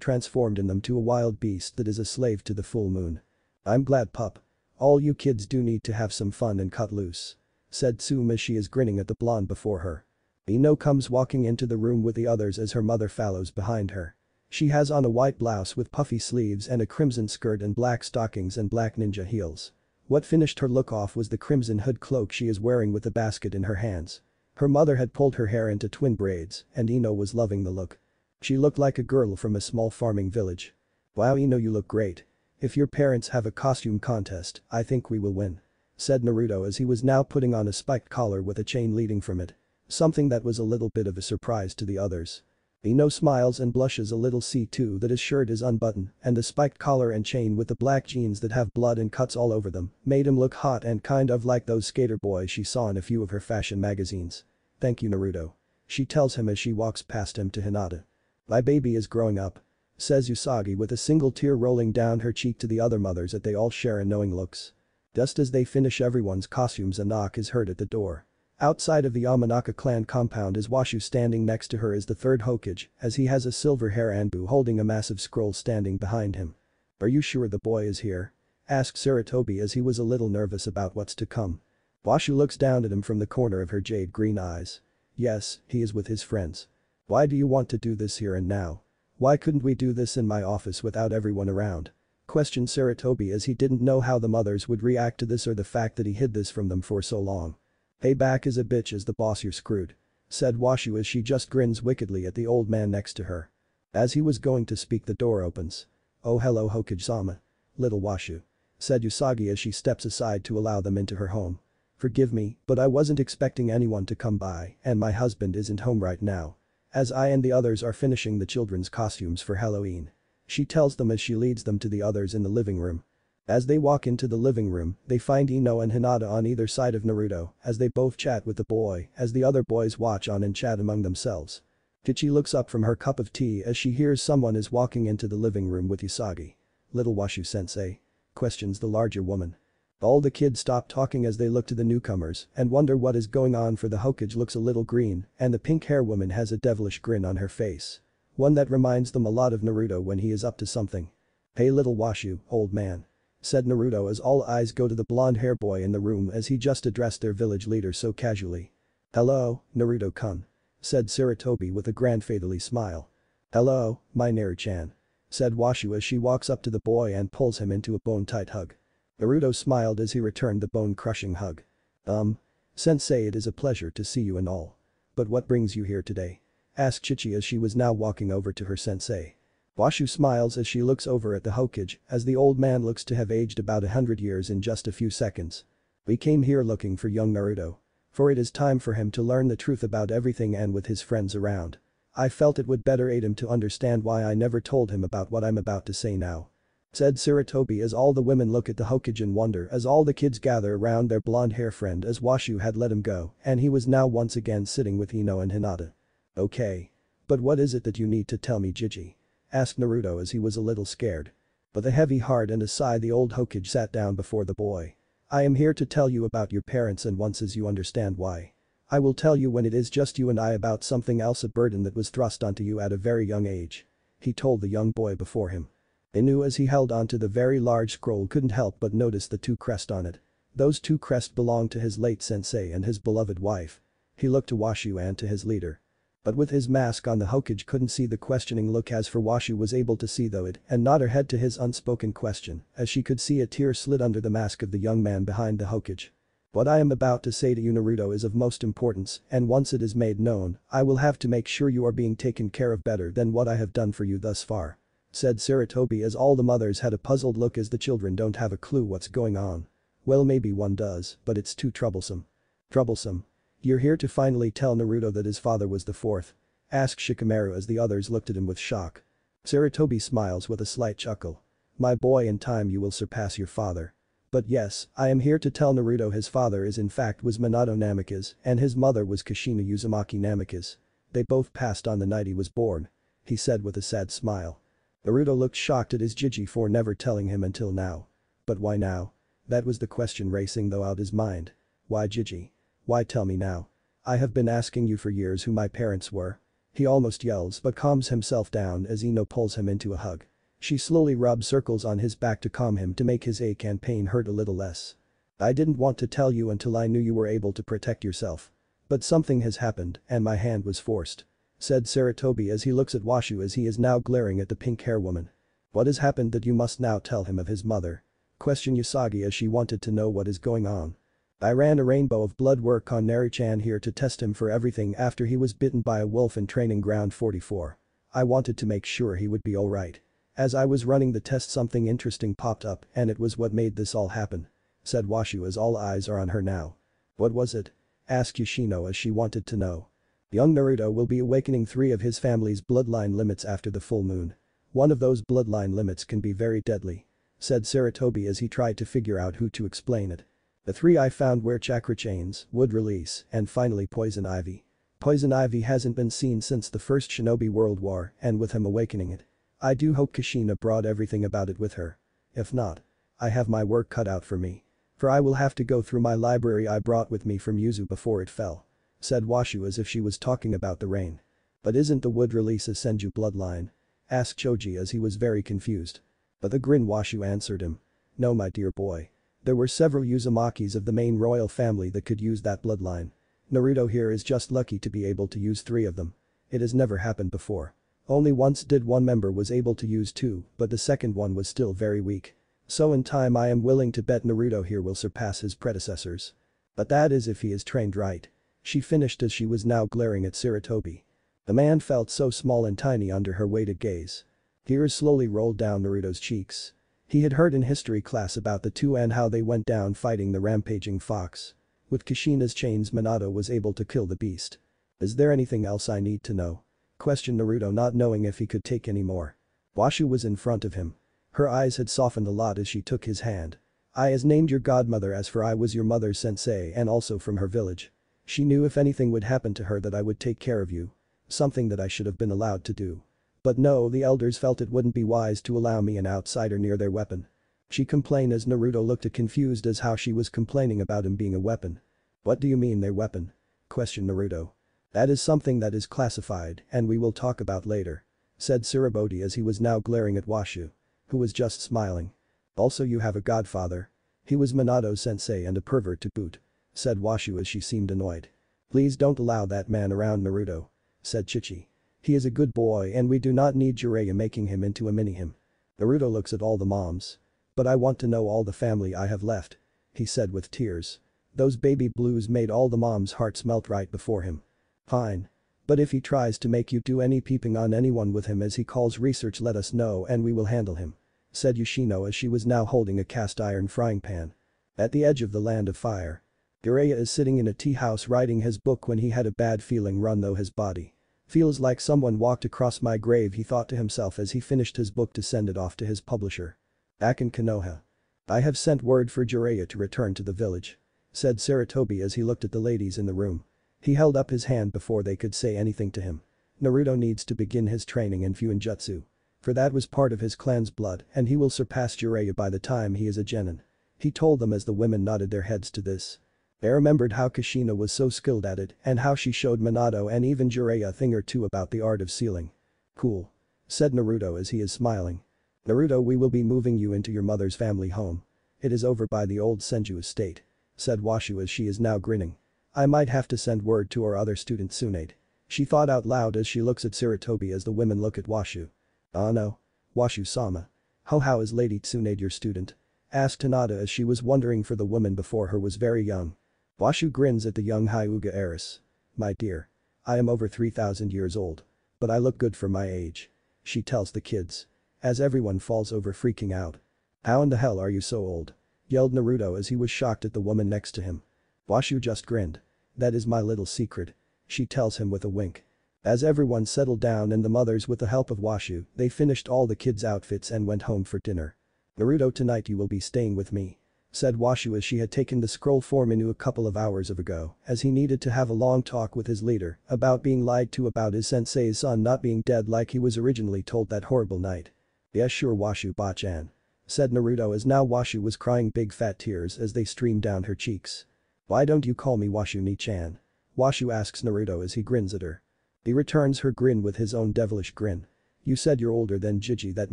transformed in them to a wild beast that is a slave to the full moon. I'm glad pup. All you kids do need to have some fun and cut loose said Tsume as she is grinning at the blonde before her. Ino comes walking into the room with the others as her mother follows behind her. She has on a white blouse with puffy sleeves and a crimson skirt and black stockings and black ninja heels. What finished her look off was the crimson hood cloak she is wearing with a basket in her hands. Her mother had pulled her hair into twin braids and Ino was loving the look. She looked like a girl from a small farming village. Wow Ino you look great. If your parents have a costume contest, I think we will win said Naruto as he was now putting on a spiked collar with a chain leading from it. Something that was a little bit of a surprise to the others. Ino smiles and blushes a little see too that his shirt is unbuttoned and the spiked collar and chain with the black jeans that have blood and cuts all over them made him look hot and kind of like those skater boys she saw in a few of her fashion magazines. Thank you Naruto. She tells him as she walks past him to Hinata. My baby is growing up. Says Usagi with a single tear rolling down her cheek to the other mothers that they all share in knowing looks. Just as they finish everyone's costumes a knock is heard at the door. Outside of the Yamanaka clan compound is Washu standing next to her is the third Hokage as he has a silver hair Anbu holding a massive scroll standing behind him. Are you sure the boy is here? Asked Sarutobi as he was a little nervous about what's to come. Washu looks down at him from the corner of her jade green eyes. Yes, he is with his friends. Why do you want to do this here and now? Why couldn't we do this in my office without everyone around? Questioned Sarutobi as he didn't know how the mothers would react to this or the fact that he hid this from them for so long. Payback is a bitch as the boss you're screwed. Said Washu as she just grins wickedly at the old man next to her. As he was going to speak the door opens. Oh hello Hokage-sama. Little Washu. Said Usagi as she steps aside to allow them into her home. Forgive me, but I wasn't expecting anyone to come by and my husband isn't home right now. As I and the others are finishing the children's costumes for Halloween. She tells them as she leads them to the others in the living room. As they walk into the living room, they find Ino and Hinata on either side of Naruto as they both chat with the boy as the other boys watch on and chat among themselves. Chichi looks up from her cup of tea as she hears someone is walking into the living room with Usagi. Little Washu sensei? Questions the larger woman. All the kids stop talking as they look to the newcomers and wonder what is going on for the Hokage looks a little green and the pink hair woman has a devilish grin on her face. One that reminds them a lot of Naruto when he is up to something. Hey little Washu, old man said Naruto as all eyes go to the blonde hair boy in the room as he just addressed their village leader so casually. Hello, Naruto-kun. Said Sarutobi with a grandfatherly smile. Hello, my Naru-chan. Said Washu as she walks up to the boy and pulls him into a bone-tight hug. Naruto smiled as he returned the bone-crushing hug. Um. Sensei it is a pleasure to see you and all. But what brings you here today? Asked Chichi as she was now walking over to her sensei. Washu smiles as she looks over at the Hokage as the old man looks to have aged about a hundred years in just a few seconds. We came here looking for young Naruto. For it is time for him to learn the truth about everything and with his friends around. I felt it would better aid him to understand why I never told him about what I'm about to say now. Said Sarutobi as all the women look at the Hokage in wonder as all the kids gather around their blonde hair friend as Washu had let him go and he was now once again sitting with Ino and Hinata. Okay. But what is it that you need to tell me Jiji? Asked Naruto as he was a little scared. With a heavy heart and a sigh the old Hokage sat down before the boy. I am here to tell you about your parents and once as you understand why. I will tell you when it is just you and I about something else a burden that was thrust onto you at a very young age. He told the young boy before him. Inu as he held onto the very large scroll couldn't help but notice the two crests on it. Those two crests belonged to his late sensei and his beloved wife. He looked to Washu and to his leader. But with his mask on the Hokage couldn't see the questioning look as for Washu was able to see though it and nod her head to his unspoken question as she could see a tear slid under the mask of the young man behind the Hokage. What I am about to say to you Naruto is of most importance and once it is made known, I will have to make sure you are being taken care of better than what I have done for you thus far. Said Sarutobi as all the mothers had a puzzled look as the children don't have a clue what's going on. Well maybe one does, but it's too troublesome. Troublesome. You're here to finally tell Naruto that his father was the fourth? Asked Shikamaru as the others looked at him with shock. Sarutobi smiles with a slight chuckle. My boy in time you will surpass your father. But yes, I am here to tell Naruto his father is in fact was Minato Namikaze and his mother was Kushina Uzumaki Namikaze. They both passed on the night he was born. He said with a sad smile. Naruto looked shocked at his Jiji for never telling him until now. But why now? That was the question racing though out his mind. Why Jiji? Why tell me now? I have been asking you for years who my parents were. He almost yells but calms himself down as Ino pulls him into a hug. She slowly rubs circles on his back to calm him to make his ache and pain hurt a little less. I didn't want to tell you until I knew you were able to protect yourself. But something has happened and my hand was forced. Said Sarutobi as he looks at Washu as he is now glaring at the pink hair woman. What has happened that you must now tell him of his mother? Question Usagi as she wanted to know what is going on. I ran a rainbow of blood work on Naru-chan here to test him for everything after he was bitten by a wolf in training ground 44. I wanted to make sure he would be alright. As I was running the test something interesting popped up and it was what made this all happen. Said Washu as all eyes are on her now. What was it? Asked Yoshino as she wanted to know. Young Naruto will be awakening three of his family's bloodline limits after the full moon. One of those bloodline limits can be very deadly. Said Sarutobi as he tried to figure out who to explain it. The three I found were chakra chains, wood release, and finally poison ivy. Poison ivy hasn't been seen since the first shinobi world war and with him awakening it. I do hope Kushina brought everything about it with her. If not. I have my work cut out for me. For I will have to go through my library I brought with me from Uzu before it fell. Said Washu as if she was talking about the rain. But isn't the wood release a Senju bloodline? Asked Choji as he was very confused. But the grin Washu answered him. No my dear boy. There were several Uzumakis of the main royal family that could use that bloodline. Naruto here is just lucky to be able to use three of them. It has never happened before. Only once did one member was able to use two, but the second one was still very weak. So in time I am willing to bet Naruto here will surpass his predecessors. But that is if he is trained right. She finished as she was now glaring at Sarutobi. The man felt so small and tiny under her weighted gaze. Tears slowly rolled down Naruto's cheeks. He had heard in history class about the two and how they went down fighting the rampaging fox. With Kushina's chains Minato was able to kill the beast. Is there anything else I need to know? Questioned Naruto not knowing if he could take any more. Washu was in front of him. Her eyes had softened a lot as she took his hand. I has named your godmother as for I was your mother's sensei and also from her village. She knew if anything would happen to her that I would take care of you. Something that I should have been allowed to do. But no the elders felt it wouldn't be wise to allow me an outsider near their weapon. She complained as Naruto looked as confused as how she was complaining about him being a weapon. What do you mean their weapon? Questioned Naruto. That is something that is classified and we will talk about later. Said Sarutobi as he was now glaring at Washu. Who was just smiling. Also you have a godfather. He was Minato's sensei and a pervert to boot. Said Washu as she seemed annoyed. Please don't allow that man around Naruto. Said Chichi. He is a good boy and we do not need Jiraiya making him into a mini-him. Naruto looks at all the moms. But I want to know all the family I have left. He said with tears. Those baby blues made all the moms' hearts melt right before him. Fine. But if he tries to make you do any peeping on anyone with him as he calls research let us know and we will handle him. Said Yoshino as she was now holding a cast iron frying pan. At the edge of the land of fire. Jiraiya is sitting in a tea house writing his book when he had a bad feeling run though his body. Feels like someone walked across my grave he thought to himself as he finished his book to send it off to his publisher. Back in Konoha. I have sent word for Jiraiya to return to the village. Said Sarutobi as he looked at the ladies in the room. He held up his hand before they could say anything to him. Naruto needs to begin his training in Fuinjutsu. For that was part of his clan's blood and he will surpass Jiraiya by the time he is a genin. He told them as the women nodded their heads to this. They remembered how Kushina was so skilled at it and how she showed Minato and even Jiraiya a thing or two about the art of sealing. Cool. Said Naruto as he is smiling. Naruto we will be moving you into your mother's family home. It is over by the old Senju estate. Said Washu as she is now grinning. I might have to send word to our other student Tsunade. She thought out loud as she looks at Sarutobi as the women look at Washu. Ah no. Washu-sama. How how is Lady Tsunade your student? Asked Hinata as she was wondering for the woman before her was very young. Washu grins at the young Hyuga heiress. My dear. I am over 3000 years old. But I look good for my age. She tells the kids. As everyone falls over freaking out. How in the hell are you so old? Yelled Naruto as he was shocked at the woman next to him. Washu just grinned. That is my little secret. She tells him with a wink. As everyone settled down and the mothers with the help of Washu, they finished all the kids' outfits and went home for dinner. Naruto tonight you will be staying with me. Said Washu as she had taken the scroll form into a couple of hours of ago as he needed to have a long talk with his leader about being lied to about his sensei's son not being dead like he was originally told that horrible night. Yes sure Washu Bachan. Said Naruto as now Washu was crying big fat tears as they streamed down her cheeks. Why don't you call me Washu Ni-chan? Washu asks Naruto as he grins at her. He returns her grin with his own devilish grin. You said you're older than Jiji that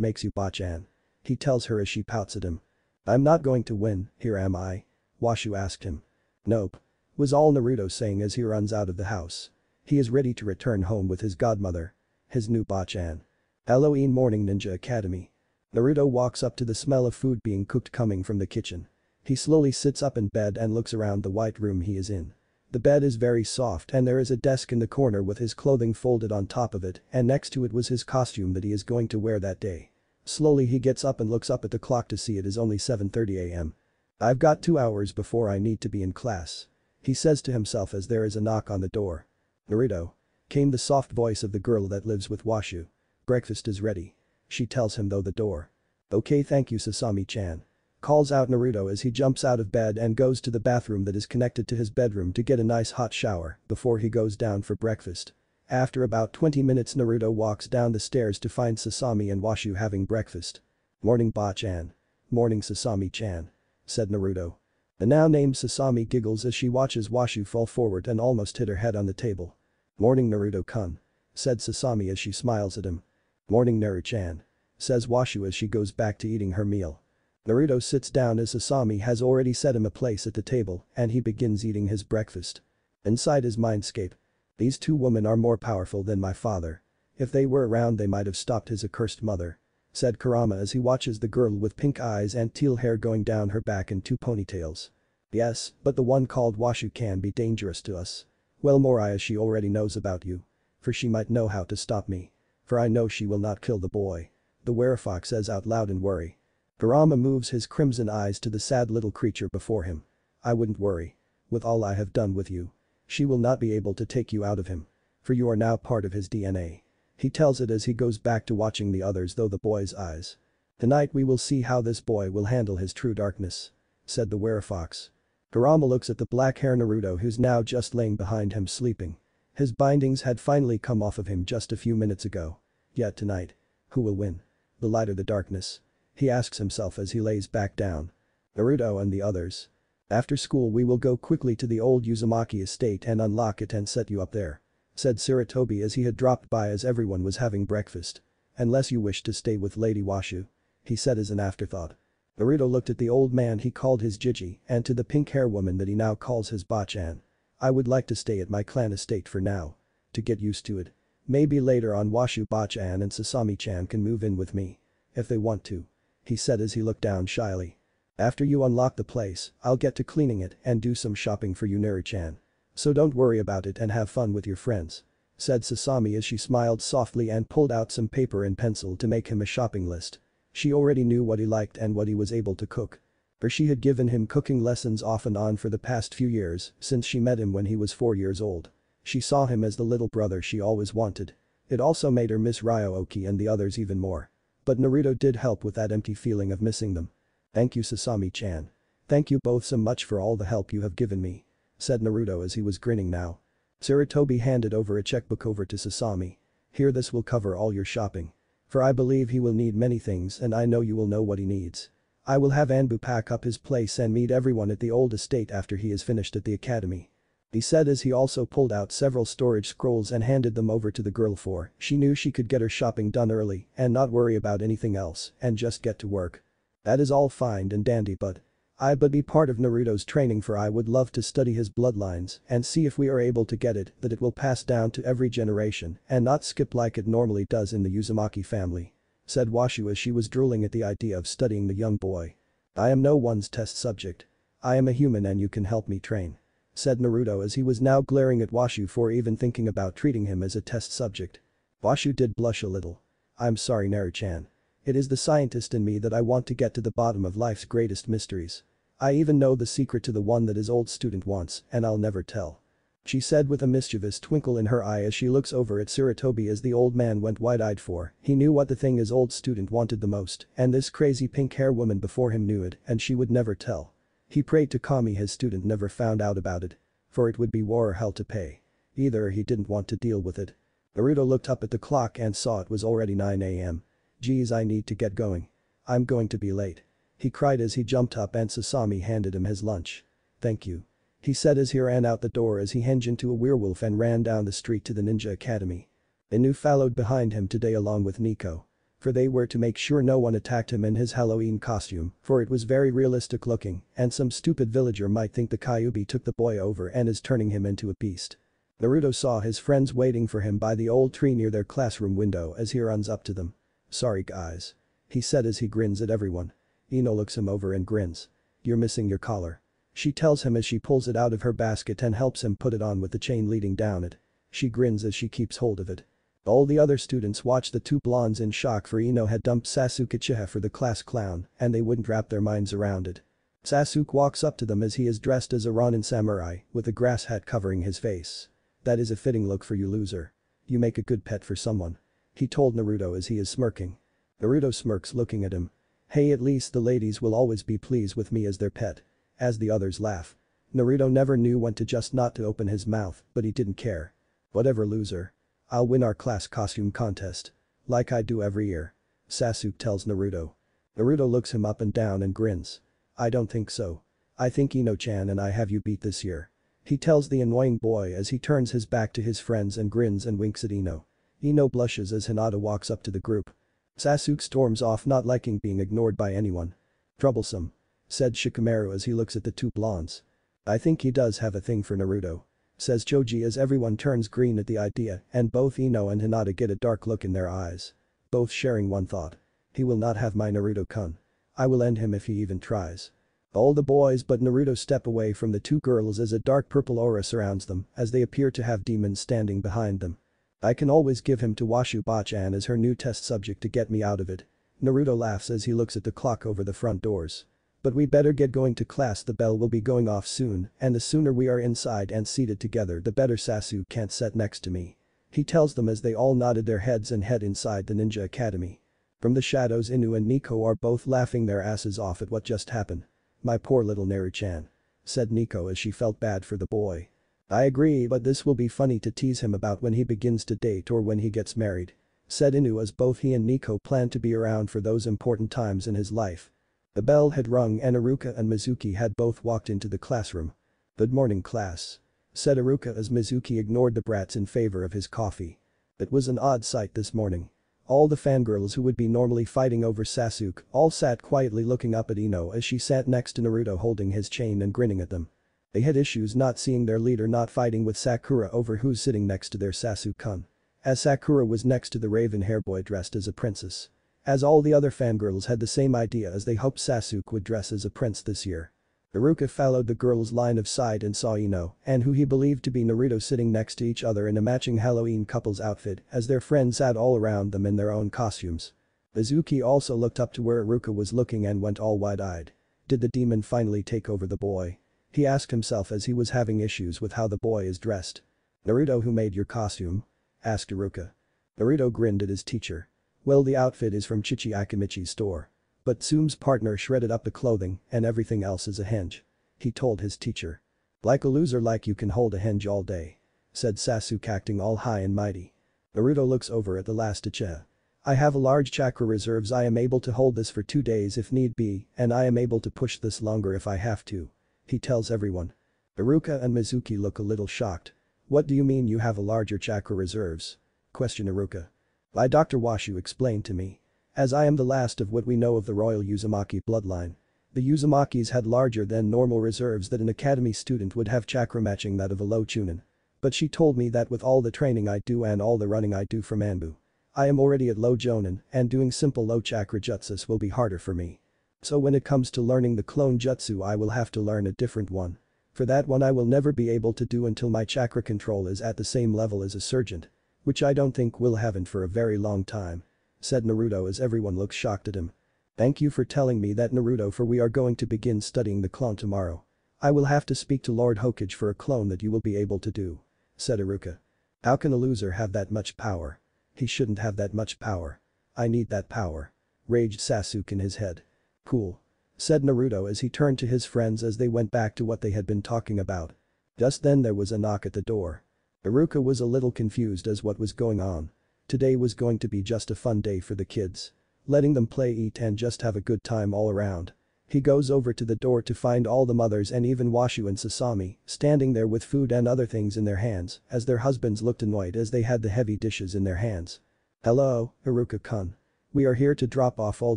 makes you Bachan. He tells her as she pouts at him. I'm not going to win, here am I? Washu asked him. Nope. Was all Naruto saying as he runs out of the house. He is ready to return home with his godmother. His new Bachan. Halloween Morning Ninja Academy. Naruto walks up to the smell of food being cooked coming from the kitchen. He slowly sits up in bed and looks around the white room he is in. The bed is very soft and there is a desk in the corner with his clothing folded on top of it and next to it was his costume that he is going to wear that day. Slowly he gets up and looks up at the clock to see it is only 7.30 am. I've got two hours before I need to be in class. He says to himself as there is a knock on the door. Naruto. Came the soft voice of the girl that lives with Washu. Breakfast is ready. She tells him though the door. Okay thank you Sasami-chan. Calls out Naruto as he jumps out of bed and goes to the bathroom that is connected to his bedroom to get a nice hot shower before he goes down for breakfast. After about 20 minutes Naruto walks down the stairs to find Sasami and Washu having breakfast. Morning Ba-chan. Morning Sasami-chan. Said Naruto. The now named Sasami giggles as she watches Washu fall forward and almost hit her head on the table. Morning Naruto-kun. Said Sasami as she smiles at him. Morning Naru-chan. Says Washu as she goes back to eating her meal. Naruto sits down as Sasami has already set him a place at the table and he begins eating his breakfast. Inside his mindscape. These two women are more powerful than my father. If they were around they might have stopped his accursed mother. Said Kurama as he watches the girl with pink eyes and teal hair going down her back in two ponytails. Yes, but the one called Washu can be dangerous to us. Well Moriah she already knows about you. For she might know how to stop me. For I know she will not kill the boy. The werefox says out loud in worry. Kurama moves his crimson eyes to the sad little creature before him. I wouldn't worry. With all I have done with you. She will not be able to take you out of him. For you are now part of his DNA. He tells it as he goes back to watching the others though the boy's eyes. Tonight we will see how this boy will handle his true darkness. Said the werefox. Kurama looks at the black hair Naruto who's now just laying behind him sleeping. His bindings had finally come off of him just a few minutes ago. Yet tonight. Who will win? The light or the darkness? He asks himself as he lays back down. Naruto and the others. After school we will go quickly to the old Uzumaki estate and unlock it and set you up there. Said Sarutobi as he had dropped by as everyone was having breakfast. Unless you wish to stay with Lady Washu. He said as an afterthought. Naruto looked at the old man he called his Jiji and to the pink hair woman that he now calls his Bachan. I would like to stay at my clan estate for now. To get used to it. Maybe later on Washu Bachan and Sasami-chan can move in with me. If they want to. He said as he looked down shyly. After you unlock the place, I'll get to cleaning it and do some shopping for you Naru-chan. So don't worry about it and have fun with your friends. Said Sasami as she smiled softly and pulled out some paper and pencil to make him a shopping list. She already knew what he liked and what he was able to cook. For she had given him cooking lessons off and on for the past few years since she met him when he was 4 years old. She saw him as the little brother she always wanted. It also made her miss Ryo-Ohki and the others even more. But Naruto did help with that empty feeling of missing them. Thank you Sasami-chan. Thank you both so much for all the help you have given me. Said Naruto as he was grinning now. Sarutobi handed over a checkbook over to Sasami. Here this will cover all your shopping. For I believe he will need many things and I know you will know what he needs. I will have Anbu pack up his place and meet everyone at the old estate after he is finished at the academy. He said as he also pulled out several storage scrolls and handed them over to the girl for she knew she could get her shopping done early and not worry about anything else and just get to work. That is all fine and dandy but I but be part of Naruto's training for I would love to study his bloodlines and see if we are able to get it that it will pass down to every generation and not skip like it normally does in the Uzumaki family. Said Washu as she was drooling at the idea of studying the young boy. I am no one's test subject. I am a human and you can help me train. Said Naruto as he was now glaring at Washu for even thinking about treating him as a test subject. Washu did blush a little. I'm sorry Naru-chan. It is the scientist in me that I want to get to the bottom of life's greatest mysteries. I even know the secret to the one that his old student wants and I'll never tell. She said with a mischievous twinkle in her eye as she looks over at Sarutobi as the old man went wide-eyed for, he knew what the thing his old student wanted the most and this crazy pink hair woman before him knew it and she would never tell. He prayed to Kami his student never found out about it. For it would be war or hell to pay. Either he didn't want to deal with it. Naruto looked up at the clock and saw it was already 9 am. Geez I need to get going. I'm going to be late. He cried as he jumped up and Sasami handed him his lunch. Thank you. He said as he ran out the door as he henged into a werewolf and ran down the street to the ninja academy. Inu followed behind him today along with Nico. For they were to make sure no one attacked him in his Halloween costume, for it was very realistic looking, and some stupid villager might think the Kyuubi took the boy over and is turning him into a beast. Naruto saw his friends waiting for him by the old tree near their classroom window as he runs up to them. Sorry guys. He said as he grins at everyone. Ino looks him over and grins. You're missing your collar. She tells him as she pulls it out of her basket and helps him put it on with the chain leading down it. She grins as she keeps hold of it. All the other students watch the two blondes in shock for Ino had dumped Sasuke Uchiha for the class clown and they wouldn't wrap their minds around it. Sasuke walks up to them as he is dressed as a Ronin samurai with a grass hat covering his face. That is a fitting look for you loser. You make a good pet for someone. He told Naruto as he is smirking. Naruto smirks looking at him. Hey at least the ladies will always be pleased with me as their pet. As the others laugh. Naruto never knew when to just not to open his mouth, but he didn't care. Whatever loser. I'll win our class costume contest. Like I do every year. Sasuke tells Naruto. Naruto looks him up and down and grins. I don't think so. I think Ino-chan and I have you beat this year. He tells the annoying boy as he turns his back to his friends and grins and winks at Ino. Ino blushes as Hinata walks up to the group. Sasuke storms off not liking being ignored by anyone. Troublesome. Said Shikamaru as he looks at the two blondes. I think he does have a thing for Naruto. Says Choji as everyone turns green at the idea and both Ino and Hinata get a dark look in their eyes. Both sharing one thought. He will not have my Naruto-kun. I will end him if he even tries. All the boys but Naruto step away from the two girls as a dark purple aura surrounds them as they appear to have demons standing behind them. I can always give him to Washu Bachan as her new test subject to get me out of it. Naruto laughs as he looks at the clock over the front doors. But we better get going to class the bell will be going off soon and the sooner we are inside and seated together the better Sasuke can't sit next to me. He tells them as they all nodded their heads and head inside the ninja academy. From the shadows Inu and Nico are both laughing their asses off at what just happened. My poor little Naru-chan. Said Nico as she felt bad for the boy. I agree but this will be funny to tease him about when he begins to date or when he gets married. Said Inu as both he and Nico plan to be around for those important times in his life. The bell had rung and Iruka and Mizuki had both walked into the classroom. Good morning class. Said Iruka as Mizuki ignored the brats in favor of his coffee. It was an odd sight this morning. All the fangirls who would be normally fighting over Sasuke all sat quietly looking up at Ino as she sat next to Naruto holding his chain and grinning at them. They had issues not seeing their leader not fighting with Sakura over who's sitting next to their Sasuke-kun. As Sakura was next to the raven hair boy dressed as a princess. As all the other fangirls had the same idea as they hoped Sasuke would dress as a prince this year. Iruka followed the girl's line of sight and saw Ino and who he believed to be Naruto sitting next to each other in a matching Halloween couple's outfit as their friends sat all around them in their own costumes. Mizuki also looked up to where Iruka was looking and went all wide-eyed. Did the demon finally take over the boy? He asked himself as he was having issues with how the boy is dressed. Naruto who made your costume? Asked Iruka. Naruto grinned at his teacher. Well the outfit is from Chichi Akimichi's store. But Tsume's partner shredded up the clothing and everything else is a henge. He told his teacher. Like a loser like you can hold a henge all day. Said Sasuke acting all high and mighty. Naruto looks over at the last Uchiha. I have a large chakra reserves I am able to hold this for two days if need be and I am able to push this longer if I have to. He tells everyone. Iruka and Mizuki look a little shocked. What do you mean you have a larger chakra reserves? Question Iruka. By Dr. Washu explained to me. As I am the last of what we know of the royal Uzumaki bloodline. The Uzumakis had larger than normal reserves that an academy student would have chakra matching that of a low chunin. But she told me that with all the training I do and all the running I do from Anbu. I am already at low jonin and doing simple low chakra jutsus will be harder for me. So when it comes to learning the clone jutsu I will have to learn a different one. For that one I will never be able to do until my chakra control is at the same level as a sergeant. Which I don't think will happen for a very long time. Said Naruto as everyone looks shocked at him. Thank you for telling me that Naruto for we are going to begin studying the clone tomorrow. I will have to speak to Lord Hokage for a clone that you will be able to do. Said Iruka. How can a loser have that much power? He shouldn't have that much power. I need that power. Raged Sasuke in his head. Cool. Said Naruto as he turned to his friends as they went back to what they had been talking about. Just then there was a knock at the door. Iruka was a little confused as what was going on. Today was going to be just a fun day for the kids. Letting them play eat and just have a good time all around. He goes over to the door to find all the mothers and even Washu and Sasami standing there with food and other things in their hands as their husbands looked annoyed as they had the heavy dishes in their hands. Hello, Iruka-kun. We are here to drop off all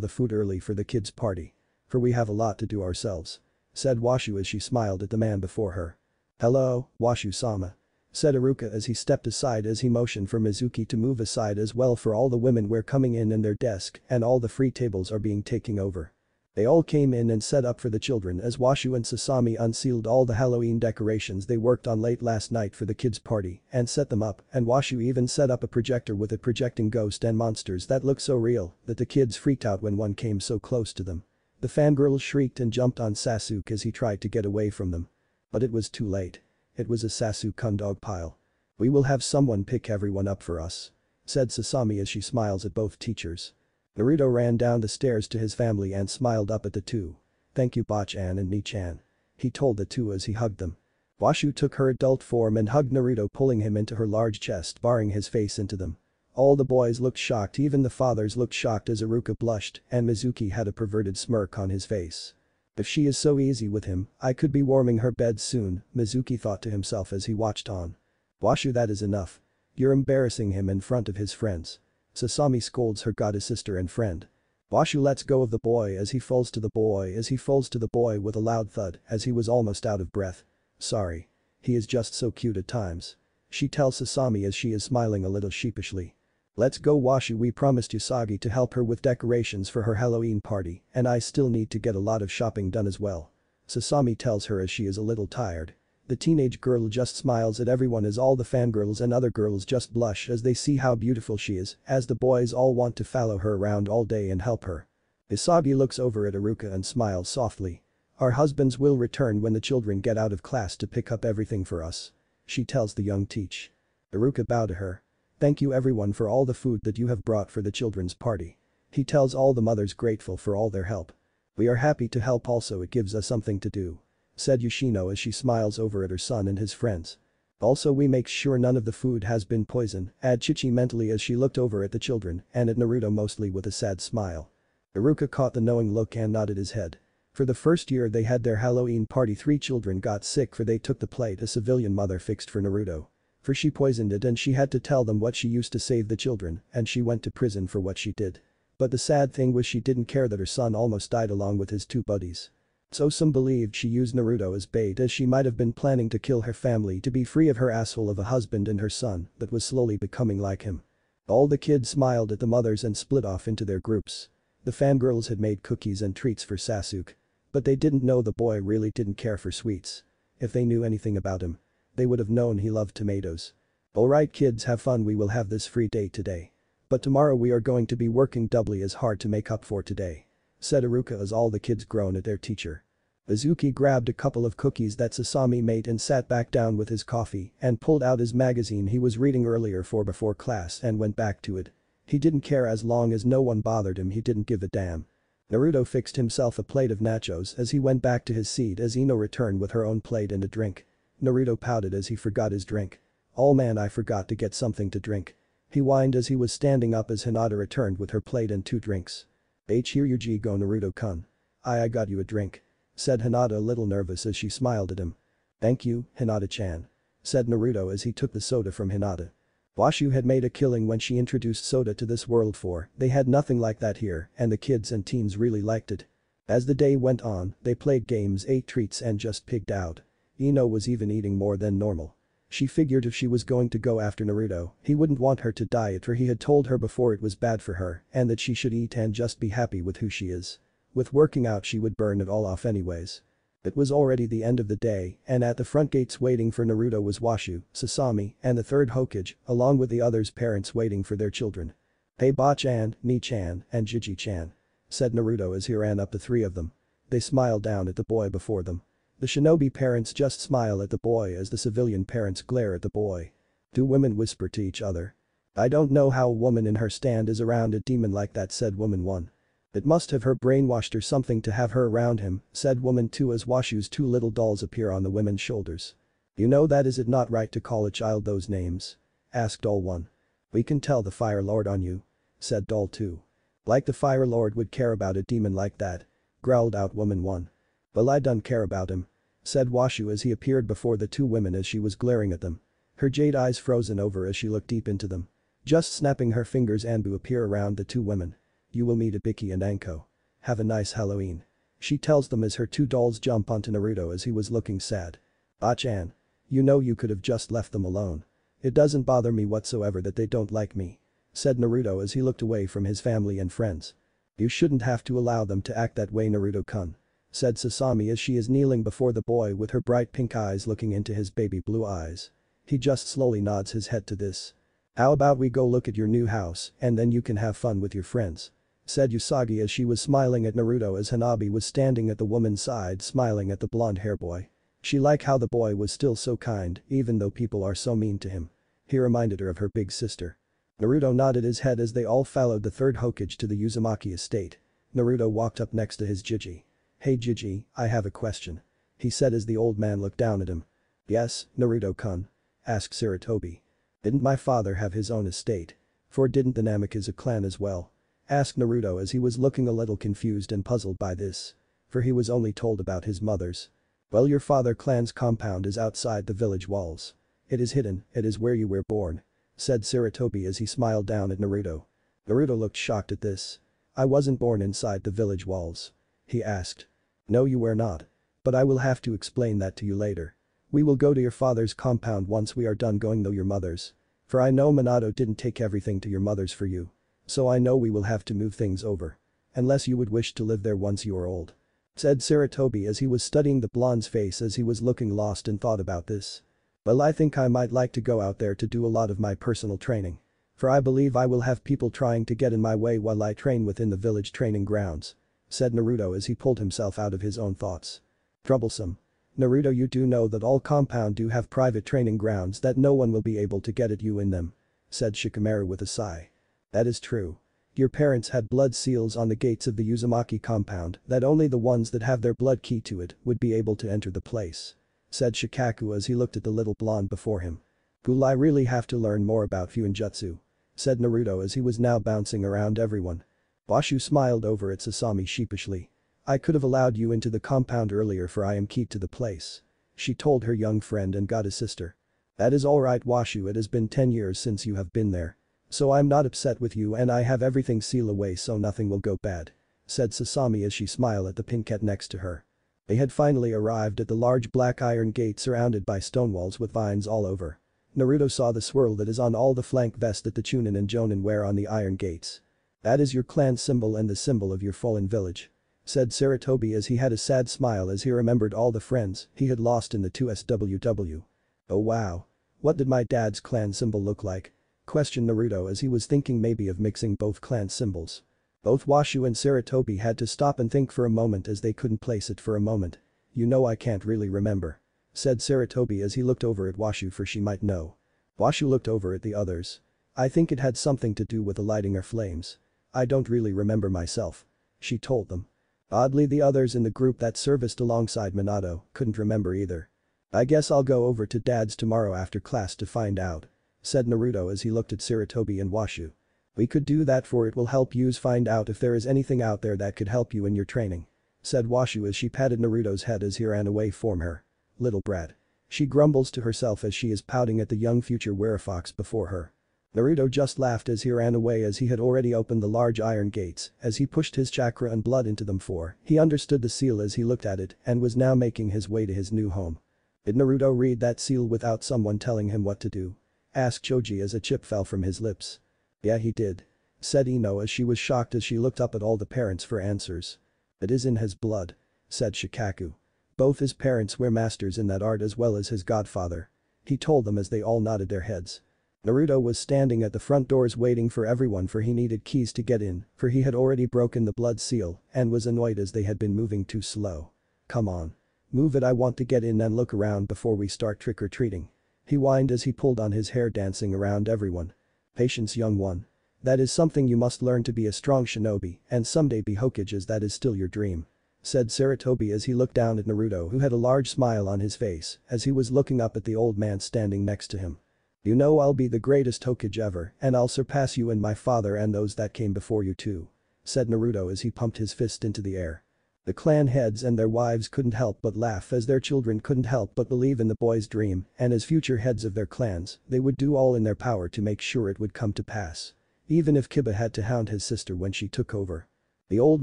the food early for the kids' party. For we have a lot to do ourselves. Said Washu as she smiled at the man before her. Hello, Washu-sama. Said Iruka as he stepped aside as he motioned for Mizuki to move aside as well for all the women were coming in and their desk and all the free tables are being taken over. They all came in and set up for the children as Washu and Sasami unsealed all the Halloween decorations they worked on late last night for the kids' party and set them up and Washu even set up a projector with a projecting ghost and monsters that looked so real that the kids freaked out when one came so close to them. The fangirls shrieked and jumped on Sasuke as he tried to get away from them. But it was too late. It was a Sasuke-kun dog pile. We will have someone pick everyone up for us. Said Sasami as she smiles at both teachers. Naruto ran down the stairs to his family and smiled up at the two. Thank you Bachan and Nichan. He told the two as he hugged them. Washu took her adult form and hugged Naruto pulling him into her large chest barring his face into them. All the boys looked shocked even the fathers looked shocked as Iruka blushed and Mizuki had a perverted smirk on his face. If she is so easy with him, I could be warming her bed soon, Mizuki thought to himself as he watched on. Washu that is enough. You're embarrassing him in front of his friends. Sasami scolds her goddess sister and friend. Washu lets go of the boy as he falls to the boy as he falls to the boy with a loud thud as he was almost out of breath. Sorry. He is just so cute at times. She tells Sasami as she is smiling a little sheepishly. Let's go Washu we promised Usagi to help her with decorations for her Halloween party and I still need to get a lot of shopping done as well. Sasami tells her as she is a little tired. The teenage girl just smiles at everyone as all the fangirls and other girls just blush as they see how beautiful she is as the boys all want to follow her around all day and help her. Usagi looks over at Iruka and smiles softly. Our husbands will return when the children get out of class to pick up everything for us. She tells the young teach. Iruka bow to her. Thank you everyone for all the food that you have brought for the children's party. He tells all the mothers grateful for all their help. We are happy to help also it gives us something to do. Said Yoshino as she smiles over at her son and his friends. Also we make sure none of the food has been poisoned, add Chichi mentally as she looked over at the children and at Naruto mostly with a sad smile. Iruka caught the knowing look and nodded his head. For the first year they had their Halloween party three children got sick for they took the plate a civilian mother fixed for Naruto. For she poisoned it and she had to tell them what she used to save the children and she went to prison for what she did. But the sad thing was she didn't care that her son almost died along with his two buddies. So some believed she used Naruto as bait as she might have been planning to kill her family to be free of her asshole of a husband and her son that was slowly becoming like him. All the kids smiled at the mothers and split off into their groups. The fangirls had made cookies and treats for Sasuke. But they didn't know the boy really didn't care for sweets. If they knew anything about him, they would have known he loved tomatoes. Alright kids have fun we will have this free day today. But tomorrow we are going to be working doubly as hard to make up for today. Said Iruka as all the kids groaned at their teacher. Mizuki grabbed a couple of cookies that Sasami made and sat back down with his coffee and pulled out his magazine he was reading earlier for before class and went back to it. He didn't care as long as no one bothered him he didn't give a damn. Naruto fixed himself a plate of nachos as he went back to his seat as Ino returned with her own plate and a drink. Naruto pouted as he forgot his drink. Oh man I forgot to get something to drink. He whined as he was standing up as Hinata returned with her plate and two drinks. H here you G go Naruto-kun. I I got you a drink. Said Hinata a little nervous as she smiled at him. Thank you, Hinata-chan. Said Naruto as he took the soda from Hinata. Washu had made a killing when she introduced soda to this world for, they had nothing like that here and the kids and teens really liked it. As the day went on, they played games, ate treats and just pigged out. Ino was even eating more than normal. She figured if she was going to go after Naruto, he wouldn't want her to diet for he had told her before it was bad for her and that she should eat and just be happy with who she is. With working out she would burn it all off anyways. It was already the end of the day and at the front gates waiting for Naruto was Washu, Sasami, and the third Hokage, along with the others' parents waiting for their children. Hey Ba-chan, Ni-chan, and Jiji-chan. Said Naruto as he ran up the three of them. They smiled down at the boy before them. The shinobi parents just smile at the boy as the civilian parents glare at the boy. Two women whisper to each other. I don't know how a woman in her stand is around a demon like that said woman 1. It must have her brainwashed or something to have her around him, said woman 2 as Washu's two little dolls appear on the women's shoulders. You know that is it not right to call a child those names? Asked doll 1. We can tell the fire lord on you. Said doll 2. Like the fire lord would care about a demon like that. Growled out woman 1. Well I don't care about him. Said Washu as he appeared before the two women as she was glaring at them. Her jade eyes frozen over as she looked deep into them. Just snapping her fingers Anbu appear around the two women. You will meet Ibiki and Anko. Have a nice Halloween. She tells them as her two dolls jump onto Naruto as he was looking sad. Bachan. You know you could have just left them alone. It doesn't bother me whatsoever that they don't like me. Said Naruto as he looked away from his family and friends. You shouldn't have to allow them to act that way Naruto-kun said Sasami as she is kneeling before the boy with her bright pink eyes looking into his baby blue eyes. He just slowly nods his head to this. How about we go look at your new house and then you can have fun with your friends. Said Usagi as she was smiling at Naruto as Hanabi was standing at the woman's side smiling at the blonde hair boy. She like how the boy was still so kind even though people are so mean to him. He reminded her of her big sister. Naruto nodded his head as they all followed the third Hokage to the Uzumaki estate. Naruto walked up next to his Jiji. Hey Jiji, I have a question. He said as the old man looked down at him. Yes, Naruto-kun. Asked Sarutobi. Didn't my father have his own estate? For didn't the Namikaze clan as well? Asked Naruto as he was looking a little confused and puzzled by this. For he was only told about his mother's. Well your father clan's compound is outside the village walls. It is hidden, it is where you were born. Said Sarutobi as he smiled down at Naruto. Naruto looked shocked at this. I wasn't born inside the village walls. He asked. No you were not. But I will have to explain that to you later. We will go to your father's compound once we are done going though your mother's. For I know Minato didn't take everything to your mother's for you. So I know we will have to move things over. Unless you would wish to live there once you are old. Said Sarutobi as he was studying the blonde's face as he was looking lost and thought about this. Well I think I might like to go out there to do a lot of my personal training. For I believe I will have people trying to get in my way while I train within the village training grounds. Said Naruto as he pulled himself out of his own thoughts. Troublesome. Naruto you do know that all compound do have private training grounds that no one will be able to get at you in them. Said Shikamaru with a sigh. That is true. Your parents had blood seals on the gates of the Uzumaki compound that only the ones that have their blood key to it would be able to enter the place. Said Shikaku as he looked at the little blonde before him. Will I really have to learn more about Fuinjutsu? said Naruto as he was now bouncing around everyone. Washu smiled over at Sasami sheepishly. I could have allowed you into the compound earlier for I am key to the place. She told her young friend and got his sister. That is alright Washu it has been 10 years since you have been there. So I'm not upset with you and I have everything sealed away so nothing will go bad. Said Sasami as she smiled at the pinkette next to her. They had finally arrived at the large black iron gate surrounded by stone walls with vines all over. Naruto saw the swirl that is on all the flak vest that the Chunin and Jonin wear on the iron gates. That is your clan symbol and the symbol of your fallen village. Said Sarutobi as he had a sad smile as he remembered all the friends he had lost in the 2SWW. Oh wow. What did my dad's clan symbol look like? Questioned Naruto as he was thinking maybe of mixing both clan symbols. Both Washu and Sarutobi had to stop and think for a moment as they couldn't place it for a moment. You know I can't really remember. Said Sarutobi as he looked over at Washu for she might know. Washu looked over at the others. I think it had something to do with the lighting or flames. I don't really remember myself. She told them. Oddly the others in the group that serviced alongside Minato couldn't remember either. I guess I'll go over to dad's tomorrow after class to find out. Said Naruto as he looked at Sarutobi and Washu. We could do that for it will help yous find out if there is anything out there that could help you in your training. Said Washu as she patted Naruto's head as he ran away from her. Little brat. She grumbles to herself as she is pouting at the young future werefox before her. Naruto just laughed as he ran away as he had already opened the large iron gates as he pushed his chakra and blood into them for he understood the seal as he looked at it and was now making his way to his new home. Did Naruto read that seal without someone telling him what to do? Asked Choji as a chip fell from his lips. Yeah he did. Said Ino as she was shocked as she looked up at all the parents for answers. It is in his blood. Said Shikaku. Both his parents were masters in that art as well as his godfather. He told them as they all nodded their heads. Naruto was standing at the front doors waiting for everyone for he needed keys to get in, for he had already broken the blood seal and was annoyed as they had been moving too slow. Come on. Move it I want to get in and look around before we start trick-or-treating. He whined as he pulled on his hair dancing around everyone. Patience young one. That is something you must learn to be a strong shinobi and someday be Hokage as that is still your dream. Said Sarutobi as he looked down at Naruto who had a large smile on his face as he was looking up at the old man standing next to him. You know I'll be the greatest Hokage ever and I'll surpass you and my father and those that came before you too. Said Naruto as he pumped his fist into the air. The clan heads and their wives couldn't help but laugh as their children couldn't help but believe in the boy's dream and as future heads of their clans, they would do all in their power to make sure it would come to pass. Even if Kiba had to hound his sister when she took over. The old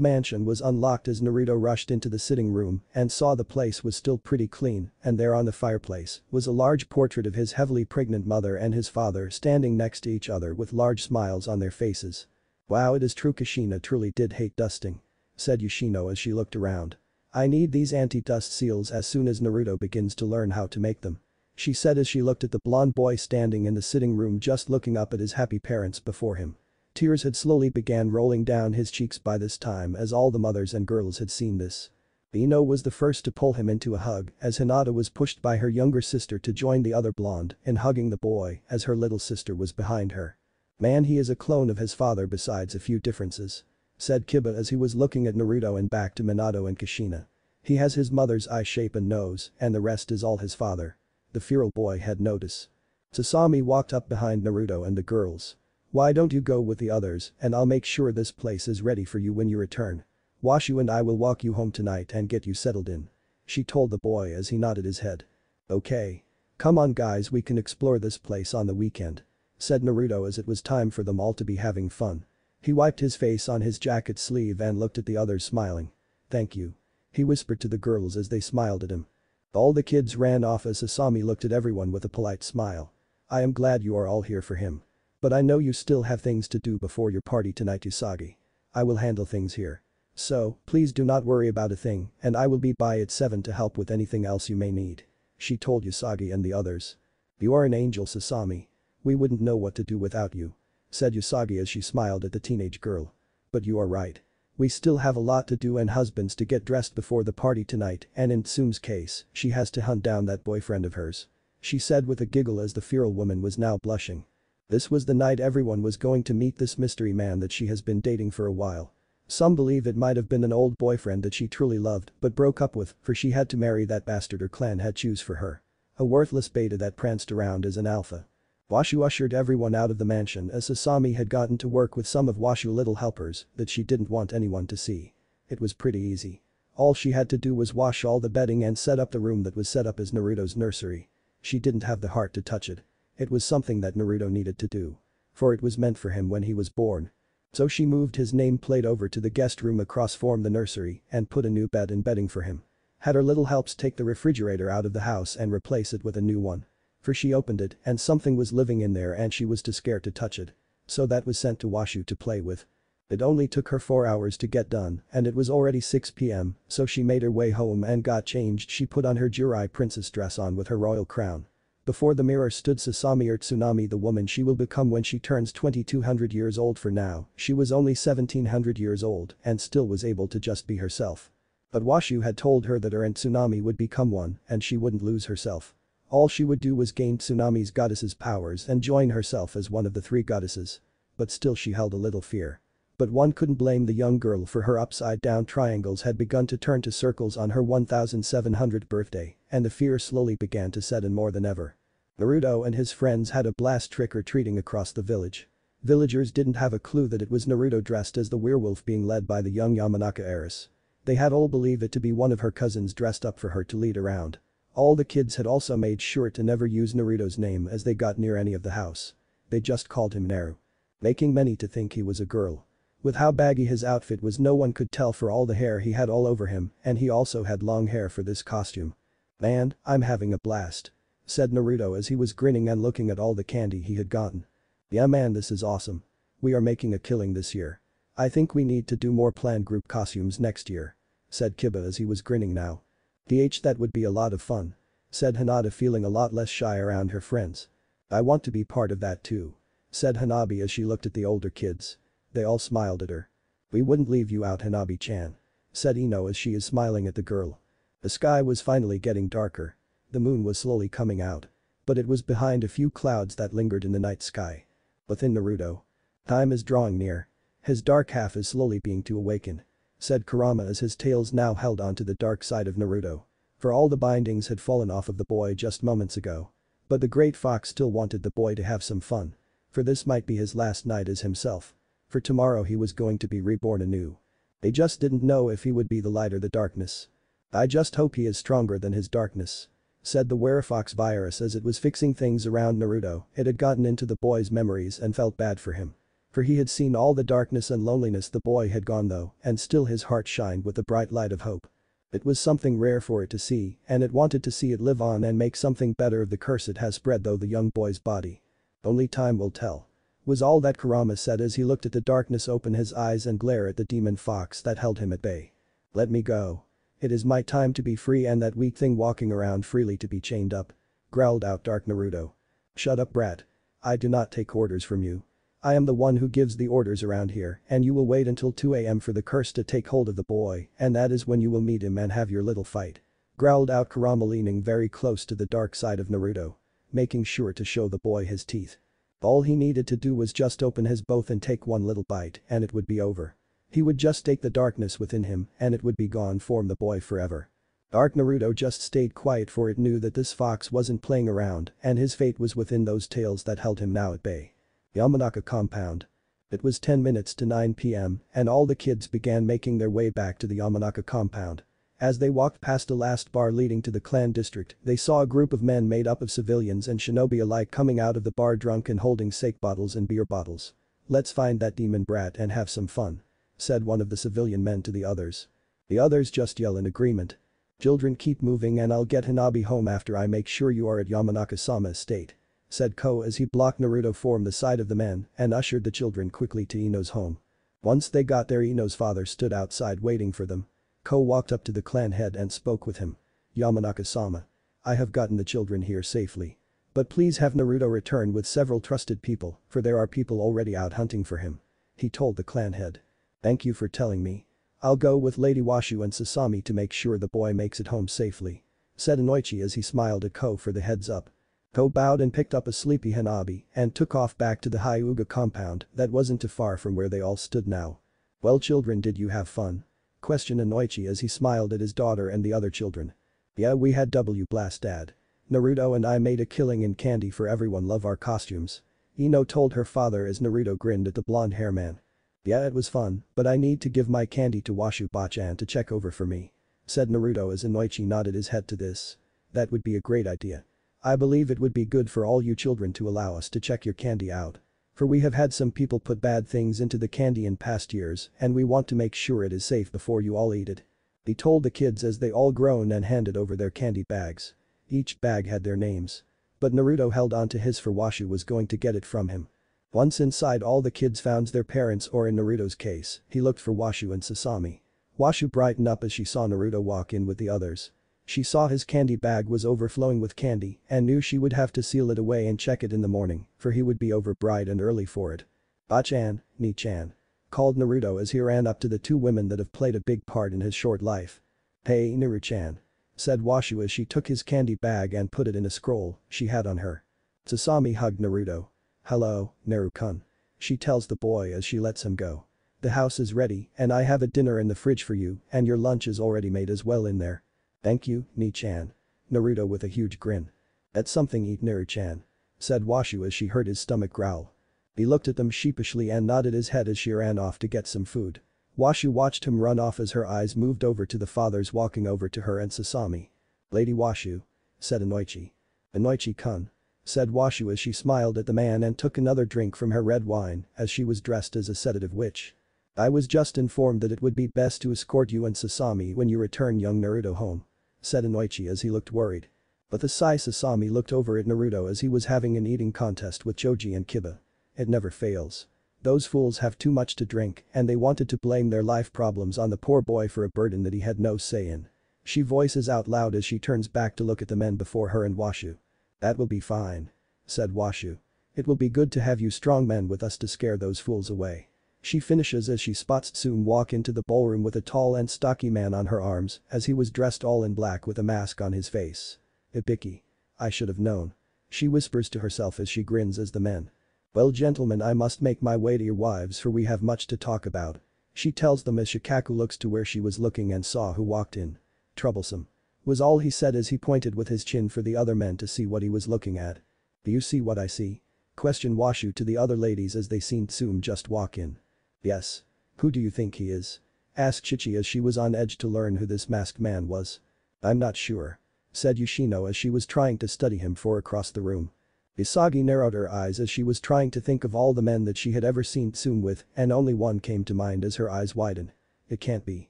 mansion was unlocked as Naruto rushed into the sitting room and saw the place was still pretty clean and there on the fireplace was a large portrait of his heavily pregnant mother and his father standing next to each other with large smiles on their faces. Wow it is true Kushina truly did hate dusting. Said Yoshino as she looked around. I need these anti-dust seals as soon as Naruto begins to learn how to make them. She said as she looked at the blond boy standing in the sitting room just looking up at his happy parents before him. Tears had slowly began rolling down his cheeks by this time as all the mothers and girls had seen this. Ino was the first to pull him into a hug as Hinata was pushed by her younger sister to join the other blonde in hugging the boy as her little sister was behind her. Man he is a clone of his father besides a few differences. Said Kiba as he was looking at Naruto and back to Minato and Kushina. He has his mother's eye shape and nose and the rest is all his father. The feral boy had notice. Sasami walked up behind Naruto and the girls. Why don't you go with the others and I'll make sure this place is ready for you when you return. Washu and I will walk you home tonight and get you settled in. She told the boy as he nodded his head. Okay. Come on guys we can explore this place on the weekend. Said Naruto as it was time for them all to be having fun. He wiped his face on his jacket sleeve and looked at the others smiling. Thank you. He whispered to the girls as they smiled at him. All the kids ran off as Sasami looked at everyone with a polite smile. I am glad you are all here for him. But I know you still have things to do before your party tonight Usagi. I will handle things here. So, please do not worry about a thing and I will be by at 7 to help with anything else you may need. She told Usagi and the others. You are an angel Sasami. We wouldn't know what to do without you. Said Usagi as she smiled at the teenage girl. But you are right. We still have a lot to do and husbands to get dressed before the party tonight and in Tsume's case, she has to hunt down that boyfriend of hers. She said with a giggle as the feral woman was now blushing. This was the night everyone was going to meet this mystery man that she has been dating for a while. Some believe it might have been an old boyfriend that she truly loved but broke up with for she had to marry that bastard her clan had choose for her. A worthless beta that pranced around as an alpha. Washu ushered everyone out of the mansion as Sasami had gotten to work with some of Washu's little helpers that she didn't want anyone to see. It was pretty easy. All she had to do was wash all the bedding and set up the room that was set up as Naruto's nursery. She didn't have the heart to touch it. It was something that Naruto needed to do. For it was meant for him when he was born. So she moved his nameplate over to the guest room across from the nursery and put a new bed and bedding for him. Had her little helps take the refrigerator out of the house and replace it with a new one. For she opened it and something was living in there and she was too scared to touch it. So that was sent to Washu to play with. It only took her 4 hours to get done and it was already 6 pm so she made her way home and got changed she put on her Jurai princess dress on with her royal crown. Before the mirror stood Sasami or Tsunami the woman she will become when she turns 2200 years old for now, she was only 1700 years old and still was able to just be herself. But Washu had told her that her and Tsunami would become one and she wouldn't lose herself. All she would do was gain Tsunami's goddess's powers and join herself as one of the three goddesses. But still she held a little fear. But one couldn't blame the young girl for her upside-down triangles had begun to turn to circles on her 1700th birthday, and the fear slowly began to set in more than ever. Naruto and his friends had a blast trick-or-treating across the village. Villagers didn't have a clue that it was Naruto dressed as the werewolf being led by the young Yamanaka heiress. They had all believed it to be one of her cousins dressed up for her to lead around. All the kids had also made sure to never use Naruto's name as they got near any of the house. They just called him Naru. Making many to think he was a girl. With how baggy his outfit was no one could tell for all the hair he had all over him and he also had long hair for this costume. Man, I'm having a blast said Naruto as he was grinning and looking at all the candy he had gotten. Yeah man this is awesome. We are making a killing this year. I think we need to do more planned group costumes next year. Said Kiba as he was grinning now. DH that would be a lot of fun. Said Hinata feeling a lot less shy around her friends. I want to be part of that too. Said Hanabi as she looked at the older kids. They all smiled at her. We wouldn't leave you out Hanabi-chan. Said Ino as she is smiling at the girl. The sky was finally getting darker the moon was slowly coming out. But it was behind a few clouds that lingered in the night sky. Within Naruto. Time is drawing near. His dark half is slowly being to awaken. Said Kurama as his tails now held onto the dark side of Naruto. For all the bindings had fallen off of the boy just moments ago. But the great fox still wanted the boy to have some fun. For this might be his last night as himself. For tomorrow he was going to be reborn anew. They just didn't know if he would be the light or the darkness. I just hope he is stronger than his darkness said the Werefox virus as it was fixing things around Naruto, it had gotten into the boy's memories and felt bad for him. For he had seen all the darkness and loneliness the boy had gone though, and still his heart shined with the bright light of hope. It was something rare for it to see, and it wanted to see it live on and make something better of the curse it has spread though the young boy's body. Only time will tell. Was all that Kurama said as he looked at the darkness open his eyes and glare at the demon fox that held him at bay. Let me go. It is my time to be free and that weak thing walking around freely to be chained up. Growled out Dark Naruto. Shut up brat. I do not take orders from you. I am the one who gives the orders around here and you will wait until 2am for the curse to take hold of the boy and that is when you will meet him and have your little fight. Growled out Kurama leaning very close to the dark side of Naruto. Making sure to show the boy his teeth. All he needed to do was just open his mouth and take one little bite and it would be over. He would just take the darkness within him and it would be gone from the boy forever. Dark Naruto just stayed quiet for it knew that this fox wasn't playing around and his fate was within those tails that held him now at bay. Yamanaka compound. It was 10 minutes to 9 pm and all the kids began making their way back to the Yamanaka compound. As they walked past the last bar leading to the clan district, they saw a group of men made up of civilians and shinobi alike coming out of the bar drunk and holding sake bottles and beer bottles. Let's find that demon brat and have some fun. Said one of the civilian men to the others. The others just yell in agreement. Children keep moving and I'll get Hanabi home after I make sure you are at Yamanaka-sama estate. Said Ko as he blocked Naruto from the side of the men and ushered the children quickly to Ino's home. Once they got there Ino's father stood outside waiting for them. Ko walked up to the clan head and spoke with him. Yamanaka-sama. I have gotten the children here safely. But please have Naruto return with several trusted people, for there are people already out hunting for him. He told the clan head. Thank you for telling me. I'll go with Lady Washu and Sasami to make sure the boy makes it home safely. Said Inoichi as he smiled at Ko for the heads up. Ko bowed and picked up a sleepy Hanabi and took off back to the Hyuga compound that wasn't too far from where they all stood now. Well children did you have fun? Questioned Inoichi as he smiled at his daughter and the other children. Yeah we had W blast dad. Naruto and I made a killing in candy for everyone love our costumes. Ino told her father as Naruto grinned at the blonde hair man. Yeah it was fun, but I need to give my candy to Washu Bachan to check over for me. Said Naruto as Inoichi nodded his head to this. That would be a great idea. I believe it would be good for all you children to allow us to check your candy out. For we have had some people put bad things into the candy in past years and we want to make sure it is safe before you all eat it. He told the kids as they all groaned and handed over their candy bags. Each bag had their names. But Naruto held on to his for Washu was going to get it from him. Once inside all the kids found their parents or in Naruto's case, he looked for Washu and Sasami. Washu brightened up as she saw Naruto walk in with the others. She saw his candy bag was overflowing with candy and knew she would have to seal it away and check it in the morning, for he would be over bright and early for it. Bachan, Ni-chan. Called Naruto as he ran up to the two women that have played a big part in his short life. Hey Naru-chan. Said Washu as she took his candy bag and put it in a scroll she had on her. Sasami hugged Naruto. Hello, Naru-kun. She tells the boy as she lets him go. The house is ready and I have a dinner in the fridge for you and your lunch is already made as well in there. Thank you, Ni-chan. Naruto with a huge grin. That's something eat Naru-chan. Said Washu as she heard his stomach growl. He looked at them sheepishly and nodded his head as she ran off to get some food. Washu watched him run off as her eyes moved over to the fathers walking over to her and Sasami. Lady Washu. Said Inoichi. Inoichi-kun. Said Washu as she smiled at the man and took another drink from her red wine as she was dressed as a sedative witch. I was just informed that it would be best to escort you and Sasami when you return young Naruto home said Inoichi as he looked worried. But the Sai Sasami looked over at Naruto as he was having an eating contest with Choji and Kiba. It never fails. Those fools have too much to drink and they wanted to blame their life problems on the poor boy for a burden that he had no say in. She voices out loud as she turns back to look at the men before her and Washu. That will be fine. Said Washu. It will be good to have you strong men with us to scare those fools away. She finishes as she spots Tsume walk into the ballroom with a tall and stocky man on her arms as he was dressed all in black with a mask on his face. Ibiki. I should have known. She whispers to herself as she grins as the men. Well gentlemen I must make my way to your wives for we have much to talk about. She tells them as Shikaku looks to where she was looking and saw who walked in. Troublesome. Was all he said as he pointed with his chin for the other men to see what he was looking at. Do you see what I see? Questioned Washu to the other ladies as they seen Tsume just walk in. Yes. Who do you think he is? Asked Chichi as she was on edge to learn who this masked man was. I'm not sure. Said Yoshino as she was trying to study him for across the room. Usagi narrowed her eyes as she was trying to think of all the men that she had ever seen Tsume with and only one came to mind as her eyes widened. It can't be.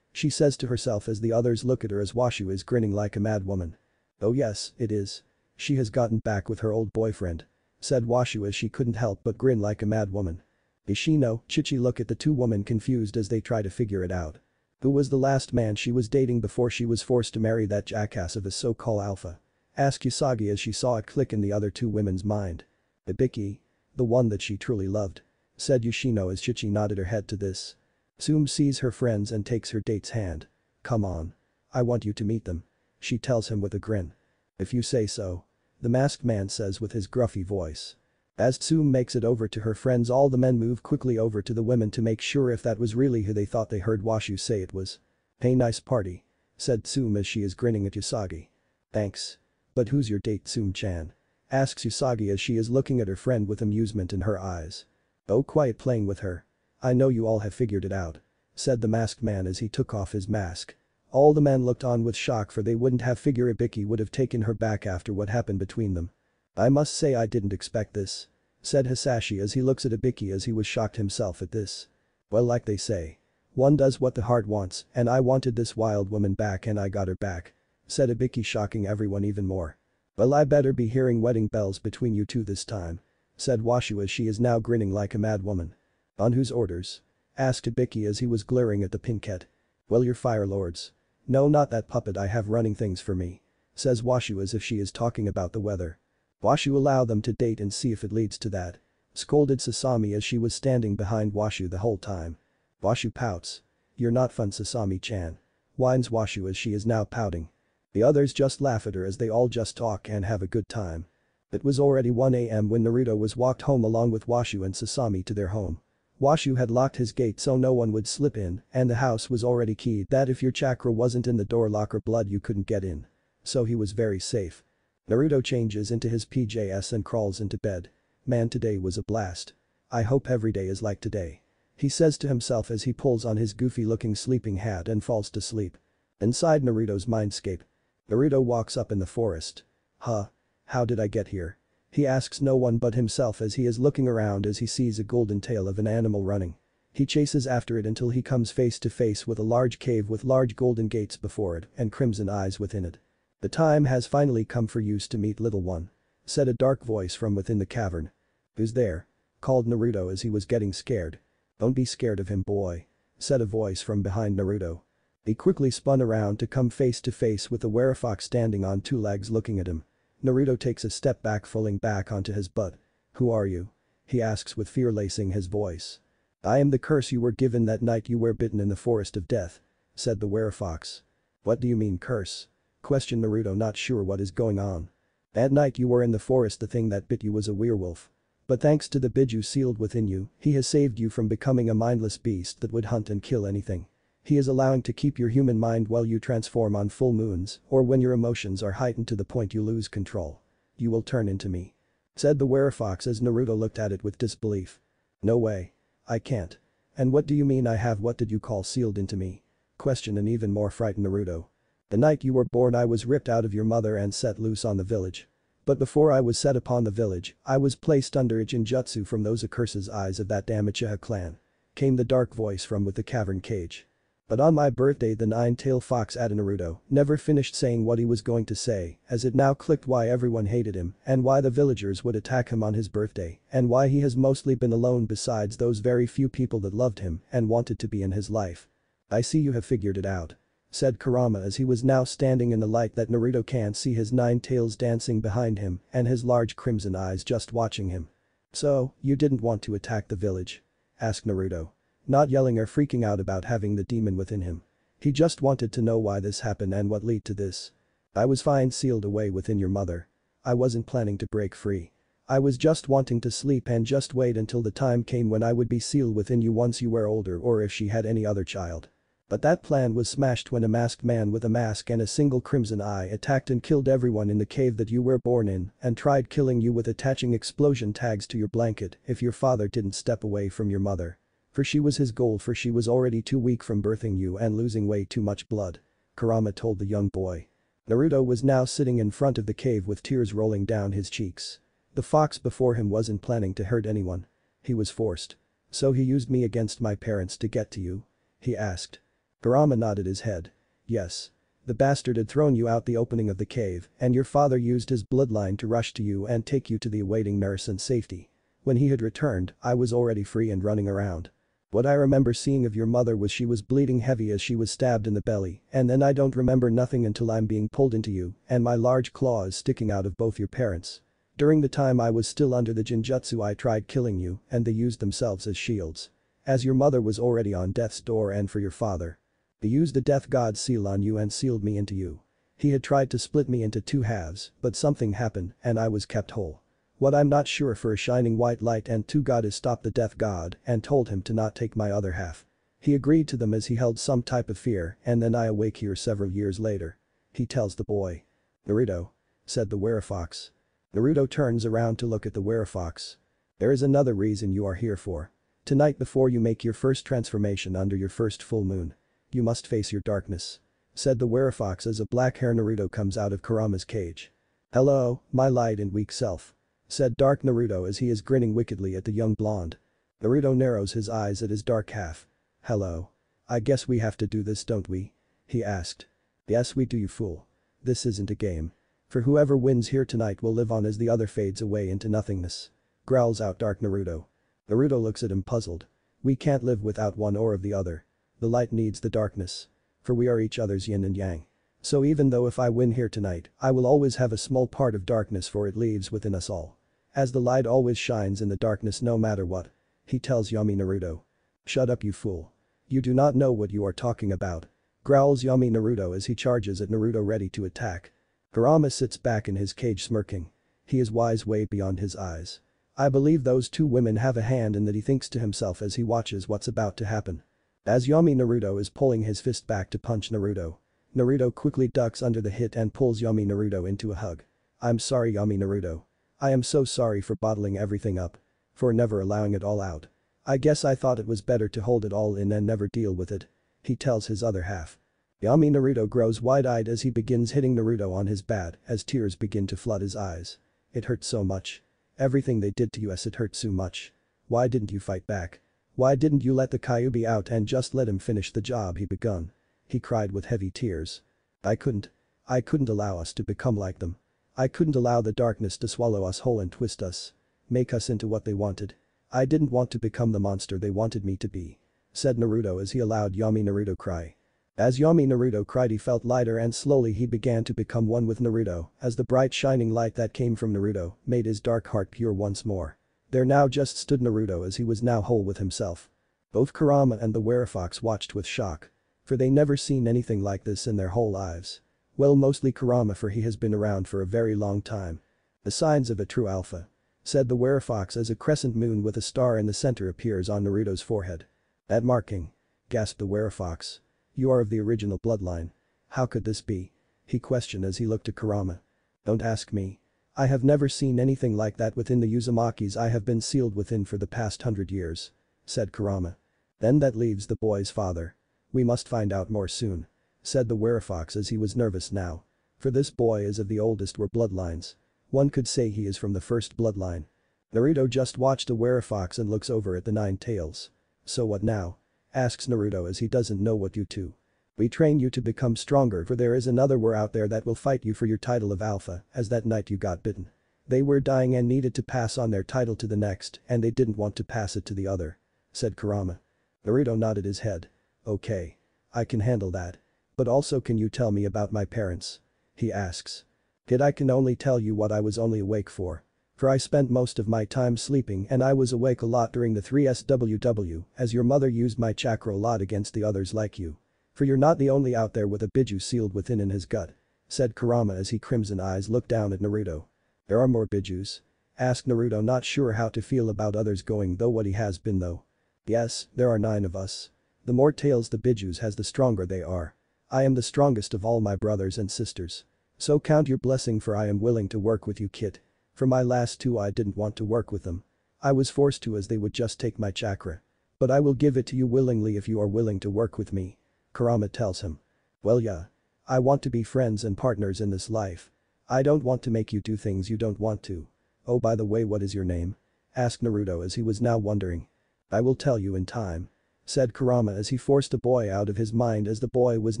She says to herself as the others look at her as Washu is grinning like a mad woman. Oh yes, it is. She has gotten back with her old boyfriend. Said Washu as she couldn't help but grin like a mad woman. Yoshino, Chichi look at the two women confused as they try to figure it out. Who was the last man she was dating before she was forced to marry that jackass of a so-called alpha? Asked Usagi as she saw it click in the other two women's mind. Ibiki. The one that she truly loved. Said Yoshino as Chichi nodded her head to this. Tsume sees her friends and takes her date's hand. Come on. I want you to meet them. She tells him with a grin. If you say so. The masked man says with his gruffy voice. As Tsume makes it over to her friends all the men move quickly over to the women to make sure if that was really who they thought they heard Washu say it was. Hey nice party. Said Tsume as she is grinning at Usagi. Thanks. But who's your date Tsume-chan? Asks Usagi as she is looking at her friend with amusement in her eyes. Oh quiet playing with her. I know you all have figured it out. Said the masked man as he took off his mask. All the men looked on with shock for they wouldn't have figured Ibiki would have taken her back after what happened between them. I must say I didn't expect this. Said Hisashi as he looks at Ibiki as he was shocked himself at this. Well like they say. One does what the heart wants and I wanted this wild woman back and I got her back. Said Ibiki shocking everyone even more. Well I better be hearing wedding bells between you two this time. Said Washu as she is now grinning like a mad woman. On whose orders? Asked Ibiki as he was glaring at the pinkette. Well your fire lords. No not that puppet I have running things for me. Says Washu as if she is talking about the weather. Washu allow them to date and see if it leads to that. Scolded Sasami as she was standing behind Washu the whole time. Washu pouts. You're not fun Sasami-chan. Whines Washu as she is now pouting. The others just laugh at her as they all just talk and have a good time. It was already 1 am when Naruto was walked home along with Washu and Sasami to their home. Washu had locked his gate so no one would slip in and the house was already keyed that if your chakra wasn't in the door lock or blood you couldn't get in. So he was very safe. Naruto changes into his PJS and crawls into bed. Man today was a blast. I hope every day is like today. He says to himself as he pulls on his goofy looking sleeping hat and falls to sleep. Inside Naruto's mindscape. Naruto walks up in the forest. Huh? How did I get here? He asks no one but himself as he is looking around as he sees a golden tail of an animal running. He chases after it until he comes face to face with a large cave with large golden gates before it and crimson eyes within it. The time has finally come for you to meet little one. Said a dark voice from within the cavern. Who's there? Called Naruto as he was getting scared. Don't be scared of him boy. Said a voice from behind Naruto. He quickly spun around to come face to face with the werefox standing on two legs looking at him. Naruto takes a step back falling back onto his butt. Who are you? He asks with fear lacing his voice. I am the curse you were given that night you were bitten in the forest of death. Said the werefox. What do you mean curse? Questioned Naruto not sure what is going on. That night you were in the forest the thing that bit you was a werewolf. But thanks to the biju sealed within you, he has saved you from becoming a mindless beast that would hunt and kill anything. He is allowing to keep your human mind while you transform on full moons or when your emotions are heightened to the point you lose control. You will turn into me. Said the werefox as Naruto looked at it with disbelief. No way. I can't. And what do you mean I have what did you call sealed into me? Question an even more frightened Naruto. The night you were born I was ripped out of your mother and set loose on the village. But before I was set upon the village, I was placed under a genjutsu from those accursed eyes of that damn Uchiha clan. Came the dark voice from with the cavern cage. But on my birthday the nine-tailed fox Naruto never finished saying what he was going to say as it now clicked why everyone hated him and why the villagers would attack him on his birthday and why he has mostly been alone besides those very few people that loved him and wanted to be in his life. I see you have figured it out said Kurama as he was now standing in the light that Naruto can't see his nine tails dancing behind him and his large crimson eyes just watching him. So, you didn't want to attack the village? Asked Naruto. Not yelling or freaking out about having the demon within him. He just wanted to know why this happened and what led to this. I was fine sealed away within your mother. I wasn't planning to break free. I was just wanting to sleep and just wait until the time came when I would be sealed within you once you were older or if she had any other child. But that plan was smashed when a masked man with a mask and a single crimson eye attacked and killed everyone in the cave that you were born in and tried killing you with attaching explosion tags to your blanket if your father didn't step away from your mother. For she was his goal for she was already too weak from birthing you and losing way too much blood. Kurama told the young boy. Naruto was now sitting in front of the cave with tears rolling down his cheeks. The fox before him wasn't planning to hurt anyone. He was forced. So he used me against my parents to get to you? He asked. Kurama nodded his head. Yes. The bastard had thrown you out the opening of the cave and your father used his bloodline to rush to you and take you to the awaiting in safety. When he had returned, I was already free and running around. What I remember seeing of your mother was she was bleeding heavy as she was stabbed in the belly and then I don't remember nothing until I'm being pulled into you and my large claws sticking out of both your parents. During the time I was still under the Genjutsu I tried killing you and they used themselves as shields. As your mother was already on death's door and for your father. They used the death god seal on you and sealed me into you. He had tried to split me into two halves, but something happened and I was kept whole. What I'm not sure for a shining white light and two goddess stopped the death god and told him to not take my other half. He agreed to them as he held some type of fear and then I awake here several years later. He tells the boy. Naruto. Said the werefox. Naruto turns around to look at the werefox. There is another reason you are here for. Tonight before you make your first transformation under your first full moon. You must face your darkness. Said the werefox as a black hair Naruto comes out of Kurama's cage. Hello, my light and weak self. Said Dark Naruto as he is grinning wickedly at the young blonde. Naruto narrows his eyes at his dark half. Hello. I guess we have to do this don't we? He asked. Yes we do you fool. This isn't a game. For whoever wins here tonight will live on as the other fades away into nothingness. Growls out Dark Naruto. Naruto looks at him puzzled. We can't live without one or of the other. The light needs the darkness. For we are each other's yin and yang. So even though if I win here tonight, I will always have a small part of darkness for it lives within us all. As the light always shines in the darkness no matter what. He tells Yami Naruto. Shut up you fool. You do not know what you are talking about. Growls Yami Naruto as he charges at Naruto ready to attack. Kurama sits back in his cage smirking. He is wise way beyond his eyes. I believe those two women have a hand in that he thinks to himself as he watches what's about to happen. As Yami Naruto is pulling his fist back to punch Naruto. Naruto quickly ducks under the hit and pulls Yami Naruto into a hug. I'm sorry Yami Naruto. I am so sorry for bottling everything up. For never allowing it all out. I guess I thought it was better to hold it all in and never deal with it. He tells his other half. Yami Naruto grows wide-eyed as he begins hitting Naruto on his bat as tears begin to flood his eyes. It hurts so much. Everything they did to you as it hurts so much. Why didn't you fight back? Why didn't you let the Kyuubi out and just let him finish the job he begun? He cried with heavy tears. I couldn't. I couldn't allow us to become like them. I couldn't allow the darkness to swallow us whole and twist us. Make us into what they wanted. I didn't want to become the monster they wanted me to be. Said Naruto as he allowed Yami Naruto cry. As Yami Naruto cried he felt lighter and slowly he began to become one with Naruto as the bright shining light that came from Naruto made his dark heart pure once more. There now just stood Naruto as he was now whole with himself. Both Kurama and the werefox watched with shock. For they never seen anything like this in their whole lives. Well mostly Kurama for he has been around for a very long time. The signs of a true alpha. Said the werefox as a crescent moon with a star in the center appears on Naruto's forehead. That marking. Gasped the werefox. You are of the original bloodline. How could this be? He questioned as he looked at Kurama. Don't ask me. I have never seen anything like that within the Uzumakis I have been sealed within for the past hundred years. Said Kurama. Then that leaves the boy's father. We must find out more soon. Said the werefox as he was nervous now. For this boy is of the oldest were bloodlines. One could say he is from the first bloodline. Naruto just watched a werefox and looks over at the nine tails. So what now? Asks Naruto as he doesn't know what you two. We train you to become stronger for there is another were out there that will fight you for your title of alpha as that night you got bitten. They were dying and needed to pass on their title to the next and they didn't want to pass it to the other. Said Kurama. Naruto nodded his head. Okay. I can handle that. But also can you tell me about my parents? He asks. Kid I can only tell you what I was only awake for. For I spent most of my time sleeping and I was awake a lot during the 3SWW as your mother used my chakra a lot against the others like you. For you're not the only out there with a biju sealed within in his gut. Said Kurama as he crimson eyes looked down at Naruto. There are more bijus. Asked Naruto not sure how to feel about others going though what he has been though. Yes, there are nine of us. The more tails the bijus has the stronger they are. I am the strongest of all my brothers and sisters. So count your blessing for I am willing to work with you kid. For my last two I didn't want to work with them. I was forced to as they would just take my chakra. But I will give it to you willingly if you are willing to work with me. Kurama tells him. Well yeah. I want to be friends and partners in this life. I don't want to make you do things you don't want to. Oh by the way what is your name? Asked Naruto as he was now wondering. I will tell you in time. Said Kurama as he forced the boy out of his mind as the boy was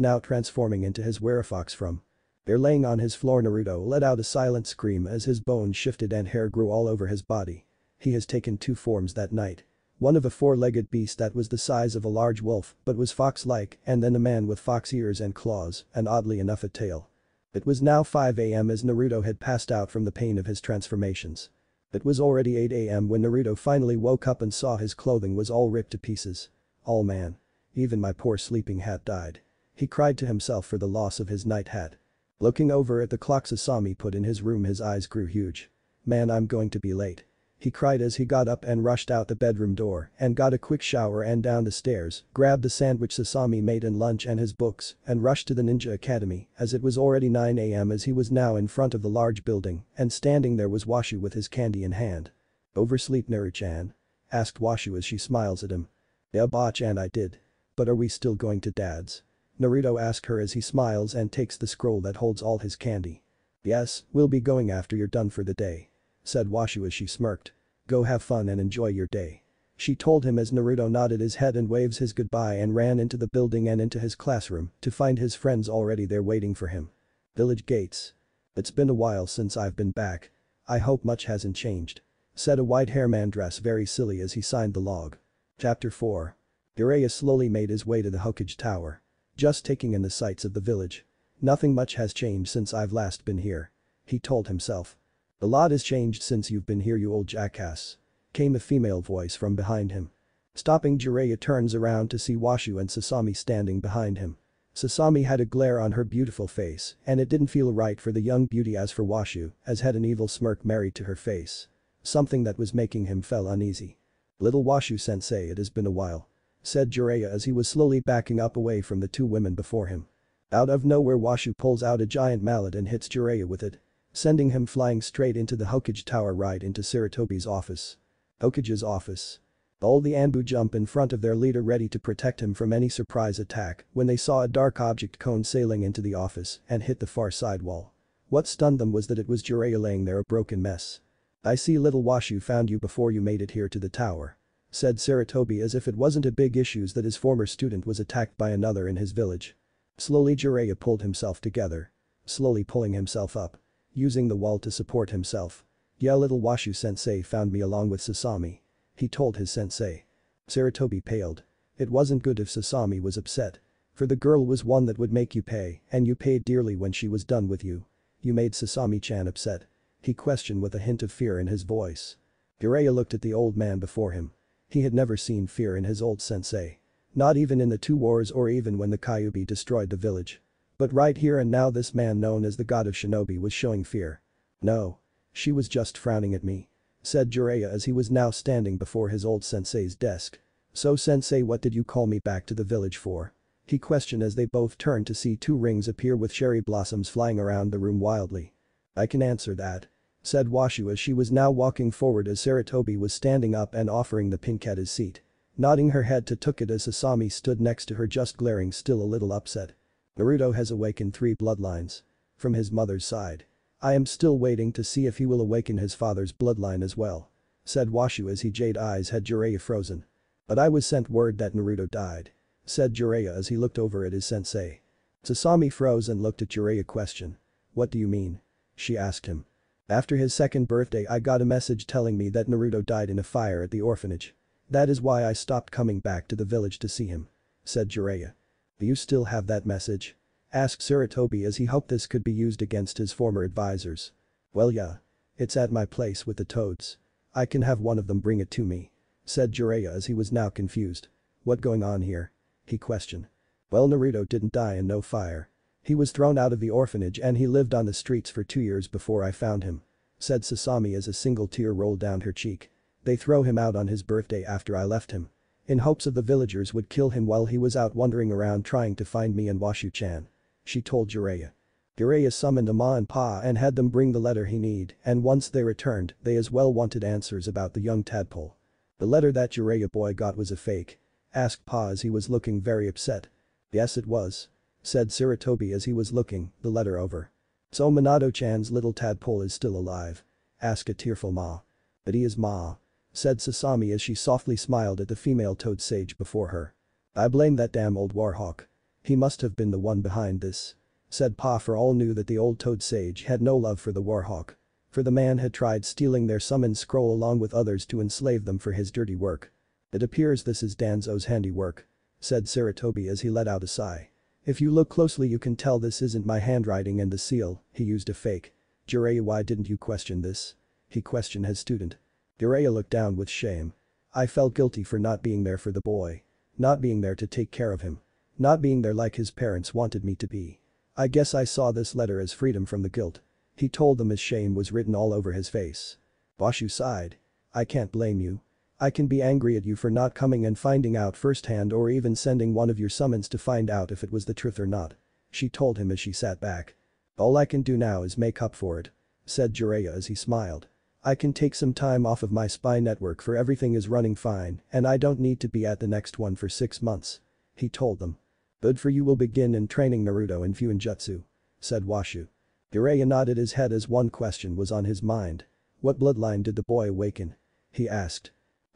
now transforming into his werefox from. There laying on his floor Naruto let out a silent scream as his bones shifted and hair grew all over his body. He has taken two forms that night. One of a four-legged beast that was the size of a large wolf but was fox-like and then a man with fox ears and claws and oddly enough a tail. It was now 5 am as Naruto had passed out from the pain of his transformations. It was already 8 am when Naruto finally woke up and saw his clothing was all ripped to pieces. All man. Even my poor sleeping hat died. He cried to himself for the loss of his night hat. Looking over at the clock Sasami put in his room his eyes grew huge. Man I'm going to be late. He cried as he got up and rushed out the bedroom door and got a quick shower and down the stairs, grabbed the sandwich Sasami made and lunch and his books and rushed to the ninja academy as it was already 9 am as he was now in front of the large building and standing there was Washu with his candy in hand. Oversleep Naru-chan? Asked Washu as she smiles at him. Yeah ba-chan I did. But are we still going to dad's? Naruto asks her as he smiles and takes the scroll that holds all his candy. Yes, we'll be going after you're done for the day said Washu as she smirked. Go have fun and enjoy your day. She told him as Naruto nodded his head and waves his goodbye and ran into the building and into his classroom to find his friends already there waiting for him. Village gates. It's been a while since I've been back. I hope much hasn't changed. Said a white hair man dress very silly as he signed the log. Chapter 4. Jiraiya slowly made his way to the Hokage Tower. Just taking in the sights of the village. Nothing much has changed since I've last been here. He told himself. A lot has changed since you've been here you old jackass. Came a female voice from behind him. Stopping Jiraiya turns around to see Washu and Sasami standing behind him. Sasami had a glare on her beautiful face and it didn't feel right for the young beauty as for Washu as had an evil smirk married to her face. Something that was making him feel uneasy. Little Washu sensei it has been a while. Said Jiraiya as he was slowly backing up away from the two women before him. Out of nowhere Washu pulls out a giant mallet and hits Jiraiya with it Sending him flying straight into the Hokage tower right into Sarutobi's office. Hokage's office. All the Anbu jump in front of their leader ready to protect him from any surprise attack when they saw a dark object cone sailing into the office and hit the far side wall. What stunned them was that it was Jiraiya laying there a broken mess. I see little Washu found you before you made it here to the tower. Said Sarutobi as if it wasn't a big issues that his former student was attacked by another in his village. Slowly Jiraiya pulled himself together. Slowly pulling himself up using the wall to support himself. Yeah little Washu sensei found me along with Sasami. He told his sensei. Sarutobi paled. It wasn't good if Sasami was upset. For the girl was one that would make you pay and you paid dearly when she was done with you. You made Sasami-chan upset. He questioned with a hint of fear in his voice. Jiraiya looked at the old man before him. He had never seen fear in his old sensei. Not even in the two wars or even when the Kyuubi destroyed the village. But right here and now this man known as the god of shinobi was showing fear. No. She was just frowning at me. Said Jiraiya as he was now standing before his old sensei's desk. So sensei what did you call me back to the village for? He questioned as they both turned to see two rings appear with cherry blossoms flying around the room wildly. I can answer that. Said Washu as she was now walking forward as Sarutobi was standing up and offering the pink at his seat. Nodding her head to Took it as Sasami stood next to her just glaring still a little upset. Naruto has awakened three bloodlines. From his mother's side. I am still waiting to see if he will awaken his father's bloodline as well. Said Washu as he jade eyes had Jiraiya frozen. But I was sent word that Naruto died. Said Jiraiya as he looked over at his sensei. Sasami froze and looked at Jiraiya question. What do you mean? She asked him. After his second birthday I got a message telling me that Naruto died in a fire at the orphanage. That is why I stopped coming back to the village to see him. Said Jiraiya. Do you still have that message? Asked Sarutobi as he hoped this could be used against his former advisors. Well yeah. It's at my place with the toads. I can have one of them bring it to me. Said Jiraiya as he was now confused. What going on here? He questioned. Well Naruto didn't die in no fire. He was thrown out of the orphanage and he lived on the streets for two years before I found him. Said Sasami as a single tear rolled down her cheek. They throw him out on his birthday after I left him. In hopes of the villagers would kill him while he was out wandering around trying to find me and Washu-chan. She told Jiraiya. Jiraiya summoned Ma and Pa and had them bring the letter he need and once they returned, they as well wanted answers about the young tadpole. The letter that Jiraiya boy got was a fake. Asked Pa as he was looking very upset. Yes it was. Said Sarutobi as he was looking the letter over. So Minato-chan's little tadpole is still alive. Asked a tearful Ma. But he is Ma. Said Sasami as she softly smiled at the female toad sage before her. I blame that damn old warhawk. He must have been the one behind this. Said Pa for all knew that the old toad sage had no love for the warhawk. For the man had tried stealing their summon scroll along with others to enslave them for his dirty work. It appears this is Danzo's handiwork. Said Sarutobi as he let out a sigh. If you look closely you can tell this isn't my handwriting and the seal, he used a fake. Jiraiya why didn't you question this? He questioned his student. Jiraiya looked down with shame. I felt guilty for not being there for the boy. Not being there to take care of him. Not being there like his parents wanted me to be. I guess I saw this letter as freedom from the guilt. He told them his shame was written all over his face. Washu sighed. I can't blame you. I can be angry at you for not coming and finding out firsthand or even sending one of your summons to find out if it was the truth or not. She told him as she sat back. All I can do now is make up for it. Said Jiraiya as he smiled. I can take some time off of my spy network for everything is running fine and I don't need to be at the next one for 6 months. He told them. Good for you will begin in training Naruto in Fuinjutsu. Said Washu. Jiraiya nodded his head as one question was on his mind. What bloodline did the boy awaken? He asked.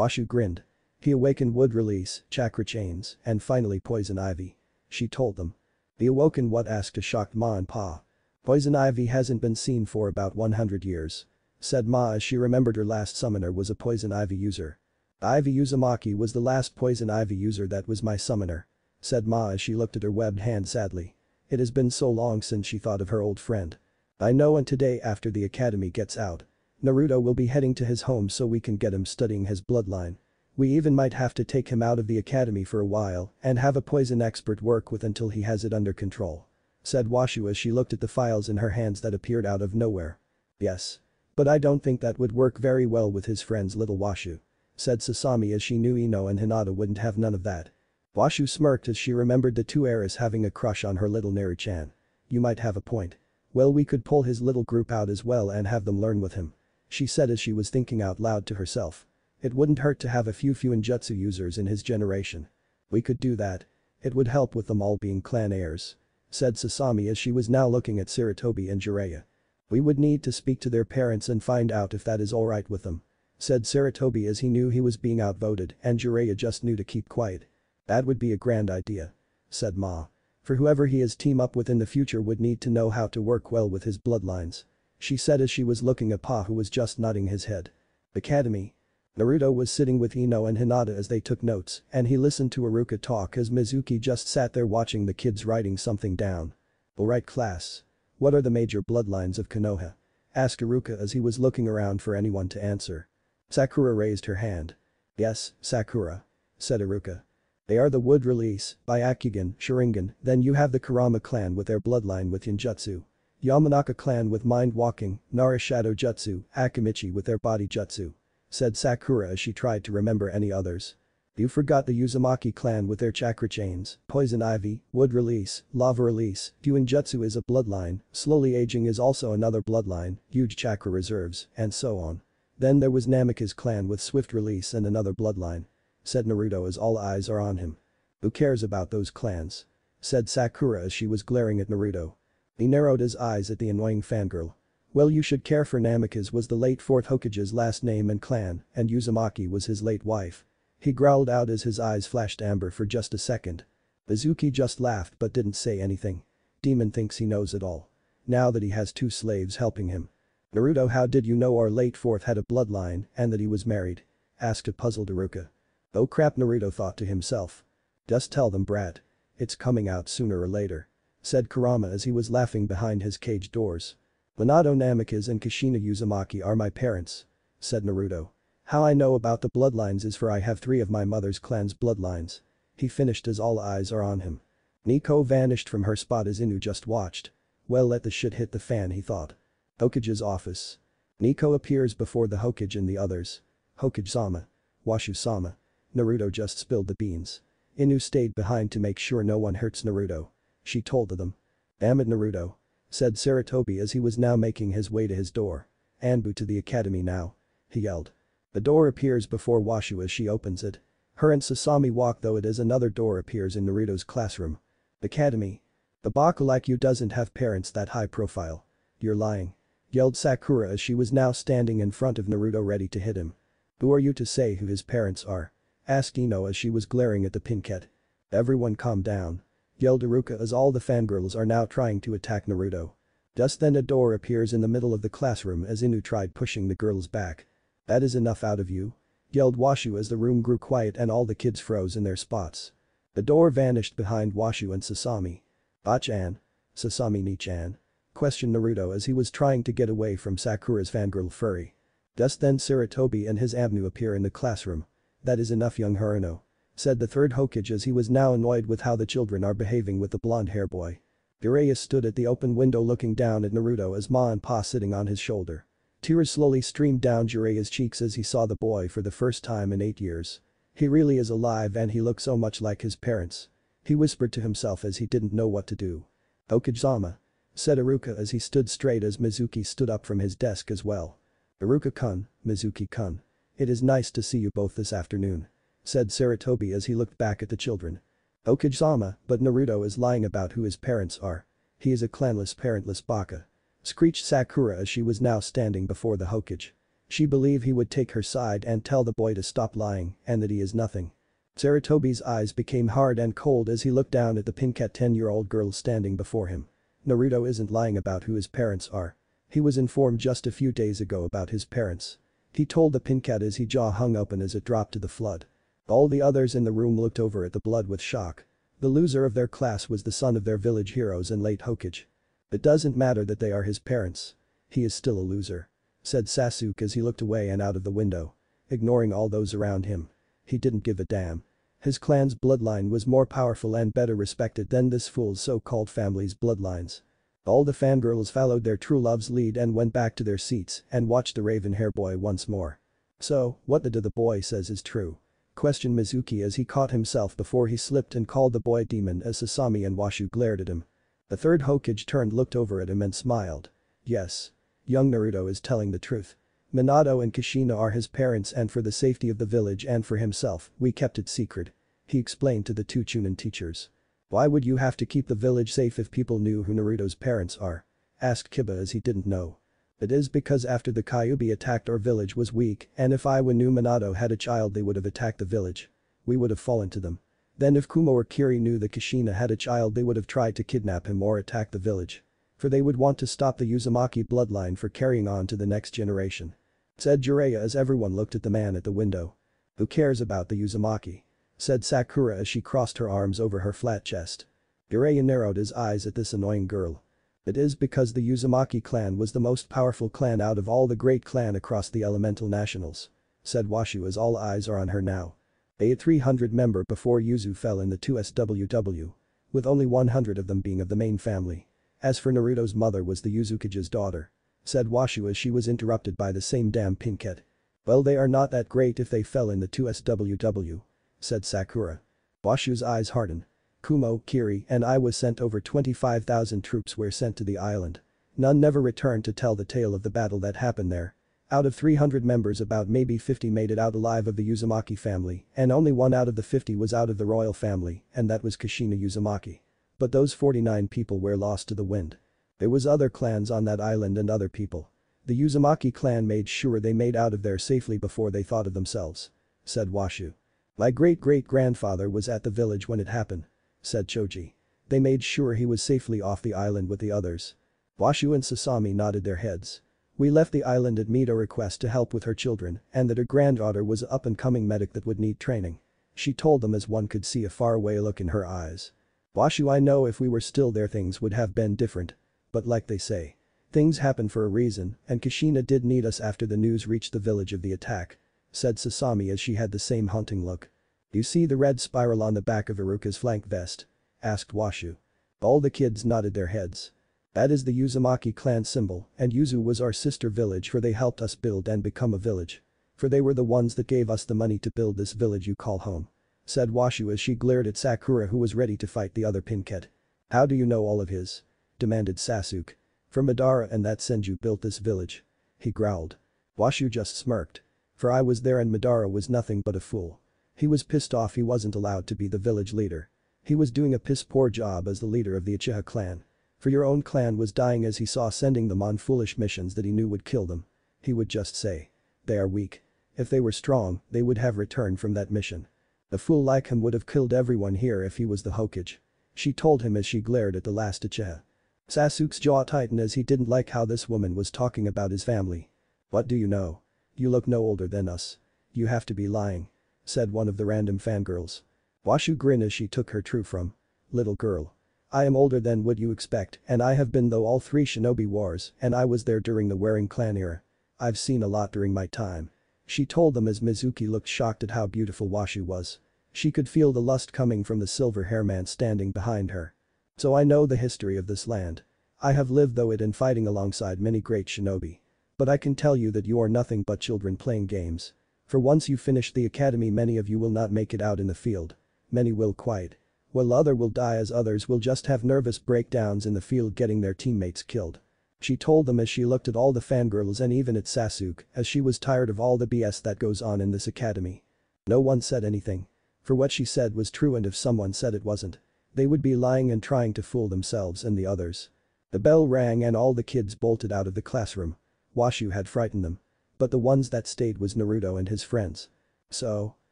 Washu grinned. He awakened wood release, chakra chains, and finally poison ivy. She told them. The awoken what asked a shocked Ma and Pa. Poison ivy hasn't been seen for about 100 years said Ma as she remembered her last summoner was a poison ivy user. Ivy Uzumaki was the last poison ivy user that was my summoner. Said Ma as she looked at her webbed hand sadly. It has been so long since she thought of her old friend. I know and today after the academy gets out. Naruto will be heading to his home so we can get him studying his bloodline. We even might have to take him out of the academy for a while and have a poison expert work with until he has it under control. Said Washu as she looked at the files in her hands that appeared out of nowhere. Yes. But I don't think that would work very well with his friend's little Washu. Said Sasami as she knew Ino and Hinata wouldn't have none of that. Washu smirked as she remembered the two heirs having a crush on her little Naru-chan. You might have a point. Well we could pull his little group out as well and have them learn with him. She said as she was thinking out loud to herself. It wouldn't hurt to have a few Fuinjutsu users in his generation. We could do that. It would help with them all being clan heirs. Said Sasami as she was now looking at Sarutobi and Jiraiya. We would need to speak to their parents and find out if that is alright with them. Said Sarutobi as he knew he was being outvoted and Jiraiya just knew to keep quiet. That would be a grand idea. Said Ma. For whoever he is team up with in the future would need to know how to work well with his bloodlines. She said as she was looking at Pa who was just nodding his head. Academy. Naruto was sitting with Ino and Hinata as they took notes and he listened to Iruka talk as Mizuki just sat there watching the kids writing something down. Alright class. What are the major bloodlines of Konoha? Asked Iruka as he was looking around for anyone to answer. Sakura raised her hand. Yes, Sakura. Said Iruka. They are the Wood Release, Byakugan, Sharingan, then you have the Kurama clan with their bloodline with Genjutsu. Yamanaka clan with Mind Walking, Nara Shadow Jutsu, Akimichi with their Body Jutsu. Said Sakura as she tried to remember any others. You forgot the Uzumaki clan with their chakra chains, poison ivy, wood release, lava release, Fuinjutsu is a bloodline, slowly aging is also another bloodline, huge chakra reserves, and so on. Then there was Namikaze clan with swift release and another bloodline. Said Naruto as all eyes are on him. Who cares about those clans? Said Sakura as she was glaring at Naruto. He narrowed his eyes at the annoying fangirl. Well you should care for Namikaze was the late 4th Hokage's last name and clan, and Uzumaki was his late wife. He growled out as his eyes flashed amber for just a second. Mizuki just laughed but didn't say anything. Demon thinks he knows it all. Now that he has two slaves helping him. Naruto how did you know our late fourth had a bloodline and that he was married? Asked a puzzled Iruka. Oh crap Naruto thought to himself. Just tell them brat. It's coming out sooner or later. Said Kurama as he was laughing behind his cage doors. Minato Namikaze and Kushina Uzumaki are my parents. Said Naruto. How I know about the bloodlines is for I have three of my mother's clan's bloodlines. He finished as all eyes are on him. Nico vanished from her spot as Inu just watched. Well let the shit hit the fan he thought. Hokage's office. Nico appears before the Hokage and the others. Hokage-sama. Washu-sama. Naruto just spilled the beans. Inu stayed behind to make sure no one hurts Naruto. She told them. Damn it Naruto. Said Sarutobi as he was now making his way to his door. Anbu to the academy now. He yelled. The door appears before Washu as she opens it. Her and Sasami walk though it is another door appears in Naruto's classroom. Academy. The Baka like you doesn't have parents that high profile. You're lying. Yelled Sakura as she was now standing in front of Naruto ready to hit him. Who are you to say who his parents are? Asked Ino as she was glaring at the pinkette. Everyone calm down. Yelled Iruka as all the fangirls are now trying to attack Naruto. Just then a door appears in the middle of the classroom as Inu tried pushing the girls back. That is enough out of you. Yelled Washu as the room grew quiet and all the kids froze in their spots. The door vanished behind Washu and Sasami. Ah-chan? Sasami ni-chan? Questioned Naruto as he was trying to get away from Sakura's fangirl furry. Just then Sarutobi and his Anbu appear in the classroom. That is enough young Haruno. Said the third Hokage as he was now annoyed with how the children are behaving with the blonde hair boy. Jiraiya stood at the open window looking down at Naruto as Ma and Pa sitting on his shoulder. Tears slowly streamed down Jiraiya's cheeks as he saw the boy for the first time in eight years. He really is alive and he looks so much like his parents. He whispered to himself as he didn't know what to do. Hokage-sama. Said Iruka as he stood straight as Mizuki stood up from his desk as well. Iruka-kun, Mizuki-kun. It is nice to see you both this afternoon. Said Sarutobi as he looked back at the children. Hokage-sama, but Naruto is lying about who his parents are. He is a clanless parentless baka. Screeched Sakura as she was now standing before the Hokage. She believed he would take her side and tell the boy to stop lying and that he is nothing. Sarutobi's eyes became hard and cold as he looked down at the pink 10-year-old girl standing before him. Naruto isn't lying about who his parents are. He was informed just a few days ago about his parents. He told the pincat as he jaw hung open as it dropped to the flood. All the others in the room looked over at the blood with shock. The loser of their class was the son of their village heroes and late Hokage. It doesn't matter that they are his parents. He is still a loser. Said Sasuke as he looked away and out of the window. Ignoring all those around him. He didn't give a damn. His clan's bloodline was more powerful and better respected than this fool's so-called family's bloodlines. All the fangirls followed their true love's lead and went back to their seats and watched the raven hair boy once more. So, what the, the boy says is true questioned Mizuki as he caught himself before he slipped and called the boy demon as Sasami and Washu glared at him. The third Hokage turned looked over at him and smiled. Yes. Young Naruto is telling the truth. Minato and Kushina are his parents and for the safety of the village and for himself, we kept it secret. He explained to the two Chunin teachers. Why would you have to keep the village safe if people knew who Naruto's parents are? Asked Kiba as he didn't know. It is because after the Kyuubi attacked our village was weak and if Iwa knew Minato had a child they would have attacked the village. We would have fallen to them. Then if Kumo or Kiri knew that Kushina had a child they would have tried to kidnap him or attack the village. For they would want to stop the Uzumaki bloodline for carrying on to the next generation. Said Jiraiya as everyone looked at the man at the window. Who cares about the Uzumaki? Said Sakura as she crossed her arms over her flat chest. Jiraiya narrowed his eyes at this annoying girl. It is because the Uzumaki clan was the most powerful clan out of all the great clan across the elemental nationals. Said Washu as all eyes are on her now. A 300 member before Uzu fell in the 2SWW. With only 100 of them being of the main family. As for Naruto's mother was the Uzukage's daughter. Said Washu as she was interrupted by the same damn pinket. Well they are not that great if they fell in the 2SWW. Said Sakura. Washu's eyes hardened. Kumo, Kiri and I was sent over 25,000 troops were sent to the island. None never returned to tell the tale of the battle that happened there. Out of 300 members about maybe 50 made it out alive of the Uzumaki family and only one out of the 50 was out of the royal family and that was Kushina Uzumaki. But those 49 people were lost to the wind. There was other clans on that island and other people. The Uzumaki clan made sure they made out of there safely before they thought of themselves. Said Washu. My great-great-grandfather was at the village when it happened said Choji. They made sure he was safely off the island with the others. Washu and Sasami nodded their heads. We left the island at Mito request to help with her children and that her granddaughter was a up-and-coming medic that would need training. She told them as one could see a faraway look in her eyes. Washu I know if we were still there things would have been different. But like they say. Things happen for a reason and Kushina did need us after the news reached the village of the attack. Said Sasami as she had the same hunting look. You see the red spiral on the back of Iruka's flak vest? Asked Washu. All the kids nodded their heads. That is the Uzumaki clan symbol and Uzu was our sister village for they helped us build and become a village. For they were the ones that gave us the money to build this village you call home. Said Washu as she glared at Sakura who was ready to fight the other pinket. How do you know all of his? Demanded Sasuke. For Madara and that Senju built this village. He growled. Washu just smirked. For I was there and Madara was nothing but a fool. He was pissed off he wasn't allowed to be the village leader. He was doing a piss poor job as the leader of the Uchiha clan. For your own clan was dying as he saw sending them on foolish missions that he knew would kill them. He would just say. They are weak. If they were strong, they would have returned from that mission. A fool like him would have killed everyone here if he was the Hokage. She told him as she glared at the last Uchiha. Sasuke's jaw tightened as he didn't like how this woman was talking about his family. What do you know? You look no older than us. You have to be lying said one of the random fangirls. Washu grinned as she took her true from. Little girl. I am older than what you expect and I have been though all three shinobi wars and I was there during the wearing clan era. I've seen a lot during my time. She told them as Mizuki looked shocked at how beautiful Washu was. She could feel the lust coming from the silver hair man standing behind her. So I know the history of this land. I have lived though it in fighting alongside many great shinobi. But I can tell you that you are nothing but children playing games. For once you finish the academy many of you will not make it out in the field. Many will quite. While other will die as others will just have nervous breakdowns in the field getting their teammates killed. She told them as she looked at all the fangirls and even at Sasuke as she was tired of all the BS that goes on in this academy. No one said anything. For what she said was true and if someone said it wasn't. They would be lying and trying to fool themselves and the others. The bell rang and all the kids bolted out of the classroom. Washu had frightened them. But the ones that stayed was Naruto and his friends. So?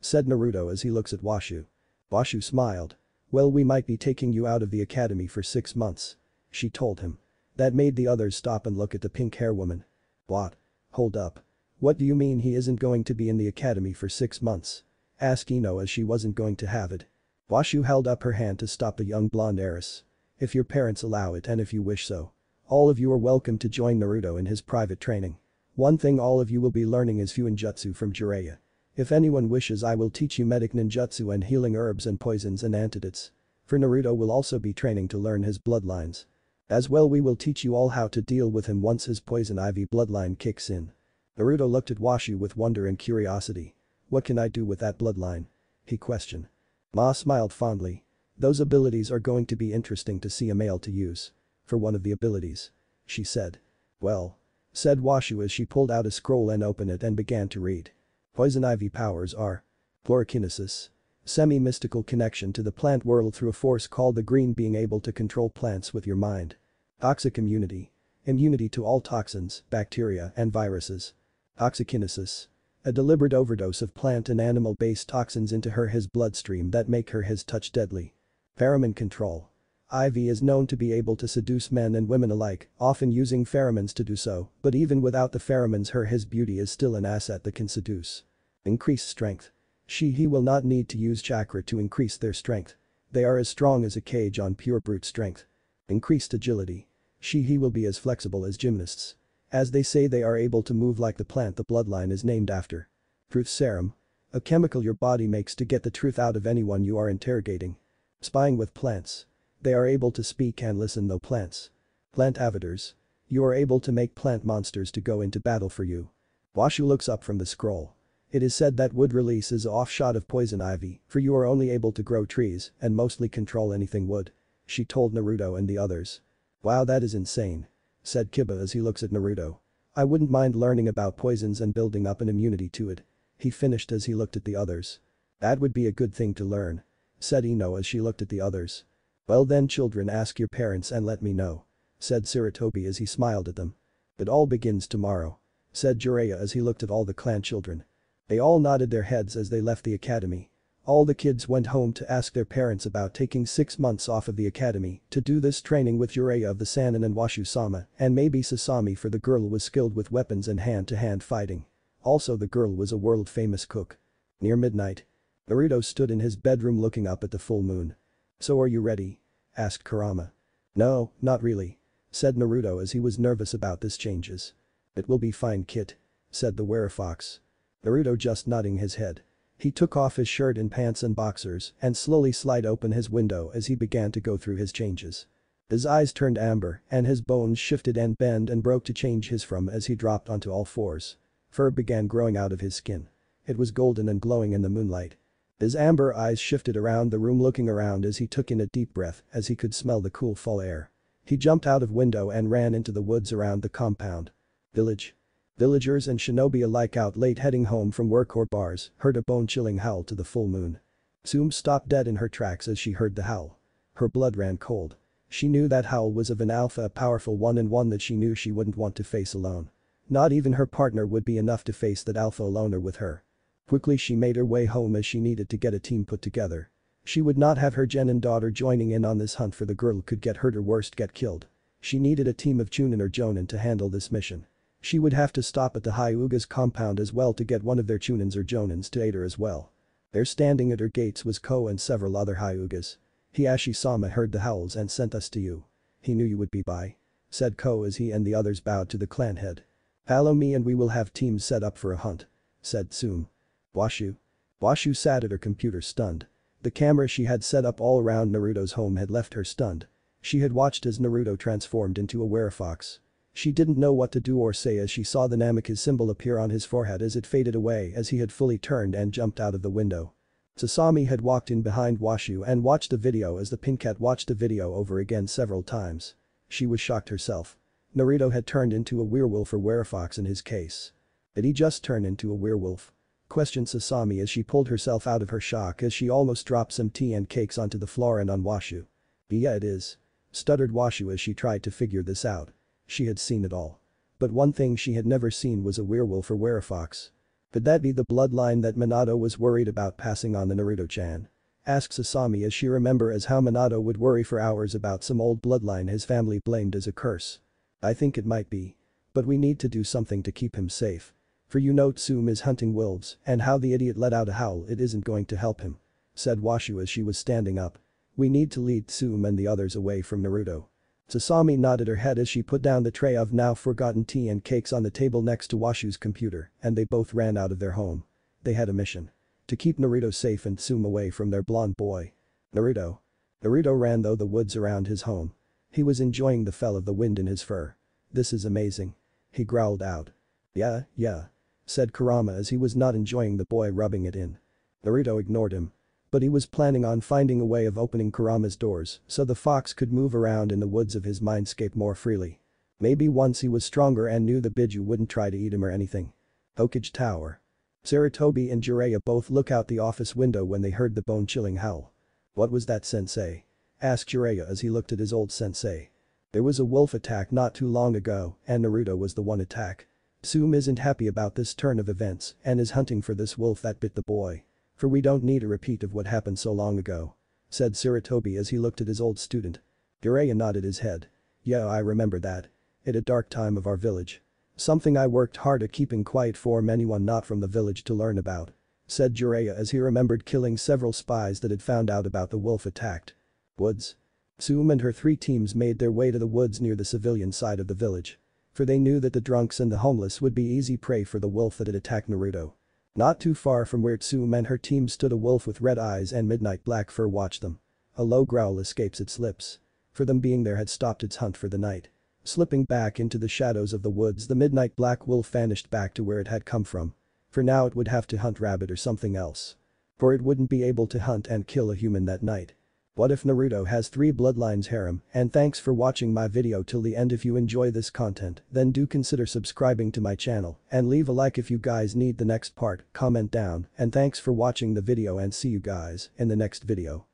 Said Naruto as he looks at Washu. Washu smiled. Well we might be taking you out of the academy for six months. She told him. That made the others stop and look at the pink hair woman. What? Hold up. What do you mean he isn't going to be in the academy for six months? Asked Ino as she wasn't going to have it. Washu held up her hand to stop the young blonde heiress. If your parents allow it and if you wish so. All of you are welcome to join Naruto in his private training. One thing all of you will be learning is Fuinjutsu from Jiraiya. If anyone wishes I will teach you medic ninjutsu and healing herbs and poisons and antidotes. For Naruto will also be training to learn his bloodlines. As well we will teach you all how to deal with him once his poison ivy bloodline kicks in. Naruto looked at Washu with wonder and curiosity. What can I do with that bloodline? He questioned. Ma smiled fondly. Those abilities are going to be interesting to see a male to use. For one of the abilities. She said. Well. Said Washu as she pulled out a scroll and opened it and began to read. Poison ivy powers are Chlorokinesis. Semi-mystical connection to the plant world through a force called the green being able to control plants with your mind. Toxic immunity. Immunity to all toxins, bacteria and viruses. Toxikinesis. A deliberate overdose of plant and animal-based toxins into her his bloodstream that make her his touch deadly. Pheromone control. Ivy is known to be able to seduce men and women alike, often using pheromones to do so, but even without the pheromones her his beauty is still an asset that can seduce. Increase strength. She he will not need to use chakra to increase their strength. They are as strong as a cage on pure brute strength. Increased agility. She he will be as flexible as gymnasts. As they say they are able to move like the plant the bloodline is named after. Truth serum. A chemical your body makes to get the truth out of anyone you are interrogating. Spying with plants. They are able to speak and listen though plants. Plant avatars. You are able to make plant monsters to go into battle for you. Washu looks up from the scroll. It is said that wood release is offshot of poison ivy, for you are only able to grow trees and mostly control anything wood. She told Naruto and the others. Wow that is insane. Said Kiba as he looks at Naruto. I wouldn't mind learning about poisons and building up an immunity to it. He finished as he looked at the others. That would be a good thing to learn. Said Ino as she looked at the others. Well then children ask your parents and let me know. Said Sarutobi as he smiled at them. It all begins tomorrow. Said Jiraiya as he looked at all the clan children. They all nodded their heads as they left the academy. All the kids went home to ask their parents about taking 6 months off of the academy to do this training with Jiraiya of the Sannin and Washu-sama and maybe Sasami for the girl was skilled with weapons and hand-to-hand -hand fighting. Also the girl was a world-famous cook. Near midnight. Naruto stood in his bedroom looking up at the full moon. So are you ready? asked Kurama. No, not really. Said Naruto as he was nervous about this changes. It will be fine kit. Said the werefox. Naruto just nodding his head. He took off his shirt and pants and boxers and slowly slide open his window as he began to go through his changes. His eyes turned amber and his bones shifted and bent and broke to change his from as he dropped onto all fours. Fur began growing out of his skin. It was golden and glowing in the moonlight. His amber eyes shifted around the room looking around as he took in a deep breath as he could smell the cool fall air. He jumped out of window and ran into the woods around the compound. Village. Villagers and shinobi alike out late heading home from work or bars heard a bone-chilling howl to the full moon. Tsume stopped dead in her tracks as she heard the howl. Her blood ran cold. She knew that howl was of an alpha a powerful one and one that she knew she wouldn't want to face alone. Not even her partner would be enough to face that alpha alone or with her. Quickly she made her way home as she needed to get a team put together. She would not have her Genin daughter joining in on this hunt for the girl could get hurt or worst get killed. She needed a team of Chunin or Jonin to handle this mission. She would have to stop at the Hyuga's compound as well to get one of their Chunins or Jonins to aid her as well. There standing at her gates was Ko and several other Hyugas. Hisashi-sama heard the howls and sent us to you. He knew you would be by. Said Ko as he and the others bowed to the clan head. Follow me and we will have teams set up for a hunt. Said Tsume. Washu. Washu sat at her computer stunned. The camera she had set up all around Naruto's home had left her stunned. She had watched as Naruto transformed into a werefox. She didn't know what to do or say as she saw the Namikaze symbol appear on his forehead as it faded away as he had fully turned and jumped out of the window. Sasami had walked in behind Washu and watched the video as the pink cat watched the video over again several times. She was shocked herself. Naruto had turned into a werewolf or werefox in his case. Did he just turn into a werewolf? Questioned Sasami as she pulled herself out of her shock as she almost dropped some tea and cakes onto the floor and on Washu. Yeah it is. Stuttered Washu as she tried to figure this out. She had seen it all. But one thing she had never seen was a werewolf or werefox. Could that be the bloodline that Minato was worried about passing on the Naruto-chan? Asked Sasami as she remember as how Minato would worry for hours about some old bloodline his family blamed as a curse. I think it might be. But we need to do something to keep him safe. For you know Tsume is hunting wolves and how the idiot let out a howl it isn't going to help him. Said Washu as she was standing up. We need to lead Tsume and the others away from Naruto. Sasami nodded her head as she put down the tray of now forgotten tea and cakes on the table next to Washu's computer and they both ran out of their home. They had a mission. To keep Naruto safe and Tsume away from their blonde boy. Naruto. Naruto ran though the woods around his home. He was enjoying the feel of the wind in his fur. This is amazing. He growled out. Yeah, yeah. Said Kurama as he was not enjoying the boy rubbing it in. Naruto ignored him. But he was planning on finding a way of opening Kurama's doors so the fox could move around in the woods of his mindscape more freely. Maybe once he was stronger and knew the Biju wouldn't try to eat him or anything. Hokage Tower. Sarutobi and Jiraiya both look out the office window when they heard the bone-chilling howl. What was that sensei? Asked Jiraiya as he looked at his old sensei. There was a wolf attack not too long ago and Naruto was the one attack. Tsume isn't happy about this turn of events and is hunting for this wolf that bit the boy. For we don't need a repeat of what happened so long ago. Said Sarutobi as he looked at his old student. Jiraiya nodded his head. Yeah I remember that. It a dark time of our village. Something I worked hard at keeping quiet for anyone not from the village to learn about. Said Jiraiya as he remembered killing several spies that had found out about the wolf attacked. Woods. Tsume and her three teams made their way to the woods near the civilian side of the village. For they knew that the drunks and the homeless would be easy prey for the wolf that had attacked Naruto. Not too far from where Tsume and her team stood a wolf with red eyes and midnight black fur watched them. A low growl escapes its lips. For them being there had stopped its hunt for the night. Slipping back into the shadows of the woods the midnight black wolf vanished back to where it had come from. For now it would have to hunt rabbit or something else. For it wouldn't be able to hunt and kill a human that night. What if Naruto has 3 bloodlines harem and thanks for watching my video till the end if you enjoy this content then do consider subscribing to my channel and leave a like if you guys need the next part, comment down and thanks for watching the video and see you guys in the next video.